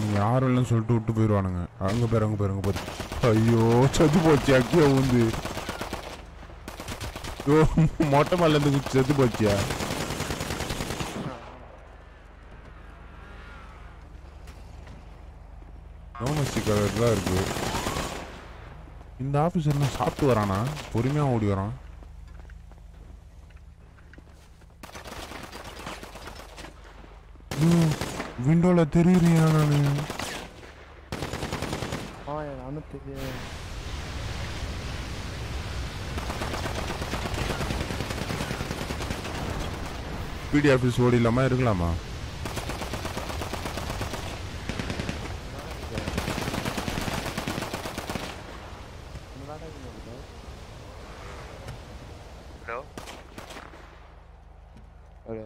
அவனுங்க யாரும் இல்லைன்னு சொல்லிட்டு விட்டு போயிடுவானுங்க அங்கே பேர் அங்கே பேர் அங்கே பேர். ஐயோ செத்து போச்சு அக்கியா வந்து ஐயோ மொட்டை மேலேருந்து குச்சி செத்து போச்சியா நோமஸ்டி கலர் தான் இருக்கு. இந்த ஆஃபீஸர் என்ன சாப்பிட்டு வரானா? பொறுமையாக ஓடி வரான். விண்டோவில் தெரியுறியா நான் ஆ, நானும் பிடி ஆஃபீஸ் ஓடிலாமா இருக்கலாமா Bro. ஒரு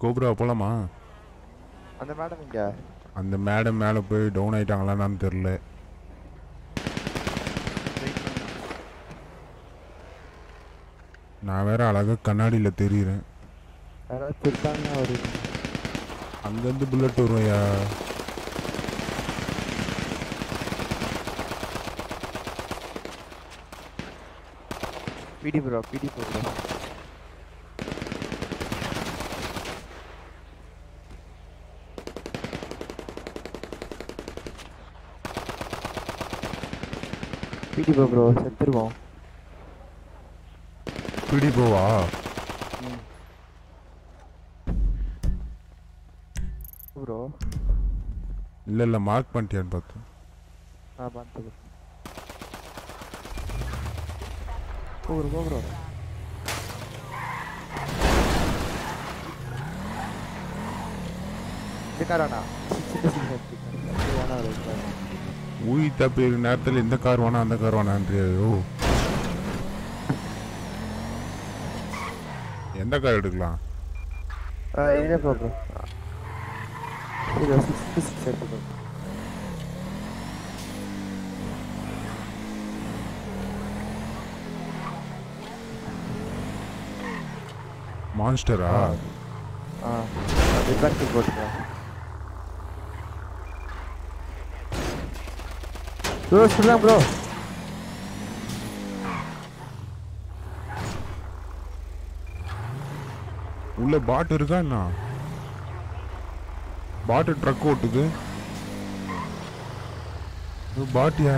கோப்ரா போலாமா? அந்த மேடம் இங்க அந்த மேடம் மேலே போய் டவுன் ஆயிட்டாங்களான்னு தெரில நான் வேற அழகாக கண்ணாடியில் தெரியுறேன். அங்கேருந்து புல்லட் வருவையா பிடி ப்ரோ பிடி ப்ரோ பிடி ப்ரோ ப்ரோ செத்துருவோம் பிடி போவா ப்ரோ இல்லை இல்லை மார்க் பண்ணிட்டியான்னு பார்த்தேன். ஆ பார்த்து ப்ரோ ப்ரோ ப்ரோ இந்த காரானா சின்ன சின்ன வேணா ஒரு car. ஊய் தப்பி நேரத்தில் இந்த கார் வேணா அந்த கார் வேணான்றியோ எந்த கார் எடுக்கலாம்? ஆ என்ன ப்ரோ ப்ரோ இது சிக்ஸ் சிக்ஸ் எடுத்துக்கோ மான்ஸ்டரா ஆ? ரிப்பேர் போட்டுக்கலாம். ப்ரோ சொல்லலாம் ப்ரோ உள்ள பாட் இருக்கா என்ன? பாட்டு ட்ரக் ஓட்டுது. பாட்டியா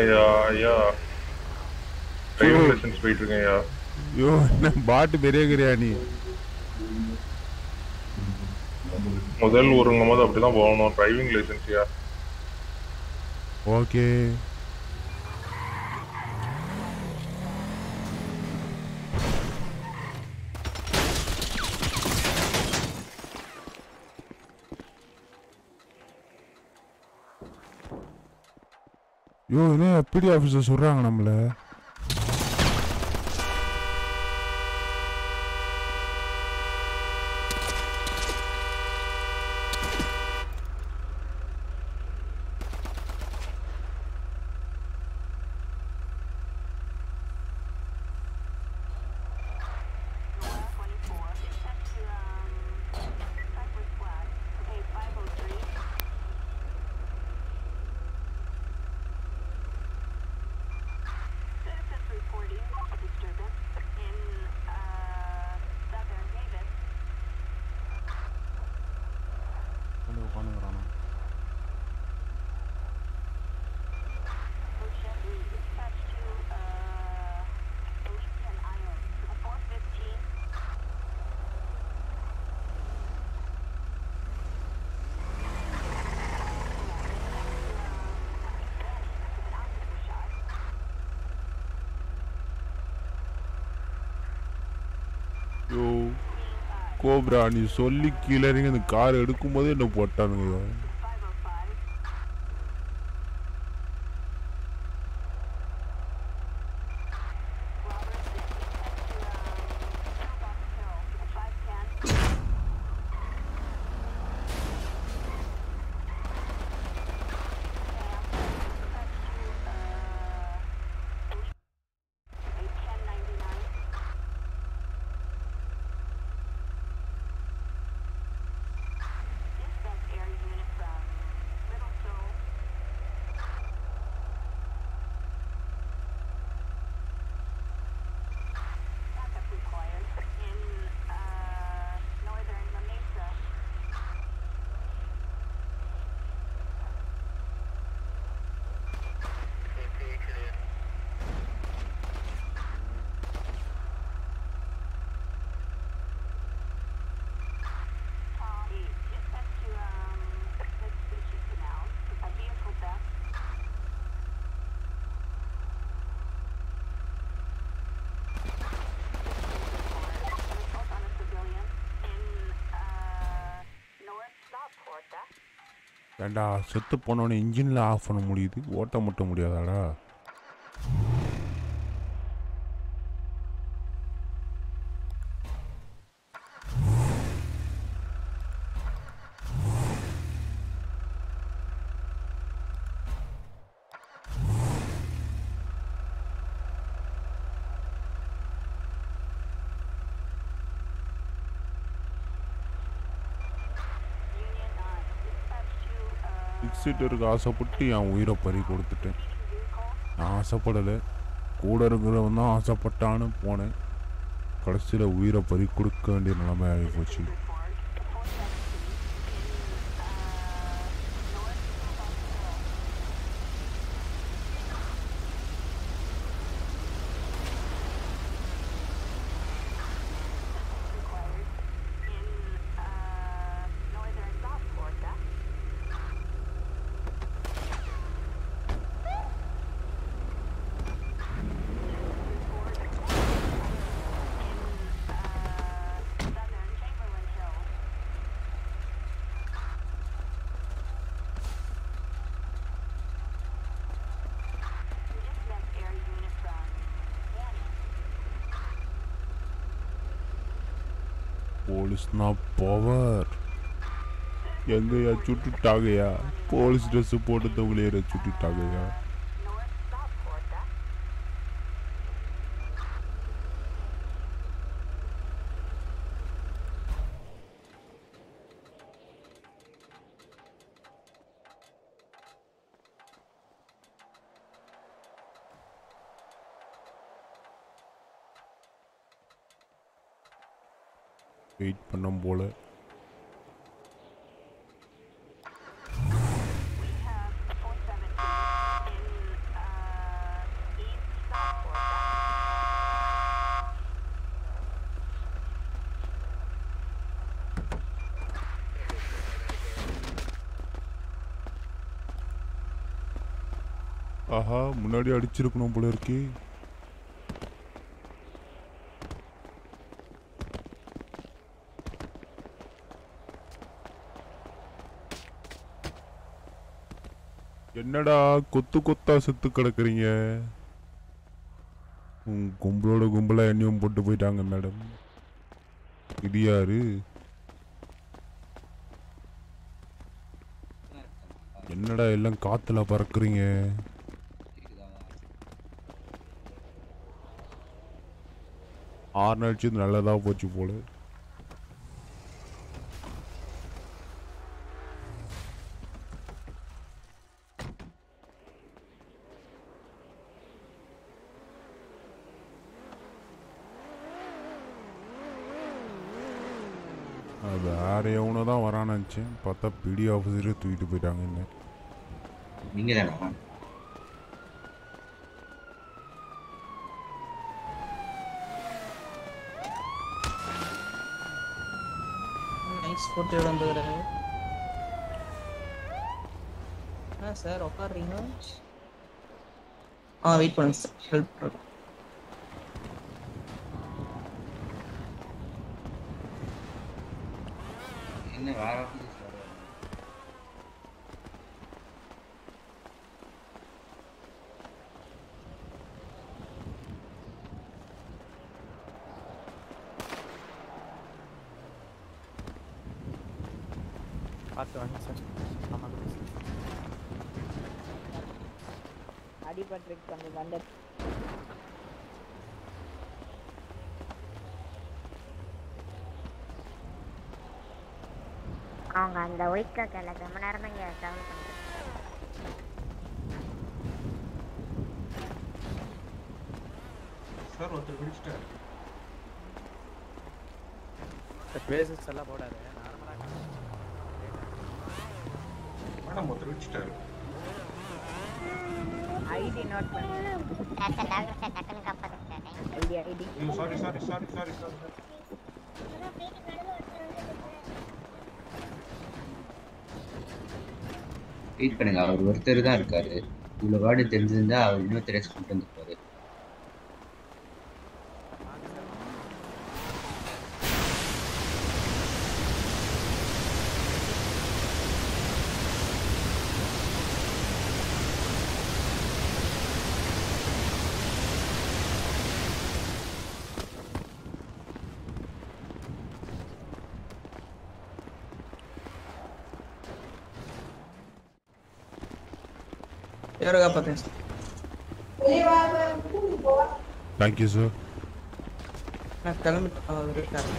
ஐயா? ஐயா. டிரைவிங் லைசன்ஸ் போயிட்டு இருக்கேன் ஐயா ஐயோ என்ன பாட்டு பெரிய கிரியா நீ? முதல் ஒருங்கும் போது அப்படிதான் போகணும். டிரைவிங் லைசன்ஸ் ஐயா ஓகே. யோ என்ன பிடி ஆஃபீஸர் சொல்கிறாங்க நம்மள. ப்ரா நீ சொல்லி கீழே இறங்கி அந்த கார் எடுக்கும்போதே என்ன போட்டானுங்க? ஏண்டா செத்து போனவனே இன்ஜினில் ஆஃப் பண்ண முடியுது? ஓட்ட மட்டும் முடியாதாடா? சிக்ஸ் ஆசைப்பட்டு என் உயிரை பறி கொடுத்துட்டேன். நான் ஆசைப்படலை. கூட இருக்கிறவன் தான் ஆசைப்பட்டான்னு போனேன். கடைசியில் உயிரை பறி கொடுக்க வேண்டிய நிலைமை ஆகி போச்சு. நான் பவர் எங்கேயா சுட்டுட்டாங்கயா? போலீஸ் ட்ரெஸ்ஸு போட்டதவங்களே சுட்டுட்டாங்கயா வெயிட் பண்ணோம் போல ஆஹா முன்னாடி அடிச்சிருக்கணும் போல இருக்கே. என்னடா கொத்து கொத்தா செத்து கிடக்குறீங்க? உம், கும்பலோட கும்பலா என்னையும் போட்டு போயிட்டாங்க மேடம். இது யாரு? என்னடா எல்லாம் காத்துல பறக்குறீங்க? ஆறு அடிச்சது நல்லதாக போச்சு போல. அது வேற எவனோ தான் வரான்னு நினச்சேன். பார்த்தா பிடி ஆஃபீஸரே தூக்கிட்டு போயிட்டாங்க என்ன நீங்க நைஸ் போட்டு ஆ சார் உட்காடுறீங்களா ஆ வெயிட் பண்ணுங்க சார் ஹெல்ப் பண்ணுறேன் என்ன வேற ஆஃபீஸ் வருவாங்க பார்த்து வாங்க சார் ஆமாம் அடிபட்டிருக்கு அந்த வண்ட அந்த ஒயிட் கலர்ல ரொம்ப நேரம் தான் இங்கே ட்ராவல் பண்ணுறாங்க சார் ஒருத்தர் பிடிச்சிட்டாரு பேசிக்ஸ் எல்லாம் போடாது நார்மலாக மேடம் ஒருத்தர் பிடிச்சிட்டாரு ஐடி நோட் பண்ணு. சார் சார் டாக்டர் சார் டக்குன்னு காப்பாற்றுங்க sir ID. ID sorry sorry sorry sorry sorry wait பண்ணுங்க. அவர் ஒருத்தர் தான் இருக்காரு. இவ்வளோ வேர்டு தெரிஞ்சிருந்தா அவர் இன்னொருத்தர் ரெஸ்ட் பண்ணிட்டு யாரோ காப்பாத்தேன் தேங்க்யூ சார் நான் கிளம்பிட்டேன் அவர் இருக்காரு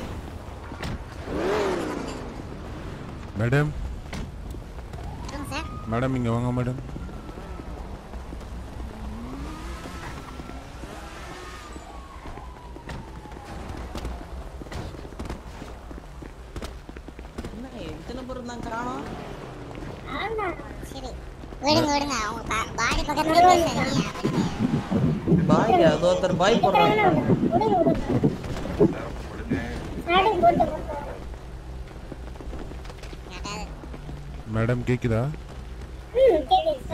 மேடம் சொல்லுங்க சார் மேடம் இங்கே வாங்க மேடம் என்ன இத்தனை பேர் தான் காணோம் சரி விடுங்க விடுங்க அவங்க பா- பாடி பக்கத்துல பேசுறீங்க பாய் அது ஒருத்தர் பாய் மேடம் கேக்குதா?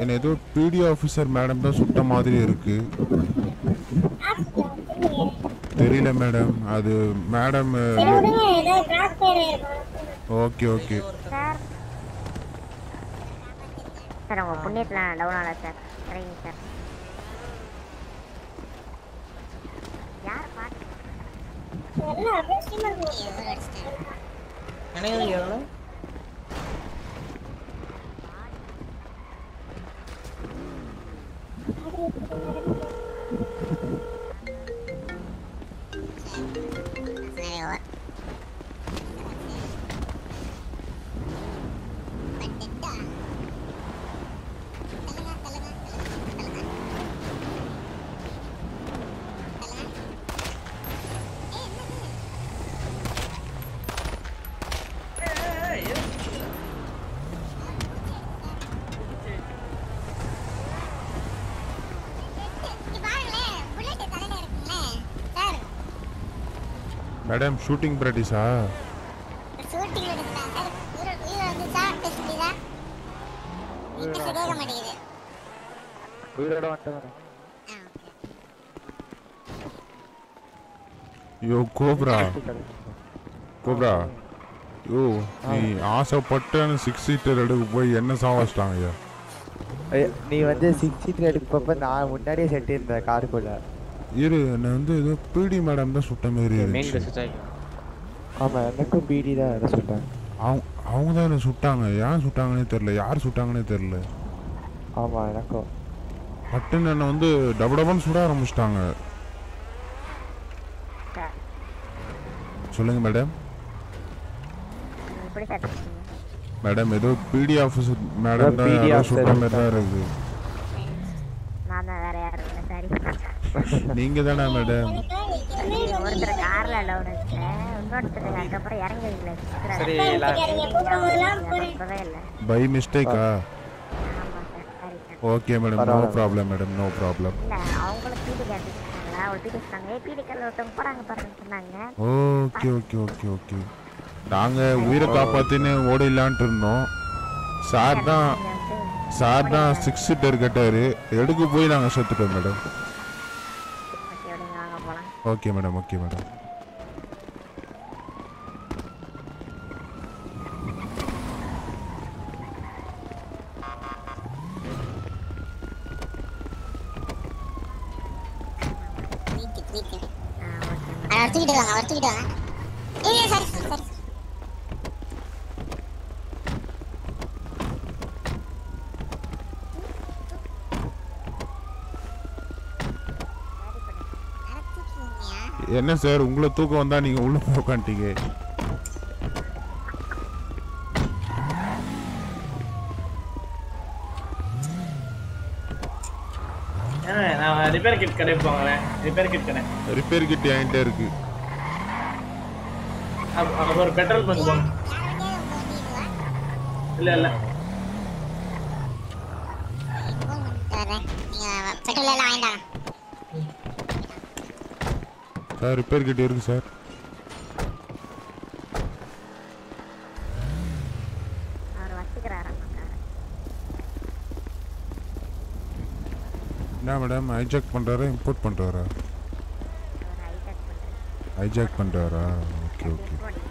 என்ன ஏதோ பிடி ஆஃபீஸர் மேடம் தான் சுட்ட மாதிரி இருக்கு. தெரியல மேடம். அது மேடம் ஓகே ஓகே. சார். உங்கள் புண்ணியத்தில் டவுன் ஆகல சார். சரிங்க sir. Madam shooting ப்ராக்டிஸா? Shooting yo Cobra. Cobra. Yo நீ ஆசைப்பட்டன்னு சிக்ஸ் சீட்டர் எடுக்க போய் என்ன சாவச்சிட்டாங்க ஐயா? நீ வந்து சிக்ஸ் சீட்ல எடுக்கப்ப நான் முன்னாடியே செட் இருந்தேன் காருக்குள்ள இரு என்ன வந்து ஏதோ பிடி மேடம் தான் சுட்ட மாதிரி இருந்துச்சு. ஆமா எனக்கும் பிடி தான் அதை சொல்லிட்டேன் அவங்க அவங்க தான் என்ன சுட்டாங்க. ஏன் சுட்டாங்கன்னே தெரில யார் சுட்டாங்கன்னே தெரில ஆமா எனக்கும். பட்டுன்னு என்னை வந்து டப டபன்னு சுட ஆரம்பிச்சிட்டாங்க. சொல்லுங்க மேடம் மேடம் ஏதோ பிடி ஆஃபீஸர் மேடம் தான் சுட்ட மாதிரி தான் இருக்குது நான் தான் வேற யாரும் இல்லை சாரி நீங்க தானே மேடம்? ஒருத்தர் கார்ல இன்னொருத்தர் அதுக்கப்புறம் சரி, by மிஸ்டேக்கா okay madam no. Problem madam no problem இல்ல. அவங்களுக்கு பீடி கார்டு வச்சிருக்காங்களா ஒரு பீடி சொன்னாங்க ஏ பீடி கார்டு ஒருத்தவங்க போறாங்க பாருங்க சொன்னாங்க. ஓகே ஓகே ஓகே ஓகே நாங்கள் உயிரை காப்பாத்தின்னு ஓடிடலான்ட்டு இருந்தோம். சார் தான் சார் தான் சிக்ஸ் சீட்டர் கேட்டார். எடுக்க போய் நாங்கள் செத்துட்டோம் மேடம் போலாம் ஓகே மேடம் ஓகே மேடம் வீட்டு அவர் தூக்கிட்டு வாங்க அவர் தூக்கிட்டு வாங்க ஏய் சரி சரி சரி என்ன சார் உங்களை தூக்கம் வந்தா நீங்க உள்ள உட்காந்துட்டீங்க ரிப்பேர் கிட் கடைக்கு போங்களேன் ரிப்பேர் கிட் கடை. ரிப்பேர் கிட் என்கிட்ட இருக்கு. ஒரு பெட்ரோல் பங்க் போங்க. இல்ல இல்ல. பெட்ரோல் எல்லாம் வாங்கிட்டாங்க சார் ரிப்பேர் கிட் இருக்கு சார். என்ன மேடம் ஹைஜாக் பண்றாரா இம்போர்ட் பண்றாரா? ஹைஜாக் பண்றாரா. Okay okay.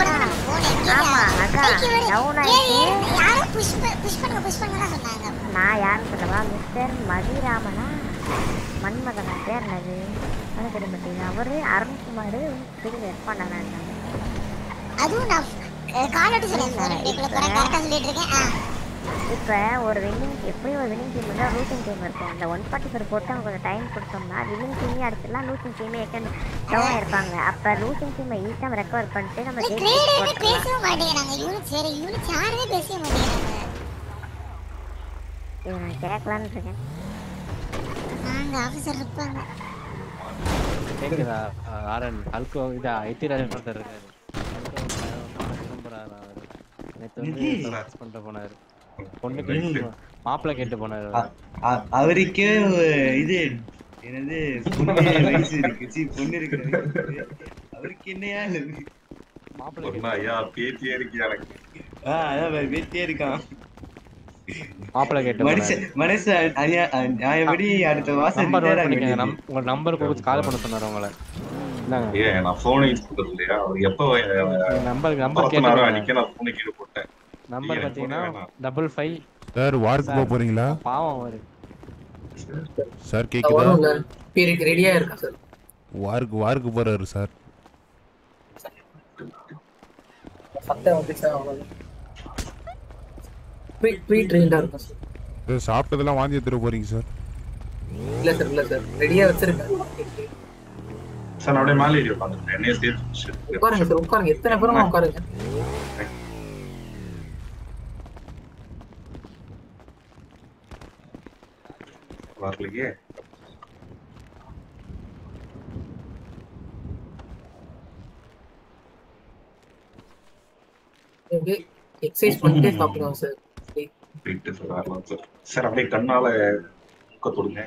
போனோம் ஆமா, அதான். Down ஆயிடுச்சு. யாரோ புஷ் புஷ் பண்ணுங்க புஷ் பண்ணுங்க தான் சொன்னாங்க. நான் யாருன்னு சொல்லவா? மிஸ்டர் மதிராமனா? மன்மதனா? பேர் என்னது அது தெரிய மாட்டேங்குது. அவரு அருண்குமார் திரும்பி ரெஸ்பாண்ட் ஆனாங்க அதுவும் நான் சொல்லிட்டு இருக்கேன். ஆ. இப்போ ஒரு வின்னிங் எப்படி ஒரு வின்னிங் டீம் வந்து லூசிங் டீம் இருக்கும் அந்த ஒன் ஃபார்ட்டி ஃபோர் போட்டு அவங்க கொஞ்சம் டைம் கொடுத்தோம்னா வின்னிங் டீமே அடிச்சிடலாம் லூசிங் டீமே எக்கன் டவுன் இருப்பாங்க அப்போ லூசிங் டீமை ஈஸியாக ரெக்கவர் பண்ணிட்டு நம்ம பேசவே மாட்டேங்கிறாங்க யூனிட் சரி யூனிட் யாருமே பேசவே மாட்டேங்கிறாங்க இதை நான் கேட்கலான்னு இருக்கேன் நாங்க ஆபீசர் இருப்பாங்க கேக்குதா அஹ் ஆரன் ஹல்கோ இதா ஐடி ராஜன் ஒருத்தர் இருக்காரு வந்து போனாரு பொண்ணு கேட்டு மாப்பிள்ளை கேட்டு போனாரு. அவருக்கே இது என்னது பொண்ணு வயசு இருக்கு. சீ பொண்ணு இருக்கு. அவருக்கு என்னையா இல்லை? மாப்பிள்ளை ஐயா பேத்தியே இருக்கு எனக்கு. ஆ அதான் வெட்டியே இருக்கான். மாப்பிள்ளை கேட்டு மனுஷன் மனுஷன் நியாயப்படி அடுத்த மாசம் உங்க நம்பர் கொடுத்து கால் பண்ண சொன்னாரு உங்களை. நான் போனை யூஸ் பண்றது இல்லையா? அவர் எப்போ நம்பர் நம்பர் பத்து நேரம் கேட்டு அடிக்க நான் போனை கீழே போட்டேன். நம்பர் பாத்தீங்கன்னா. டபுள் ஃபைவ் சார் வார்க்கு போக போறீங்களா? பாவம் அவரு. சார் கேக்குதா? பீரியட் ரெடியா இருக்கா சார். வார்க்கு வார்க்கு போறாரு சார். சத்தம் வந்துச்சா அவ்வளவு ப்ரீ ட்ரெயின்டா இருக்கும் சார். சார் சாப்பிட்டதெல்லாம் வாந்தி எடுத்துட்டு போறீங்க சார். இல்ல சார் இல்ல சார். ரெடியா வச்சிருக்கேன். சார் அப்படியே மேலே ஏறி உட்காந்துருக்கேன் உட்காருங்க சார் உட்காருங்க. எத்தனை பேரும் உட்காருங்க. வரலையே. வந்து எக்ஸசைஸ் பண்ணிட்டே சாப்பிடுவோம் சார் ரைட்டு சார் வரலாம் சார் சார் அப்படியே கண்ணால மூக்க தொடுங்க.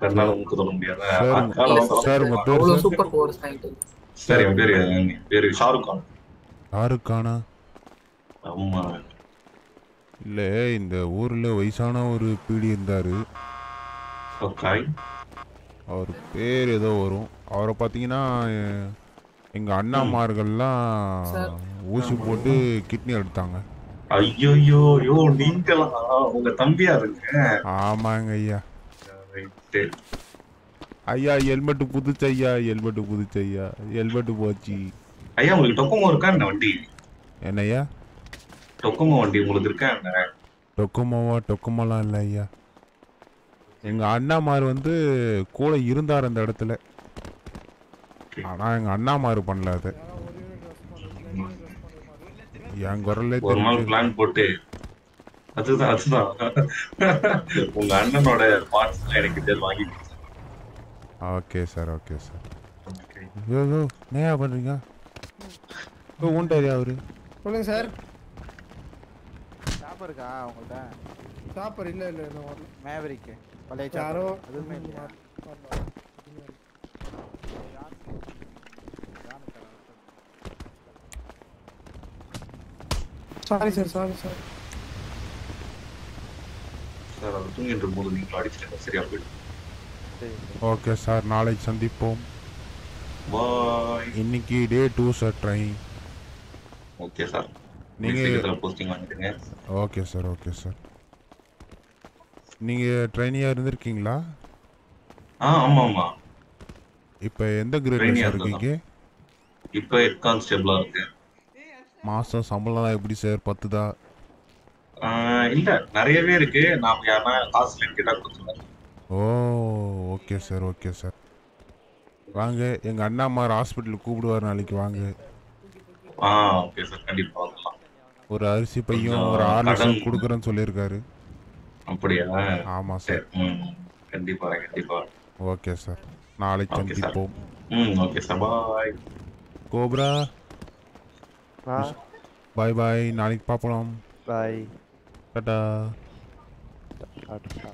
கண்ணால மூக்க தொட முடியாத. சார், ஆக்கால வந்து- சார், உங்க பேர் அவ்வளோ சார்? சூப்பர் பவர்ஸ் வாங்கிட்டு சார் என் பேரு என் பேரு ஷாருக் கான் ஷாருக் கானா ஆமா. இல்லை இந்த ஊரில் வயசான ஒரு பீடி இருந்தார். ஓகே அவர் பேர் ஏதோ வரும். அவரை பார்த்தீங்கன்னா எ- எங்க அண்ணாமார்கள்லாம் ஊசி போட்டு கிட்னி எடுத்தாங்க. ஐயோ யோ நீங்களா உங்க தம்பியா இருக்கு ஆமாங்க ஐயா. ஐயா ஹெல்மெட்டு புதுச்சு ஐயா ஹெல்மெட்டு புதுச்சு ஐயா. ஹெல்மெட்டு போச்சு. ஐயா உங்களுக்கு டொக்கோமோ இருக்கா என்ன வண்டி? என்னய்யா? டொக்கோமோ வண்டி உங்களுக்கு இருக்கா என்ன? டொக்குமோவா டொக்குமோலாம் இல்லை ஐயா. எங்கள் அண்ணாமார் வந்து கூட இருந்தார் அந்த இடத்துல. ஆனால் எங்கள் அண்ணாமார் பண்ணல அது. என் குரல்ல ஒரு நாள் பிளான் போட்டு அதுதான் அதுதான். உங்க அண்ணனோட பார்ட்ஸ் எனக்கு வாங்கி. Okay sir okay sir. Yo yo என்னையா பண்ணுறீங்க ஓ உண்டாரியா அவரு? சொல்லுங்க சார். ஷாப் இருக்கா உங்கள்ட்ட? சாப்பர் இல்ல இல்ல மேவரிக்கு பழைய யாரோ chopper. அதுவுமே இல்லையா sorry sir sorry sir sir அது தூங்கிட்டு இருக்கும்போது நீங்களும் அடிச்சிட்டு சரியா போயிடும் ஓகே சார் நாளைக்கு சந்திப்போம் பாய் இன்னைக்கு day two sir train okay sir நீங்க- நீங்க போஸ்டிங் வாங்கிடுங்க ஓகே சார் ஓகே சார் நீங்கள் ட்ரெயினியாக இருந்திருக்கீங்களா? ஆ ஆமா ஆமா. இப்போ எந்த கிரேட் சார் இருக்கீங்க? இப்போ ஹெட் கான்ஸ்டபிளா இருக்கு மாதம் சம்பளம்லாம் எப்படி சார்? பத்துதா? இல்ல நிறையவே இருக்கு. நாம யாருன்னா காசு கேட்டா கொடுத்துருவேன் ஓ ஓகே சார் ஓகே சார் வாங்க எங்கள் அண்ணாமார் ஹாஸ்பிட்டலுக்கு கூப்பிடுவார் நாளைக்கு. வாங்க. ஆ ஓகே சார் கண்டிப்பா ஒரு அரிசி பையும் ஒரு ஆறு லட்சம் கொடுக்குறேன்னு சொல்லியிருக்காரு. அப்படியா? ஆமாம் சார். கண்டிப்பா கண்டிப்பா. Okay sir. நாளைக்கு சந்திப்போம். ம் okay sir. Bye. Cobra. Bye bye. நாளைக்கு பார்ப்போம் பாய். டாடா. டாட்டா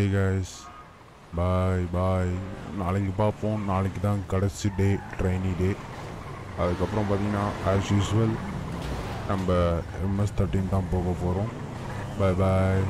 ஓகே கைஸ் பாய் பாய் நாளைக்கு பார்ப்போம். நாளைக்கு தான் கடைசி டே ட்ரைனி டே அதுக்கப்புறம் பார்த்தீங்கன்னா ஆஸ் யூஸ்வல் நம்ம எம்எஸ் தேர்ட்டின் தான் போக போகிறோம் பாய் பாய்